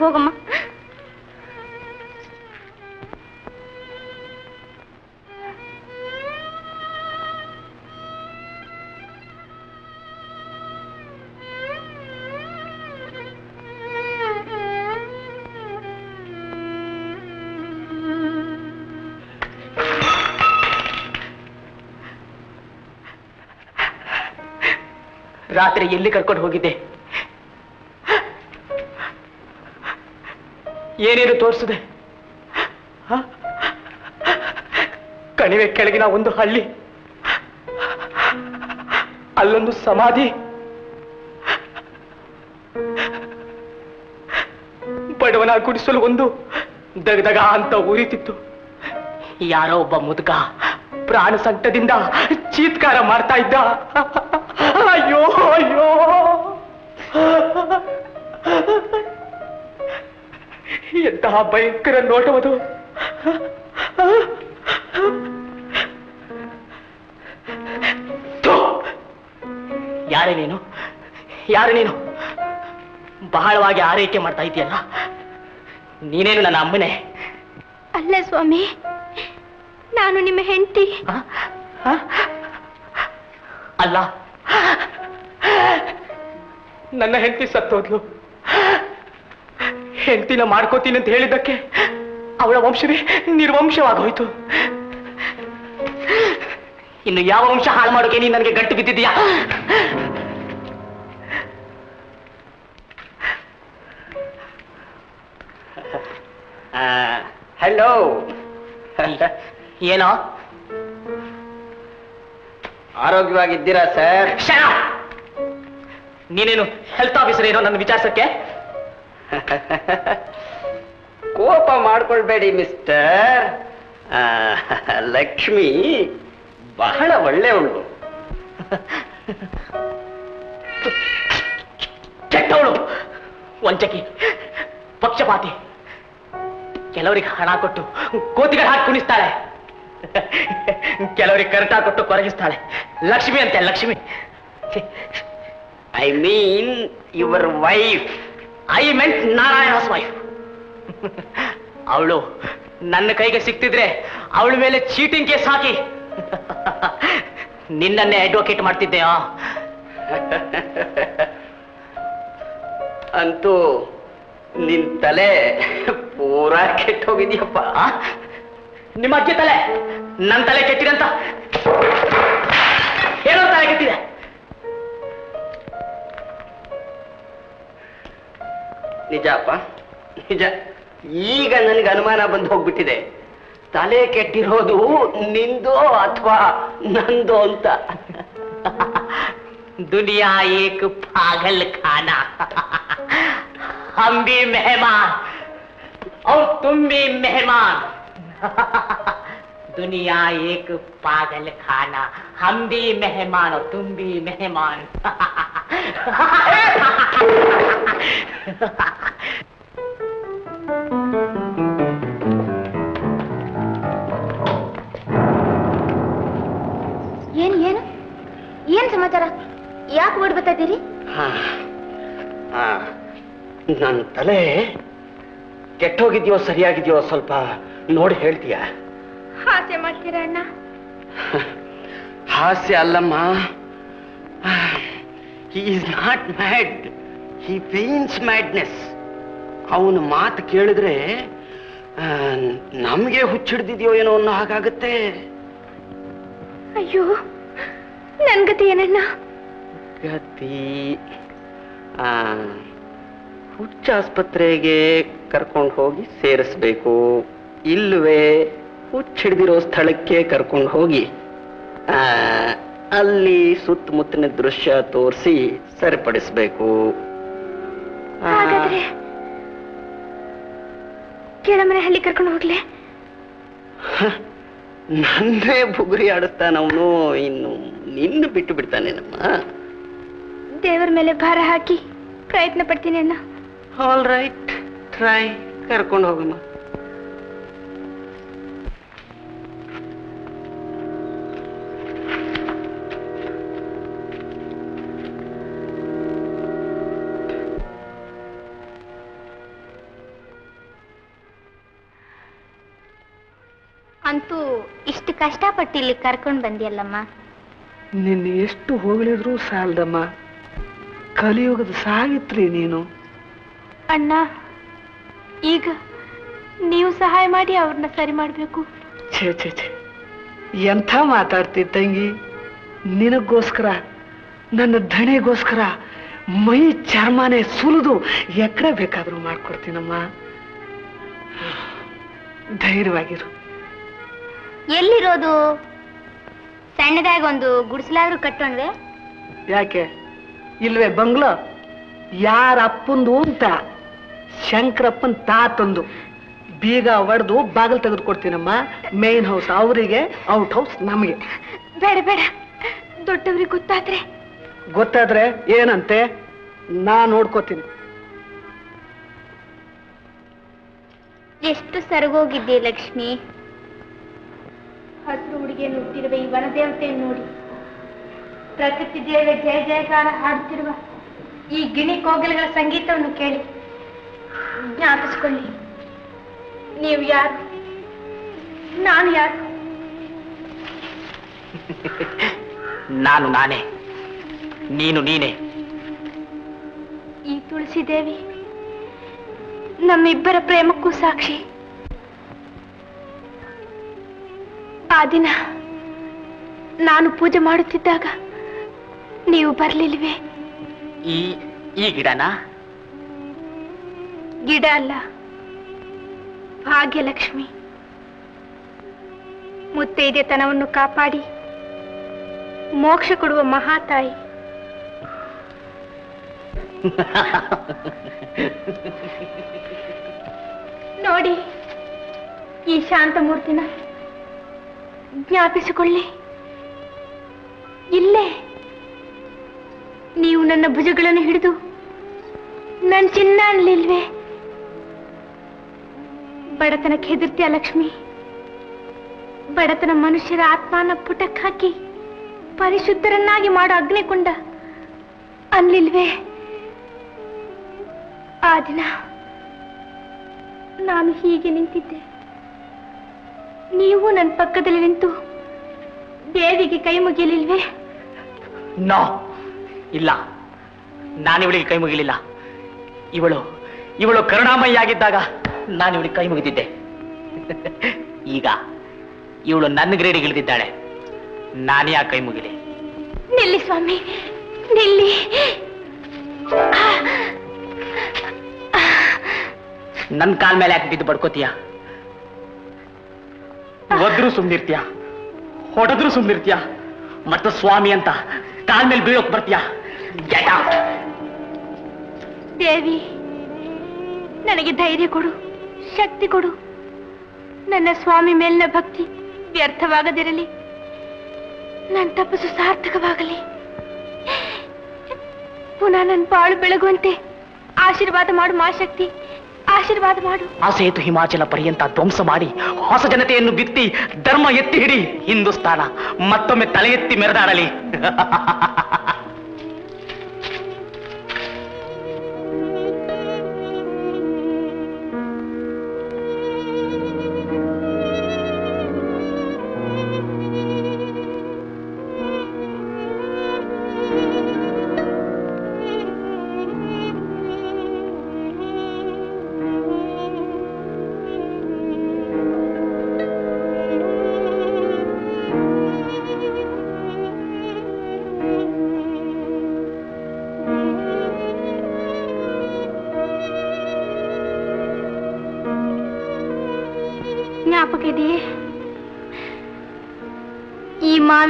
போகம்மா रात्रि कर्क हे ಏನೇನು
ತೋರಿಸಿದೆ? ಕಣಿವೆ ಕೆಳಗಿನ ಒಂದು ಹಳ್ಳಿ. ಅಲ್ಲೊಂದು ಸಮಾಧಿ. ಬಡವನ ಗುಡಿಸಲು ಒಂದು ದಗದಗ ಅಂತ ಉರಿತಿತ್ತು ಯಾರೋ ಒಬ್ಬ ಮುದುಕ ಪ್ರಾಣ ಸಂಕಟದಿಂದ ಚೀತ್ಕಾರ ಮಾಡ್ತಾ ಇದ್ದ. ಎಂತಹ ಭಯಂಕರ ನೋಟವದು! ಯಾರೇ ನೀನು? ಯಾರು ನೀನು? ಬಹಳವಾಗಿ ಆರೈಕೆ ಮಾಡ್ತಾ ಇದೆಯಲ್ಲ ನೀನೇನು ನನ್ನ ಅಮ್ಮನೇ?
ಅಲ್ಲ ಸ್ವಾಮಿ ನಾನು ನಿಮ್ಮ ಹೆಂಡತಿ?
ಅಲ್ಲ. ನನ್ನ ಹೆಂಡತಿ ಸತ್ತೋದ್ಲು. ಹೆಂಡತಿನ ಮಾಡ್ಕೋತೀನಿ ಅಂತ ಹೇಳಿದ್ದಕ್ಕೆ ಅವಳ ವಂಶವೇ ನಿರ್ವಂಶವಾಗೋಯ್ತು. ಇನ್ನು ಯಾವ ವಂಶ ಹಾಳು ಮಾಡೋಕೆ ನೀನು ನನಗೆ ಗಂಟು ಬಿದ್ದಿದ್ಯಾ
ಹಲೋ.
ಏನೋ?
ಆರೋಗ್ಯವಾಗಿದ್ದೀರಾ ಸರ್?
ನೀನೇನು ಹೆಲ್ತ್ ಆಫೀಸರ್ ಏನೋ ನನ್ನ ವಿಚಾರಿಸಕ್ಕೆ?
ಕೋಪ ಮಾಡ್ಕೊಳ್ಬೇಡಿ, ಮಿಸ್ಟರ್. ಲಕ್ಷ್ಮಿ, ಬಹಳ ಒಳ್ಳೆಯವಳು.
ಕೆಟ್ಟವಳು, ವಂಚಕಿ, ಪಕ್ಷಪಾತಿ. ಕೆಲವರಿಗೆ ಹಣ ಕೊಟ್ಟು ಕೋತಿಗಳು ಹಾಕಿ ಕುಣಿಸ್ತಾಳೆ. ಕೆಲವರಿಗೆ ಕರ್ಟ ಕೊಟ್ಟು ಕೊರಗಿಸ್ತಾಳೆ. ಲಕ್ಷ್ಮಿ ಅಂತೆ, Lakshmi.
I mean your wife
I meant Narayana wife ಅವಳು ನನ್ನ ಕೈಗೆ ಸಿಕ್ತಿದ್ರೆ ಅವಳ ಮೇಲೆ ಚೀಟಿಂಗ್ ಕೇಸ್ ಹಾಕಿ. ನಿನ್ನನ್ನೇ ಅಡ್ವೊಕೇಟ್ ಮಾಡ್ತಿದ್ದೆಯಾ
ಅಂತೂ ನಿನ್ ತಲೆ ಪೂರಾ ಕೆಟ್ಟೋಗಿದ್ಯಪ್ಪ.
ಆ? ನಿಮ್ಮ ಅಜ್ಜಿ ತಲೆ ನನ್ನ ತಲೆ ಕೆಟ್ಟಿದೆ ಅಂತ ಏನೋ ತಲೆ ಕೆಟ್ಟಿದೆ.
ನಿಜಪ್ಪ ನಿಜ ಈಗ ನನಗೆ ಅನುಮಾನ ಬಂದು ಹೋಗ್ಬಿಟ್ಟಿದೆ ತಲೆ ಕೆಟ್ಟಿರೋದು ನಿಂದೋ ಅಥವಾ ನಂದೋ ಅಂತ
दुनिया एक पागल खाना हम भी मेहमान और तुम भी मेहमान दुनिया एक पागल खाना हम भी मेहमान और तुम भी मेहमान
ಏನ್ ಏನು ಏನ್ ಸಮಾಚಾರ ಯಾಕೆ ಓಡ್ ಬರ್ತಾ ಇದ್ದೀರಿ
ನನ್ನ ತಲೆ ಕೆಟ್ಟೋಗಿದ್ಯೋ ಸರಿಯಾಗಿದ್ಯೋ ಸ್ವಲ್ಪ ನೋಡಿ ಹೇಳ್ತೀಯ
ಹಾಸ್ಯ ಮಾಡ್ತೀರ ಅಣ್ಣ?
ಹಾಸ್ಯ ಅಲ್ಲಮ್ಮ. He is not mad he feigns madness ಅವನ ಮಾತು ಕೇಳಿದ್ರೆ ನಮಗೆ ಹುಚ್ಚಿಡ್ದಿದ್ಯೋ ಏನೋ ಅನ್ನೋ ಹಾಗಾಗತ್ತೆ.
ಅಯ್ಯೋ ನನ್ ಗತಿ ಏನಣ್ಣ?
ಗತಿ ಹುಚ್ಚ ಆಸ್ಪತ್ರೆಗೆ ಕರ್ಕೊಂಡು ಹೋಗಿ ಸೇರಿಸ್ಬೇಕು. ಇಲ್ಲವೇ? ಹುಚ್ಚಿಡ್ದಿರೋ ಸ್ಥಳಕ್ಕೆ ಕರ್ಕೊಂಡು ಹೋಗಿ ಅಲ್ಲಿ ಸುತ್ತಮುತ್ತಲಿನ ದೃಶ್ಯ ತೋರಿಸಿ ಸರಿಪಡಿಸ್ಬೇಕು. ಅಲ್ಲಿ
ಹಾಗಾದ್ರೆ ಕೆಳಮನೆ ಹಳ್ಳಿ ಕರ್ಕೊಂಡು ಹೋಗ್ಲೆ?
ನನ್ನೇ ಬುಗುರಿ ಆಡಿಸ್ತಾನವನು ಇನ್ನು ನಿನ್ನ ಬಿಟ್ಟು ಬಿಡ್ತಾನೇನಮ್ಮ?
ದೇವರ ಮೇಲೆ ಭಾರ ಹಾಕಿ ಪ್ರಯತ್ನ ಪಡ್ತೀನಿ ಅಣ್ಣ.
ಆಲ್ ರೈಟ್ ಟ್ರೈ ಕರ್ಕೊಂಡು ಹೋಗಮ್ಮ.
ಅಂತೂ ಇಷ್ಟು ಕಷ್ಟಪಟ್ಟು ಇಲ್ಲಿ ಕರ್ಕೊಂಡು ಬಂದಿಯಲ್ಲಮ್ಮ?
ನಿನ್ನ ಎಷ್ಟು ಹೊಗಳಿದ್ರೂ ಸಾಲದಮ್ಮ. ಕಲಿಯುಗದ ಸಾಗಿತ್ರಿ ನೀನು.
ಅಣ್ಣ ಈಗ ನೀವು ಸಹಾಯ ಮಾಡಿ ಅವ್ರನ್ನ ಸರಿ ಮಾಡಬೇಕು.
ಛೇ ಛೇ ಛೇ. ಎಂಥ ಮಾತಾಡ್ತಿ ತಂಗಿ? ನಿನಗೋಸ್ಕರ ನನ್ನ ಧಣೆಗೋಸ್ಕರ ಮೈ ಚರ್ಮನೆ ಸುಲಿದು ಎಕರೆ ಬೇಕಾದ್ರೂ ಮಾಡ್ಕೊಡ್ತೀನಮ್ಮ. ಧೈರ್ಯವಾಗಿರು.
ಎಲ್ಲಿರೋದು? ಸಣ್ಣದಾಗಿ ಒಂದು ಗುಡಿಸಲಾದ್ರೂ ಕಟ್ಟೋಣ್ವೆ?
ಯಾಕೆ? ಇಲ್ವೇ ಬಂಗ್ಲೋ? ಯಾರ ಅಪ್ಪಂದು ಅಂತ? ಶಂಕರಪ್ಪನ್ ತಾತಂದು. ಬೀಗ ಒಡೆದು ಬಾಗಿಲು ತೆಗೆದು ಕೊಡ್ತೀನಮ್ಮ ಮೇನ್ ಹೌಸ್ ಅವರಿಗೆ ಔಟ್ ಹೌಸ್ ನಮಗೆ.
ಬೇಡ ಬೇಡ. ದೊಡ್ಡವ್ರಿಗೆ ಗೊತ್ತಾದ್ರೆ.
ಗೊತ್ತಾದ್ರೆ ಏನಂತೆ? ನಾ ನೋಡ್ಕೋತೀನಿ.
ಎಷ್ಟು ಸರಗೋಗಿದ್ದೆ ಲಕ್ಷ್ಮಿ? ಹಸಿರು ಹುಡುಗಿಯನ್ನು ಹುಟ್ಟಿರುವ ಈ ವನದೇವತೆಯನ್ನು ನೋಡಿ. ಪ್ರಕೃತಿ ದೇವಿಯ ಜಯ ಜಯಕಾರ ಹಾಡುತ್ತಿರುವ ಈ ಗಿಣಿ ಕೋಗಿಲೆಗಳ ಸಂಗೀತವನ್ನು ಕೇಳಿ ಜ್ಞಾಪಿಸಿಕೊಳ್ಳಿ. ನೀವು ಯಾರು? ನಾನು ಯಾರು?
ನಾನು ನಾನೇ. ನೀನು ನೀನೇ.
ಈ ತುಳಸಿ ದೇವಿ ನಮ್ಮಿಬ್ಬರ ಪ್ರೇಮಕ್ಕೂ ಸಾಕ್ಷಿ. ಆ ದಿನ ನಾನು ಪೂಜೆ ಮಾಡುತ್ತಿದ್ದಾಗ ನೀವು ಬರ್ಲಿಲ್ವೇ?
ಈ ಈ ಗಿಡನ?
ಗಿಡ ಅಲ್ಲ ಭಾಗ್ಯಲಕ್ಷ್ಮಿ. ಮುತ್ತೈದೆತನವನ್ನು ಕಾಪಾಡಿ ಮೋಕ್ಷ ಕೊಡುವ ಮಹಾತಾಯಿ. ನೋಡಿ ಈ ಶಾಂತಮೂರ್ತಿನ ಜ್ಞಾಪಿಸಿಕೊಳ್ಳಿ. ಇಲ್ಲೇ ನೀವು ನನ್ನ ಭುಜಗಳನ್ನು ಹಿಡಿದು ನನ್ನ ಚಿನ್ನ ಅನ್ಲಿಲ್ವೇ ಬಡತನಕ್ಕೆ ಹೆದರ್ತೀಯ ಲಕ್ಷ್ಮಿ? ಬಡತನ ಮನುಷ್ಯರ ಆತ್ಮನ ಪುಟಕ್ಕೆ ಹಾಕಿ ಪರಿಶುದ್ಧರನ್ನಾಗಿ ಮಾಡೋ ಅಗ್ನಿಕುಂಡ ಅನ್ಲಿಲ್ವೇ? ಆ ದಿನ ನಾನು ಹೀಗೆ ನಿಂತಿದ್ದೆ. ನೀವು ನನ್ನ ಪಕ್ಕದಲ್ಲಿ ನಿಂತು ದೇವಿಗೆ ಕೈ ಮುಗಿಯಲಿಲ್ವೇ?
ನೋ. ಇಲ್ಲ. ನಾನಿವಳಿಗೆ ಕೈ ಮುಗಿಲಿಲ್ಲ ಇವಳು ಇವಳು ಕರುಣಾಮಯಿ ಆಗಿದ್ದಾಗ ನಾನು ಇವಳಿಗೆ ಕೈ ಮುಗಿದಿದ್ದೆ. ಈಗ ಇವಳು ನನ್ನ ಗ್ರೇಡಿಗೆ ಇಳಿದಿದ್ದಾಳೆ. ನಾನೇ ಆ ಕೈ ಮುಗಿಲಿ.
ನಿಲ್ಲಿ ಸ್ವಾಮಿ ನಿಲ್ಲಿ.
ನನ್ನ ಕಾಲ್ ಮೇಲೆ ಯಾಕೆ ಬಿದ್ದು ಬಡ್ಕೋತೀಯ? ಒದ್ರು ಸುಮ್ನಿರ್ತೀಯ? ಹೊಡೆದ್ರು ಸುಮ್ನಿರ್ತೀಯ? ಮತ್ತು ಸ್ವಾಮಿ ಅಂತ ಕಾಲ್ ಮೇಲೆ ಬೀಳೋಕ್ ಬರ್ತೀಯ?
ದೇವಿ, ನನಗೆ ಧೈರ್ಯ ಕೊಡು, ಶಕ್ತಿ ಕೊಡು. ನನ್ನ ಸ್ವಾಮಿ ಮೇಲಿನ ಭಕ್ತಿ ವ್ಯರ್ಥವಾಗದಿರಲಿ. ನನ್ನ ತಪಸ್ಸು ಸಾರ್ಥಕವಾಗಲಿ. ಪುನಃ ನನ್ನ ಬಾಳು ಬೆಳಗುವಂತೆ ಆಶೀರ್ವಾದ ಮಾಡು ಮಾ ಶಕ್ತಿ. ಆಶೀರ್ವಾದ ಮಾಡು.
ಆ ಸೇತು ಹಿಮಾಚಲ ಪರ್ಯಂತ ಧ್ವಂಸ ಮಾಡಿ ಹೊಸ ಜನತೆಯನ್ನು ಬಿತ್ತಿ ಧರ್ಮ ಎತ್ತಿ ಹಿಡಿ ಹಿಂದೂಸ್ತಾನ ಮತ್ತೊಮ್ಮೆ ತಲೆ ಎತ್ತಿ ಮೆರೆದಾಡಲಿ.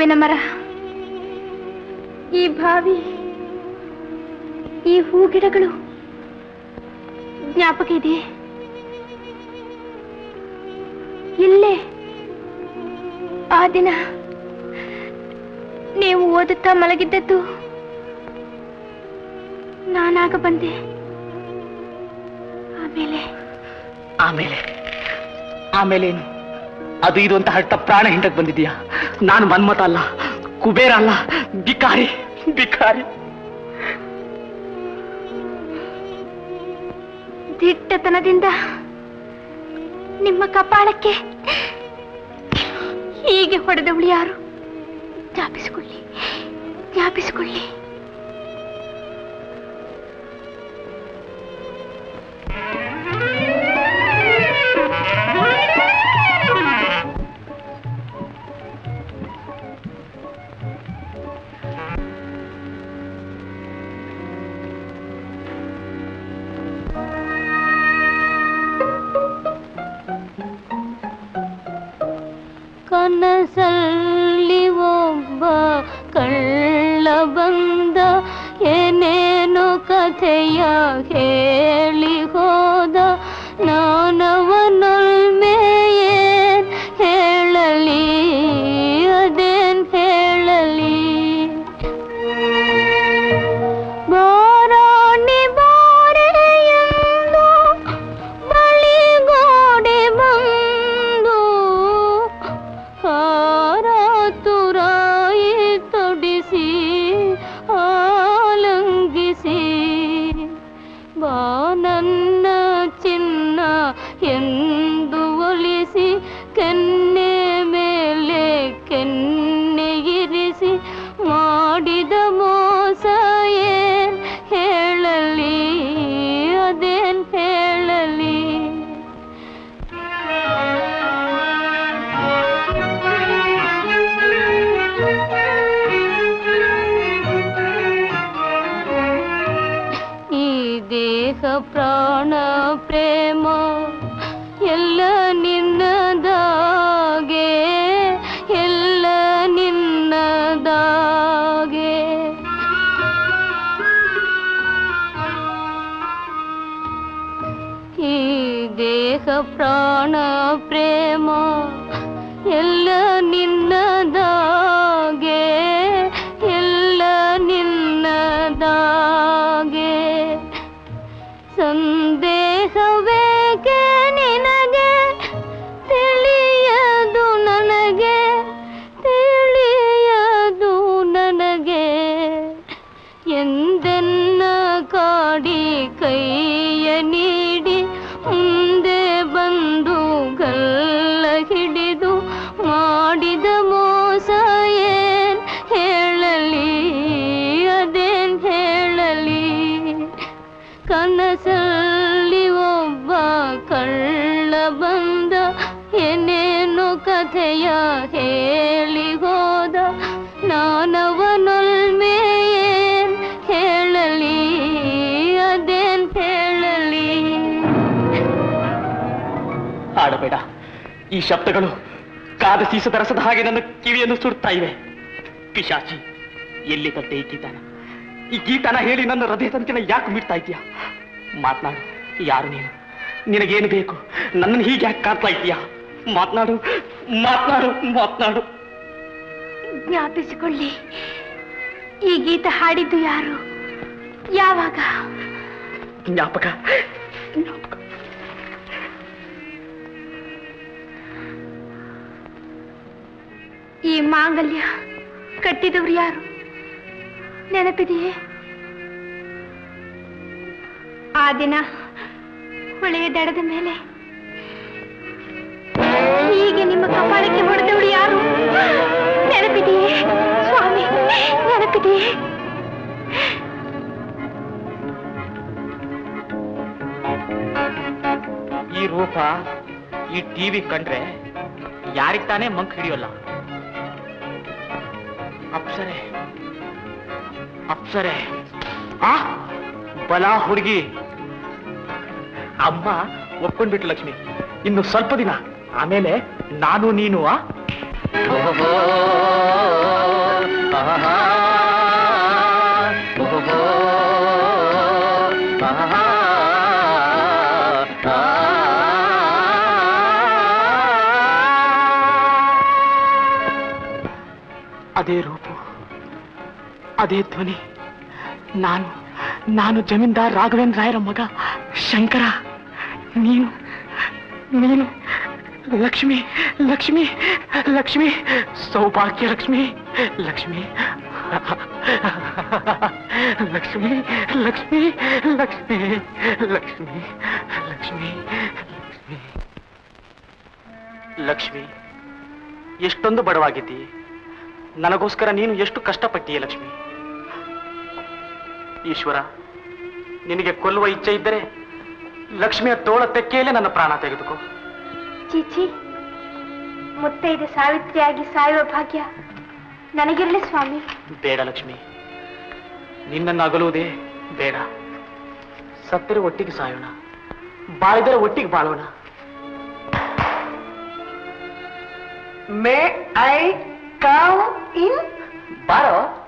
ಈ ಮಾವಿನ ಮರ. ಈ ಬಾವಿ, ಈ ಹೂಗಿಡಗಳು ಜ್ಞಾಪಕ ಇದೆಯೇ ಇಲ್ಲೇ ಆ ದಿನ ನೀವು ಓದುತ್ತಾ ಮಲಗಿದ್ದದ್ದು ನಾನಾಗ ಬಂದೆ. ಆಮೇಲೆ.
ಆಮೇಲೆ. ಆಮೇಲೆ ಅದು ಇದು ಅಂತ ಪ್ರಾಣ ಹಿಂಡಕ್ಕೆ ಬಂದಿದೀಯ? ನಾನು ಮನ್ಮತ ಅಲ್ಲ, ಕುಬೇರ ಅಲ್ಲ ಬಿಕಾರಿ ಬಿಕಾರಿ
ದಿಟ್ಟತನದಿಂದ ನಿಮ್ಮ ಕಪಾಳಕ್ಕೆ ಹೀಗೆ ಹೊಡೆದವಳು ಯಾರು? ಜ್ಞಾಪಿಸಿಕೊಳ್ಳಿ ಜ್ಞಾಪಿಸಿಕೊಳ್ಳಿ.
प्राण प्रेम ಈ
ಶಬ್ದಗಳು ಕಾದ ಸೀಸದ ರಸದ ಹಾಗೆ ನನ್ನ ಕಿವಿಯನ್ನು ಸುಡ್ತಾ ಇವೆ. ಪಿಶಾಚಿ ಎಲ್ಲಿ ಕಟ್ಟೆ ಈ ಗೀತಾನ ಈ ಗೀತಾನ ಹೇಳಿ ನನ್ನ ಹೃದಯ ತಂತಿನ ಯಾಕೆ ಮೀಡ್ತಾ ಇದೀಯಾ ಮಾತನಾಡು ಯಾರು ನೀನು? ನಿನಗೇನು ಬೇಕು? ನನ್ನನ್ನು ಹೀಗೆ ಯಾಕೆ ಕಾಡ್ತಾ ಇದೀಯಾ ಮಾತನಾಡು ಮಾತನಾಡು ಮಾತನಾಡು.
ಜ್ಞಾಪಿಸಿಕೊಳ್ಳಿ. ಈ ಗೀತ ಹಾಡಿದ್ದು ಯಾರು? ಯಾವಾಗ?
ಜ್ಞಾಪಕ ಜ್ಞಾಪಕ.
ಈ ಮಾಂಗಲ್ಯ ಕಟ್ಟಿದವರು ಯಾರು? ನೆನಪಿದೆಯೇ? ಆ ದಿನ ಹೊಳೆಯ ದಡದ ಮೇಲೆ ಹೀಗೆ ನಿಮ್ಮ ಕಪಾಳಕ್ಕೆ ಹೊಡೆದವಳು ಯಾರು? ನೆನಪಿದೆಯೇ, ಸ್ವಾಮಿ? ನೆನಪಿದೆಯೇ?
ಈ ರೂಪ ಈ ಟಿವಿ ಕಂಡ್ರೆ ಯಾರಿಗ್ ತಾನೇ ಮಂಕ್ ಹಿಡಿಯೋಲ್ಲ? ಅಪ್ಸರೆ. ಅಪ್ಸರೆ. ಆ? ಬಲ ಹುಡುಗಿ. ಅಮ್ಮ ಒಪ್ಕೊಂಡ್ಬಿಟ್ಟು ಲಕ್ಷ್ಮಿ. ಇನ್ನು ಸ್ವಲ್ಪ ದಿನ. ಆಮೇಲೆ ನಾನು ನೀನು ಆ? ಅದೇ ಅದೇ ಧ್ವನಿ. ನಾನು ನಾನು ಜಮೀನ್ದಾರ್ ರಾಘವೇಂದ್ರ ರಾಯರ ಮಗ ಶಂಕರ. ನೀನು ನೀನು, ಲಕ್ಷ್ಮಿ ಲಕ್ಷ್ಮಿ ಲಕ್ಷ್ಮಿ, ಸೌಭಾಗ್ಯ ಲಕ್ಷ್ಮಿ ಲಕ್ಷ್ಮಿ ಲಕ್ಷ್ಮಿ ಲಕ್ಷ್ಮಿ ಲಕ್ಷ್ಮಿ ಲಕ್ಷ್ಮಿ ಲಕ್ಷ್ಮಿ ಲಕ್ಷ್ಮಿ. ಲಕ್ಷ್ಮಿ, ಎಷ್ಟೊಂದು ಬಡವಾಗಿದ್ದೀ. ನನಗೋಸ್ಕರ ನೀನು ಎಷ್ಟು ಕಷ್ಟಪಟ್ಟೀಯ ಲಕ್ಷ್ಮಿ. ಈಶ್ವರ ನಿನಗೆ ಕೊಲ್ಲುವ ಇಚ್ಛೆ ಇದ್ದರೆ ಲಕ್ಷ್ಮಿಯ ತೋಳ ತೆಕ್ಕೆಯಲ್ಲೇ ನನ್ನ ಪ್ರಾಣ ತೆಗೆದುಕೋ.
ಚೀಚಿ ಮುತ್ತೈದೆ ಸಾವಿತ್ರಿಯಾಗಿ ಸಾಯುವ ಭಾಗ್ಯ ನನಗಿರಲಿ ಸ್ವಾಮಿ.
ಬೇಡ ಲಕ್ಷ್ಮಿ ನಿನ್ನನ್ನು ಅಗಲುವುದೇ ಬೇಡ. ಸತ್ತಿರ ಒಟ್ಟಿಗೆ ಸಾಯೋಣ ಬಾಳಿದರೆ ಒಟ್ಟಿಗೆ ಬಾಳೋಣ.
ಮೇ ಐ ಕಮ್ ಇನ್
ಬಾರೋ.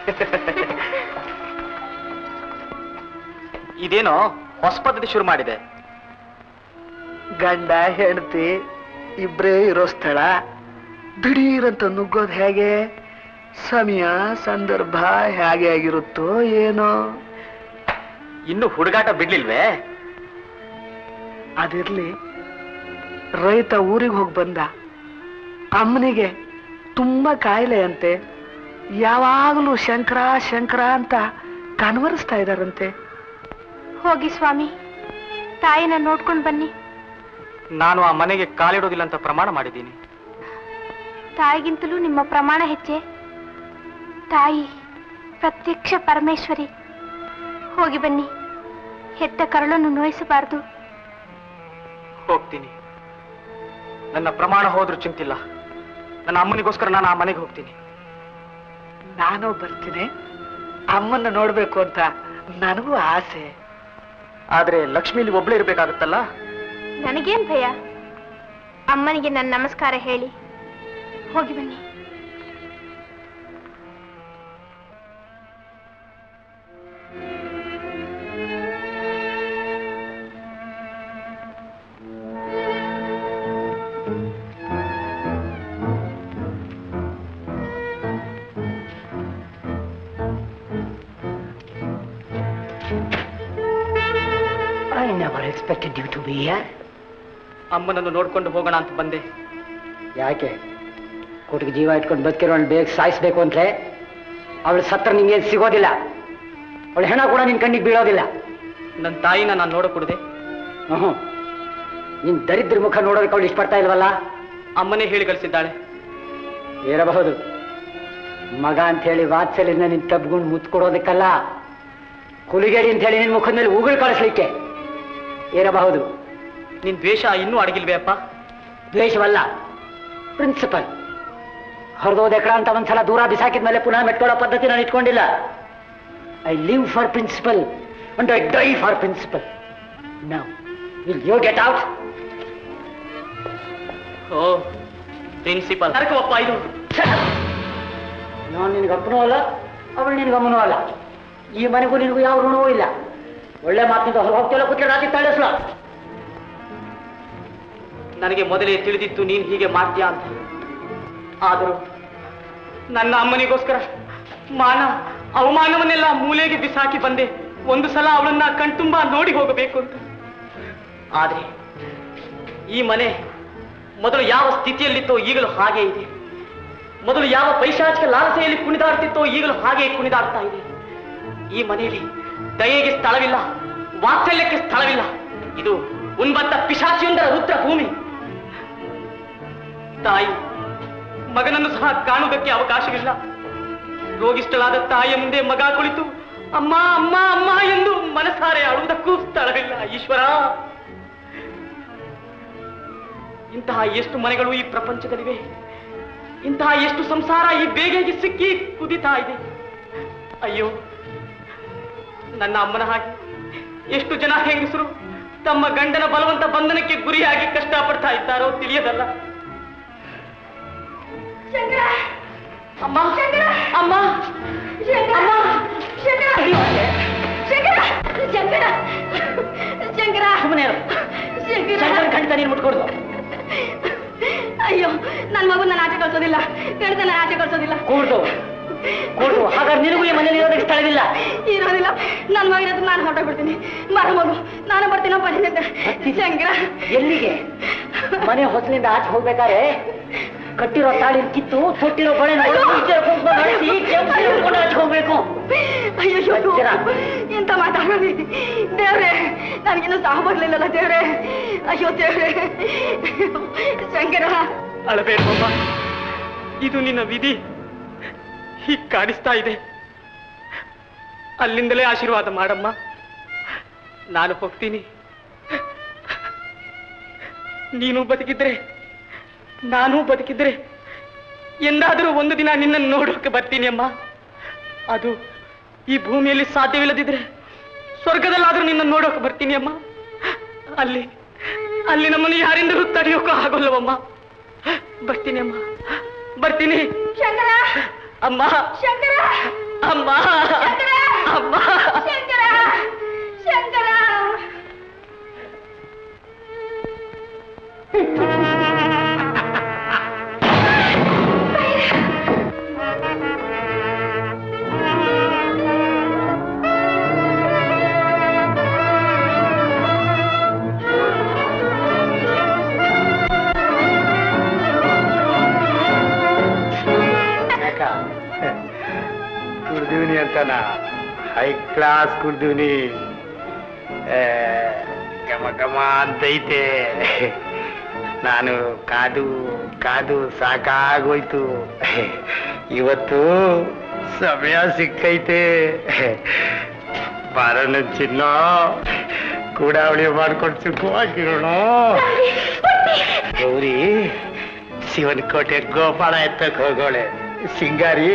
ಇದೇನೋ ಹೊಸ ಪದ್ಧತಿ ಶುರು ಮಾಡಿದೆ.
ಗಂಡ ಹೆಂಡತಿ ಇಬ್ರೇ ಇರೋ ಸ್ಥಳ. ದಿಢೀರಂತ ನುಗ್ಗೋದು ಹೇಗೆ? ಸಮಯ ಸಂದರ್ಭ ಹೇಗೆ ಆಗಿರುತ್ತೋ ಏನೋ.
ಇನ್ನು ಹುಡುಗಾಟ ಬಿಡ್ಲಿಲ್ವೇ?
ಅದಿರ್ಲಿ. ರೈತ ಊರಿಗೆ ಹೋಗಿ ಬಂದ. ಅಮ್ಮನಿಗೆ ತುಂಬಾ ಕಾಯಿಲೆ ಅಂತೆ ಯಾವಾಗಲೂ ಶಂಕರ ಶಂಕರ ಅಂತ ಕನ್ವರಿಸ್ತಾ ಇದಾರಂತೆ.
ಹೋಗಿ ಸ್ವಾಮಿ. ತಾಯಿನ ನೋಡ್ಕೊಂಡು ಬನ್ನಿ.
ನಾನು ಆ ಮನೆಗೆ ಕಾಲಿಡೋದಿಲ್ಲ ಅಂತ ಪ್ರಮಾಣ ಮಾಡಿದ್ದೀನಿ.
ತಾಯಿಗಿಂತಲೂ ನಿಮ್ಮ ಪ್ರಮಾಣ ಹೆಚ್ಚೆ. ತಾಯಿ ಪ್ರತ್ಯಕ್ಷ ಪರಮೇಶ್ವರಿ. ಹೋಗಿ ಬನ್ನಿ. ಹೆತ್ತ ಕರಳನ್ನು ನೋಯಿಸಬಾರದು.
ಹೋಗ್ತೀನಿ. ನನ್ನ ಪ್ರಮಾಣ ಹೋದ್ರು ಚಿಂತಿಲ್ಲ. ನನ್ನ ಅಮ್ಮನಿಗೋಸ್ಕರ ನಾನು ಆ ಮನೆಗೆ ಹೋಗ್ತೀನಿ.
ನಾನು ಬರ್ತೀನಿ. ಅಮ್ಮನ್ನ ನೋಡ್ಬೇಕು ಅಂತ ನನಗೂ ಆಸೆ.
ಆದ್ರೆ ಲಕ್ಷ್ಮಿಲಿ ಒಬ್ಳೆ ಇರ್ಬೇಕಾಗತ್ತಲ್ಲ?
ನನಗೇನ್ ಭಯ? ಅಮ್ಮನಿಗೆ ನನ್ನ ನಮಸ್ಕಾರ ಹೇಳಿ. ಹೋಗಿ ಬನ್ನಿ.
Expected you to be here
ಅಮ್ಮನನ್ನು ನೋಡ್ಕೊಂಡು ಹೋಗೋಣ ಅಂತ ಬಂದೆ.
ಯಾಕೆ? ಕೊಟ್ಟಿಗೆ ಜೀವ ಇಟ್ಕೊಂಡು ಬದುಕಿರೋಣ ಬೇಗ ಸಾಯಿಸ್ಬೇಕು ಅಂದ್ರೆ ಅವಳು ಸತ್ರ ನಿಂಗೆ ಸಿಗೋದಿಲ್ಲ? ಅವಳ ಹೆಣ ಕೂಡ ನಿನ್ ಕಣ್ಣಿಗೆ ಬೀಳೋದಿಲ್ಲ?
ನನ್ನ ತಾಯಿನ ನಾನು ನೋಡಕೂಡದೆ.
ಹ್ಞೂ ನಿನ್ ದರಿದ್ರ ಮುಖ ನೋಡೋದಕ್ಕೆ ಅವಳು ಇಷ್ಟಪಡ್ತಾ ಇಲ್ವಲ್ಲ?
ಅಮ್ಮನೇ ಹೇಳಿ ಕಳಿಸಿದ್ದಾಳೆ.
ಇರಬಹುದು ಮಗ ಅಂತ ಹೇಳಿ ವಾತ್ಸಲ್ಯನ ನಿನ್ ತಬ್ಗೊಂಡು ಮುತ್ಕೊಡೋದಕ್ಕಲ್ಲ. ಕುಲಿಗೇಡಿ ಅಂತ ಹೇಳಿ ನಿನ್ ಮುಖದ ಮೇಲೆ ಉಗುಳು ಕಳಿಸ್ಲಿಕ್ಕೆ ಇರಬಹುದು.
ನಿನ್ ದ್ವೇಷ ಇನ್ನೂ ಅಡಗಿಲ್ವೇ ಅಪ್ಪ?
ದ್ವೇಷವಲ್ಲ. ಪ್ರಿನ್ಸಿಪಲ್ ಹೊರದೋದ ಎಕಡ ಅಂತ ಒಂದ್ಸಲ ದೂರ ಬಿಸಾಕಿದ ಮೇಲೆ ಪುನಃ ಮೆಟ್ಕೊಳ್ಳೋ ಪದ್ಧತಿ ನಾನು ಇಟ್ಕೊಂಡಿಲ್ಲ. I live for principle and I die for principle now will you get out
oh principle ನರಕವಪ್ಪ ಇದು.
ನಾನು ನಿನಗೆ ಅಪ್ಪನೂ ಅಲ್ಲ ಅವಳು ನಿನಗೆ ಅಮ್ಮನೂ ಅಲ್ಲ. ಈ ಮನೆಗೂ ನಿನಗೂ ಯಾವ ಋಣವೂ ಇಲ್ಲ. ಒಳ್ಳೆ ಮಾತಿಂದ ಹೊರ ಹೋಗ್ತಿಲ್ಲ ಕೂತ್ಕೊಂಡು ರಾಜಿ ತಾಳಿಸ್ಲ
ನನಗೆ ಮೊದಲೇ ತಿಳಿದಿತ್ತು ನೀನ್ ಹೀಗೆ ಮಾಡ್ತೀಯ ಅಂತ. ಆದರೂ ನನ್ನ ಅಮ್ಮನಿಗೋಸ್ಕರ ಮಾನ, ಅವಮಾನವನ್ನೆಲ್ಲ ಮೂಲೆಗೆ ಬಿಸಾಕಿ ಬಂದೆ. ಒಂದು ಸಲ ಅವಳನ್ನ ಕಣ್ತುಂಬ ನೋಡಿ ಹೋಗಬೇಕು ಅಂತ. ಆದ್ರೆ ಈ ಮನೆ ಮೊದಲು ಯಾವ ಸ್ಥಿತಿಯಲ್ಲಿತ್ತೋ ಈಗಲೂ ಹಾಗೆ ಇದೆ. ಮೊದಲು ಯಾವ ಪೈಶಾಚಿಕ ಲಾಲಸೆಯಲ್ಲಿ ಕುಣಿದಾಡ್ತಿತ್ತೋ ಈಗಲೂ ಹಾಗೆ ಕುಣಿದಾಡ್ತಾ ಇದೆ. ಈ ಮನೆಯಲ್ಲಿ ದಯೆಗೆ ಸ್ಥಳವಿಲ್ಲ, ವಾತ್ಸಲ್ಯಕ್ಕೆ ಸ್ಥಳವಿಲ್ಲ. ಇದು ಉನ್ಬತ್ತ ಪಿಶಾಚಿಯೊಂದರ ರುದ್ರ ಭೂಮಿ ತಾಯಿ, ಮಗನನ್ನು ಸಹ ಕಾಣುವುದಕ್ಕೆ ಅವಕಾಶವಿಲ್ಲ. ರೋಗಿಷ್ಠಳಾದ ತಾಯಿಯ ಮುಂದೆ ಮಗ ಕುಳಿತು, ಅಮ್ಮ ಅಮ್ಮ ಅಮ್ಮ ಎಂದು ಮನಸಾರೆ ಆಡುವುದಕ್ಕೂ ಸ್ಥಳವಿಲ್ಲ, ಈಶ್ವರ. ಇಂತಹ ಎಷ್ಟು ಮನೆಗಳು ಈ ಪ್ರಪಂಚದಲ್ಲಿವೆ? ಇಂತಹ ಎಷ್ಟು ಸಂಸಾರ ಈ ಬೇಗೆಗೆ ಸಿಕ್ಕಿ ಕುದಿತಾ ಇದೆ? ಅಯ್ಯೋ ನನ್ನ ಅಮ್ಮನ ಹಾಗೆ. ಎಷ್ಟು ಜನ ಹೆಂಗಸರು ತಮ್ಮ ಗಂಡನ ಬಲವಂತ ಬಂಧನಕ್ಕೆ ಗುರಿಯಾಗಿ ಕಷ್ಟಪಡ್ತಾ ಇದ್ದಾರೋ ತಿಳಿಯದಲ್ಲ. ಅಮ್ಮ ಅಮ್ಮ
ಮುಟ್ಕೊಡ್ದು
ಅಯ್ಯೋ ನನ್ನ ಮಗು ನಾನು ಆಚೆ ಕಳ್ಸೋದಿಲ್ಲ ಗಂಡ ನಾನು ಆಚೆ ಕಳ್ಸೋದಿಲ್ಲ
ಕೂಡ್ದು ಕೂಡ್ದು ಹಾಗಾದ್ರೆ ನಿನಗೂ ಈ ಮನೇಲಿ ಇರೋದಕ್ಕೆ ಸ್ಥಳವಿಲ್ಲ.
ಇರೋದಿಲ್ಲ. ನನ್ನ ಮಗಿನ ನಾನು ಹೊರಟೋಗ್ಬಿಡ್ತೀನಿ ಬರ ಮಗು. ನಾನು ಬರ್ತೀನ ನಿನ್ನ ಶಂಕರ.
ಎಲ್ಲಿಗೆ? ಮನೆ ಹೊಸಲಿಂದ ಆಚೆ ಹೋಗ್ಬೇಕಾದ್ರೆ? ಕಟ್ಟಿರೋ ತಾಳಿ ಕಿತ್ತು ತೊಟ್ಟಿರೋ ಬಳೆ
ಅಯ್ಯೋ. ಎಂತ ಮಾತಾಡೋದಿ? ದೇವ್ರೆ ನನಗಿನ್ನೂ ಸಾವು ಬರ್ಲಿಲ್ಲಲ್ಲ ದೇವ್ರೆ. ಅಯ್ಯೋ ದೇವ್ರೆ. ಶಂಕರ.
ಅಳಬೇಡಮ್ಮ ಇದು ನಿನ್ನ ವಿಧಿ. ಹೀಗೆ ಕಾಣಿಸ್ತಾ ಇದೆ. ಅಲ್ಲಿಂದಲೇ ಆಶೀರ್ವಾದ ಮಾಡಮ್ಮ. ನಾನು ಹೋಗ್ತೀನಿ. ನೀನು ಬದುಕಿದ್ರೆ, ನಾನು ಬದುಕಿದ್ರೆ, ಎಂದಾದರೂ ಒಂದು ದಿನ ನಿನ್ನನ್ನು ನೋಡೋಕೆ ಬರ್ತೀನಿ ಅಮ್ಮ. ಅದು ಈ ಭೂಮಿಯಲ್ಲಿ ಸಾಧ್ಯವಿಲ್ಲದಿದ್ರೆ ಸ್ವರ್ಗದಲ್ಲಾದರೂ ನಿನ್ನನ್ನು ನೋಡೋಕೆ ಬರ್ತೀನಿ ಅಮ್ಮ. ಅಲ್ಲಿ ಅಲ್ಲಿ ನಮ್ಮನ್ನು ಯಾರಿಂದಲೂ ತಡೆಯೋಕೆ ಆಗೋಲ್ಲವಮ್ಮ.
ಬರ್ತೀನಿ ಅಮ್ಮ. ಬರ್ತೀನಿ.
अम्मा।
शंकर। अम्मा।
शंकरा। अम्मा।
शंकर। शंकरा। ಅಂತನ ಹೈ ಕ್ಲಾಸ್ ಕುಡ್ದೀವಿ ಗಮ ಗಮ ಅಂತೈತೆ. ನಾನು ಕಾದು ಕಾದು ಸಾಕಾಗೋಯ್ತು. ಇವತ್ತು ಸಮಯ ಸಿಕ್ಕೈತೆ. ಬಾರಣ ಚಿನ್ನ ಕೂಡ ಅವಳಿ ಮಾಡ್ಕೊಂಡು ಸಿಕ್ಕುವಾಗಿರೋಣ ಗೌರಿ ಶಿವನ ಕೋಟೆ ಗೋಪಾಲ ಎತ್ತಕ್ಕೆ ಹೋಗೋಳೆ. ಸಿಂಗಾರಿ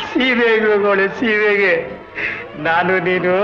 ಸೀಬೆಗಳು ಸೀಬೆಗೆ ನಾನು ನೀನು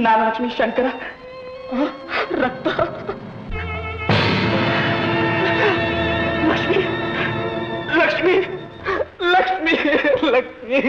नारलक्ष्मी शंकर। रक्त।
लक्ष्मी लक्ष्मी लक्ष्मी लक्ष्मी।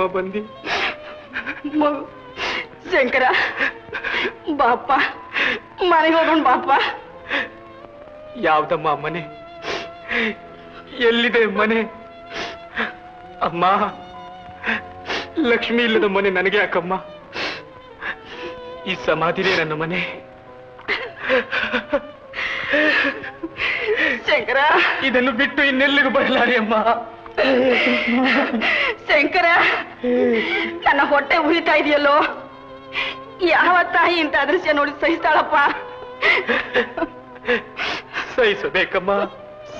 ಕಣಮ್ಮ ಬಂದಿ?
ಶಂಕರ ಬಾಪ ಮನೆಗೆ ಹೋಗೋಣ ಬಾಪ
ಯಾವ್ದಮ್ಮ ಮನೆ? ಎಲ್ಲಿದೆ ಮನೆ? ಅಮ್ಮ ಲಕ್ಷ್ಮಿ ಇಲ್ಲದ ಮನೆ ನನಗೆ ಯಾಕಮ್ಮ? ಈ ಸಮಾಧಿನೇ ನನ್ನ ಮನೆ.
ಶಂಕರ.
ಇದನ್ನು ಬಿಟ್ಟು ಇನ್ನೆಲ್ಲಿಗೂ ಬರಲಾರಿ ಅಮ್ಮ?
ಶಂಕರ. ನನ್ನ ಹೊಟ್ಟೆ ಉರಿತಾ ಇದೆಯಲ್ಲೋ? ಯಾವ ತಾಯಿ ಇಂಥ ದೃಶ್ಯ ನೋಡಿ ಸಹಿಸ್ತಾಳಪ್ಪ?
ಸಹಿಸಬೇಕಮ್ಮ,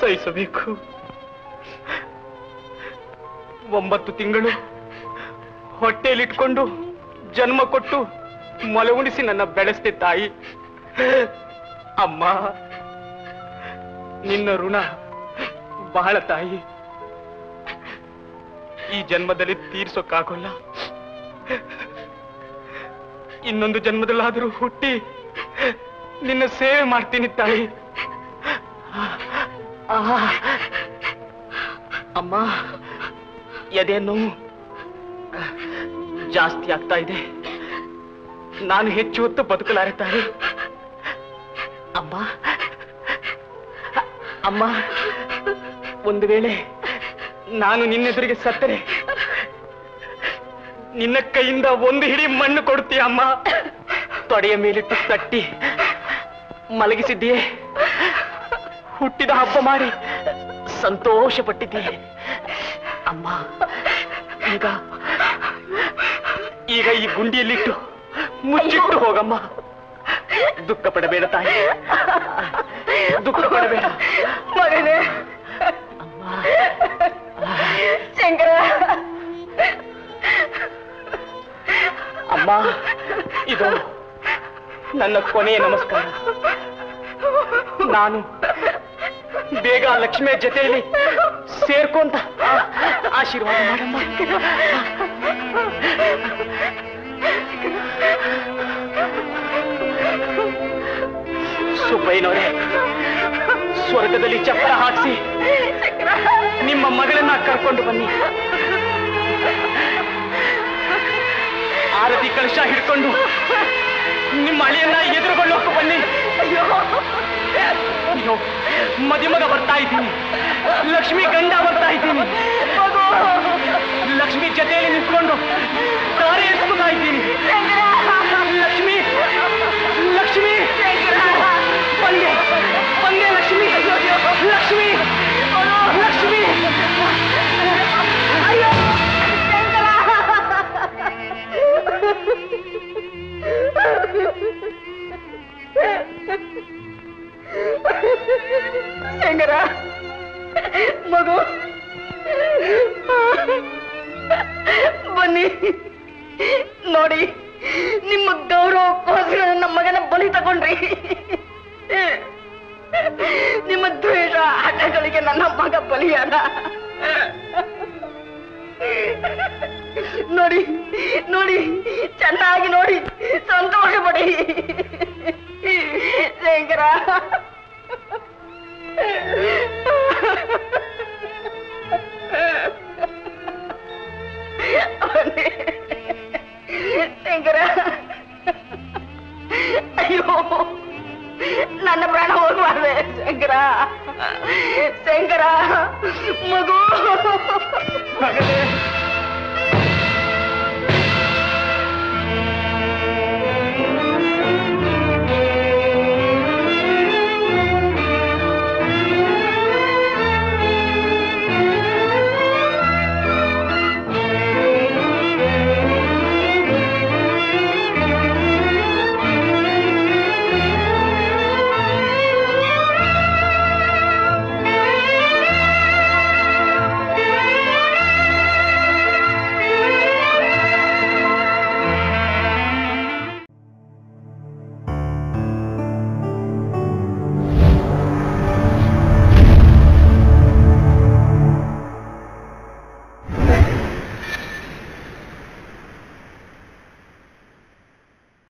ಸಹಿಸಬೇಕು. ಒಂಬತ್ತು ತಿಂಗಳು ಹೊಟ್ಟೆಯಲ್ಲಿಟ್ಕೊಂಡು ಜನ್ಮ ಕೊಟ್ಟು ಮೊಲೆ ಉಣಿಸಿ ನನ್ನ ಬೆಳೆಸ್ತೆ ತಾಯಿ. ಅಮ್ಮ, ನಿನ್ನ ಋಣ ಬಹಳ ತಾಯಿ. ಈ ಜನ್ಮದಲ್ಲಿ ತೀರ್ಸೋಕ್ಕಾಗೋಲ್ಲ ಇನ್ನೊಂದು ಜನ್ಮದಲ್ಲಾದರೂ ಹುಟ್ಟಿ ನಿನ್ನ ಸೇವೆ ಮಾಡ್ತೀನಿ ತಾಯಿ. ಅಮ್ಮ ಎದೆ ಜಾಸ್ತಿ ಆಗ್ತಾ ಇದೆ. ನಾನು ಹೆಚ್ಚು ಹೊತ್ತು ಬದುಕಲಾರೆ ತಾಯಿ. ಅಮ್ಮ ಅಮ್ಮ, ಒಂದು ವೇಳೆ ನಾನು ನಿನ್ನೆದುರಿಗೆ ಸತ್ತರೆ. ನಿನ್ನ ಕೈಯಿಂದ ಒಂದು ಹಿಡಿ ಮಣ್ಣು ಕೊಡ್ತೀಯ ಅಮ್ಮ. ತೊಡೆಯ ಮೇಲಿಟ್ಟು ತಟ್ಟಿ. ಮಲಗಿಸಿದ್ದೀಯೇ. ಹುಟ್ಟಿದ ಹಬ್ಬ ಮಾಡಿ ಸಂತೋಷ ಪಟ್ಟಿದ್ದೀಯೆ ಅಮ್ಮ ಈಗ ಈಗ ಈ ಗುಂಡಿಯಲ್ಲಿಟ್ಟು ಮುಚ್ಚಿಟ್ಟು ಹೋಗಮ್ಮ. ದುಃಖ ಪಡಬೇಡ ತಾಯಿ. ದುಃಖ ಪಡಬೇಡ.
ಮಗನೇ.
ಅಮ್ಮ, ಇದು ನನ್ನ ಕೊನೆಯ ನಮಸ್ಕಾರ. ನಾನು ಬೇಗ ಲಕ್ಷ್ಮಿಯ ಜೊತೆಯಲ್ಲಿ ಸೇರ್ಕೊಂತ ಆಶೀರ್ವಾದ ಮಾಡಮ್ಮ. ಸುಬ್ಬಯ್ಯನವರೇ, ಸ್ವರ್ಗದಲ್ಲಿ ಚಪ್ಪರ ಹಾಕಿಸಿ ನಿಮ್ಮ ಮಗಳನ್ನ ಕರ್ಕೊಂಡು ಬನ್ನಿ. ಆರತಿ ಕಲಶ ಹಿಡ್ಕೊಂಡು ನಿಮ್ಮ ಅಳಿಯನ್ನ ಎದುರುಗೊಳ್ಳೋಕೆ ಬನ್ನಿ. ಅಯ್ಯೋ. ಮದಿಮಗ ಬರ್ತಾ ಇದ್ದೀನಿ. ಲಕ್ಷ್ಮಿ ಗಂಡ ಬರ್ತಾ ಇದ್ದೀನಿ. ಲಕ್ಷ್ಮಿ ಜೊತೆಯಲ್ಲಿ ನಿಂತ್ಕೊಂಡು ದಾರಿ ಎತ್ಕೊತಾ ಇದ್ದೀನಿ. ಲಕ್ಷ್ಮಿ ಲಕ್ಷ್ಮಿ. ಬಂದೆ ಪಂದ್ಯ ಲಕ್ಷ್ಮಿ ಲಕ್ಷ್ಮಿ. ಲಕ್ಷ್ಮಿ.
ಶಂಕರ ಮಗು. ಬನ್ನಿ. ನೋಡಿ, ನಿಮ್ಮ ಗೌರವಕ್ಕೋಸ್ಕರ ನನ್ನ ಮಗನ ಬಲಿ ತಗೊಂಡ್ರಿ. ನಿಮ್ಮ ದ್ವೇಷ ಆಟಗಳಿಗೆ ನನ್ನ ಮಗ ಬಲಿಯಾದ. ನೋಡಿ ನೋಡಿ, ಚೆನ್ನಾಗಿ ನೋಡಿ, ಸಂತೋಷ ಪಡಿ. ಶಂಕರ. ಶಂಕರ. ಅಯ್ಯೋ, ನನ್ನ ಪ್ರಾಣ ಹೋಗ್ಬಾರ್ದೆ, ಶಂಕರ. ಶಂಕರ, ಮಗು.
ಮಗನೇ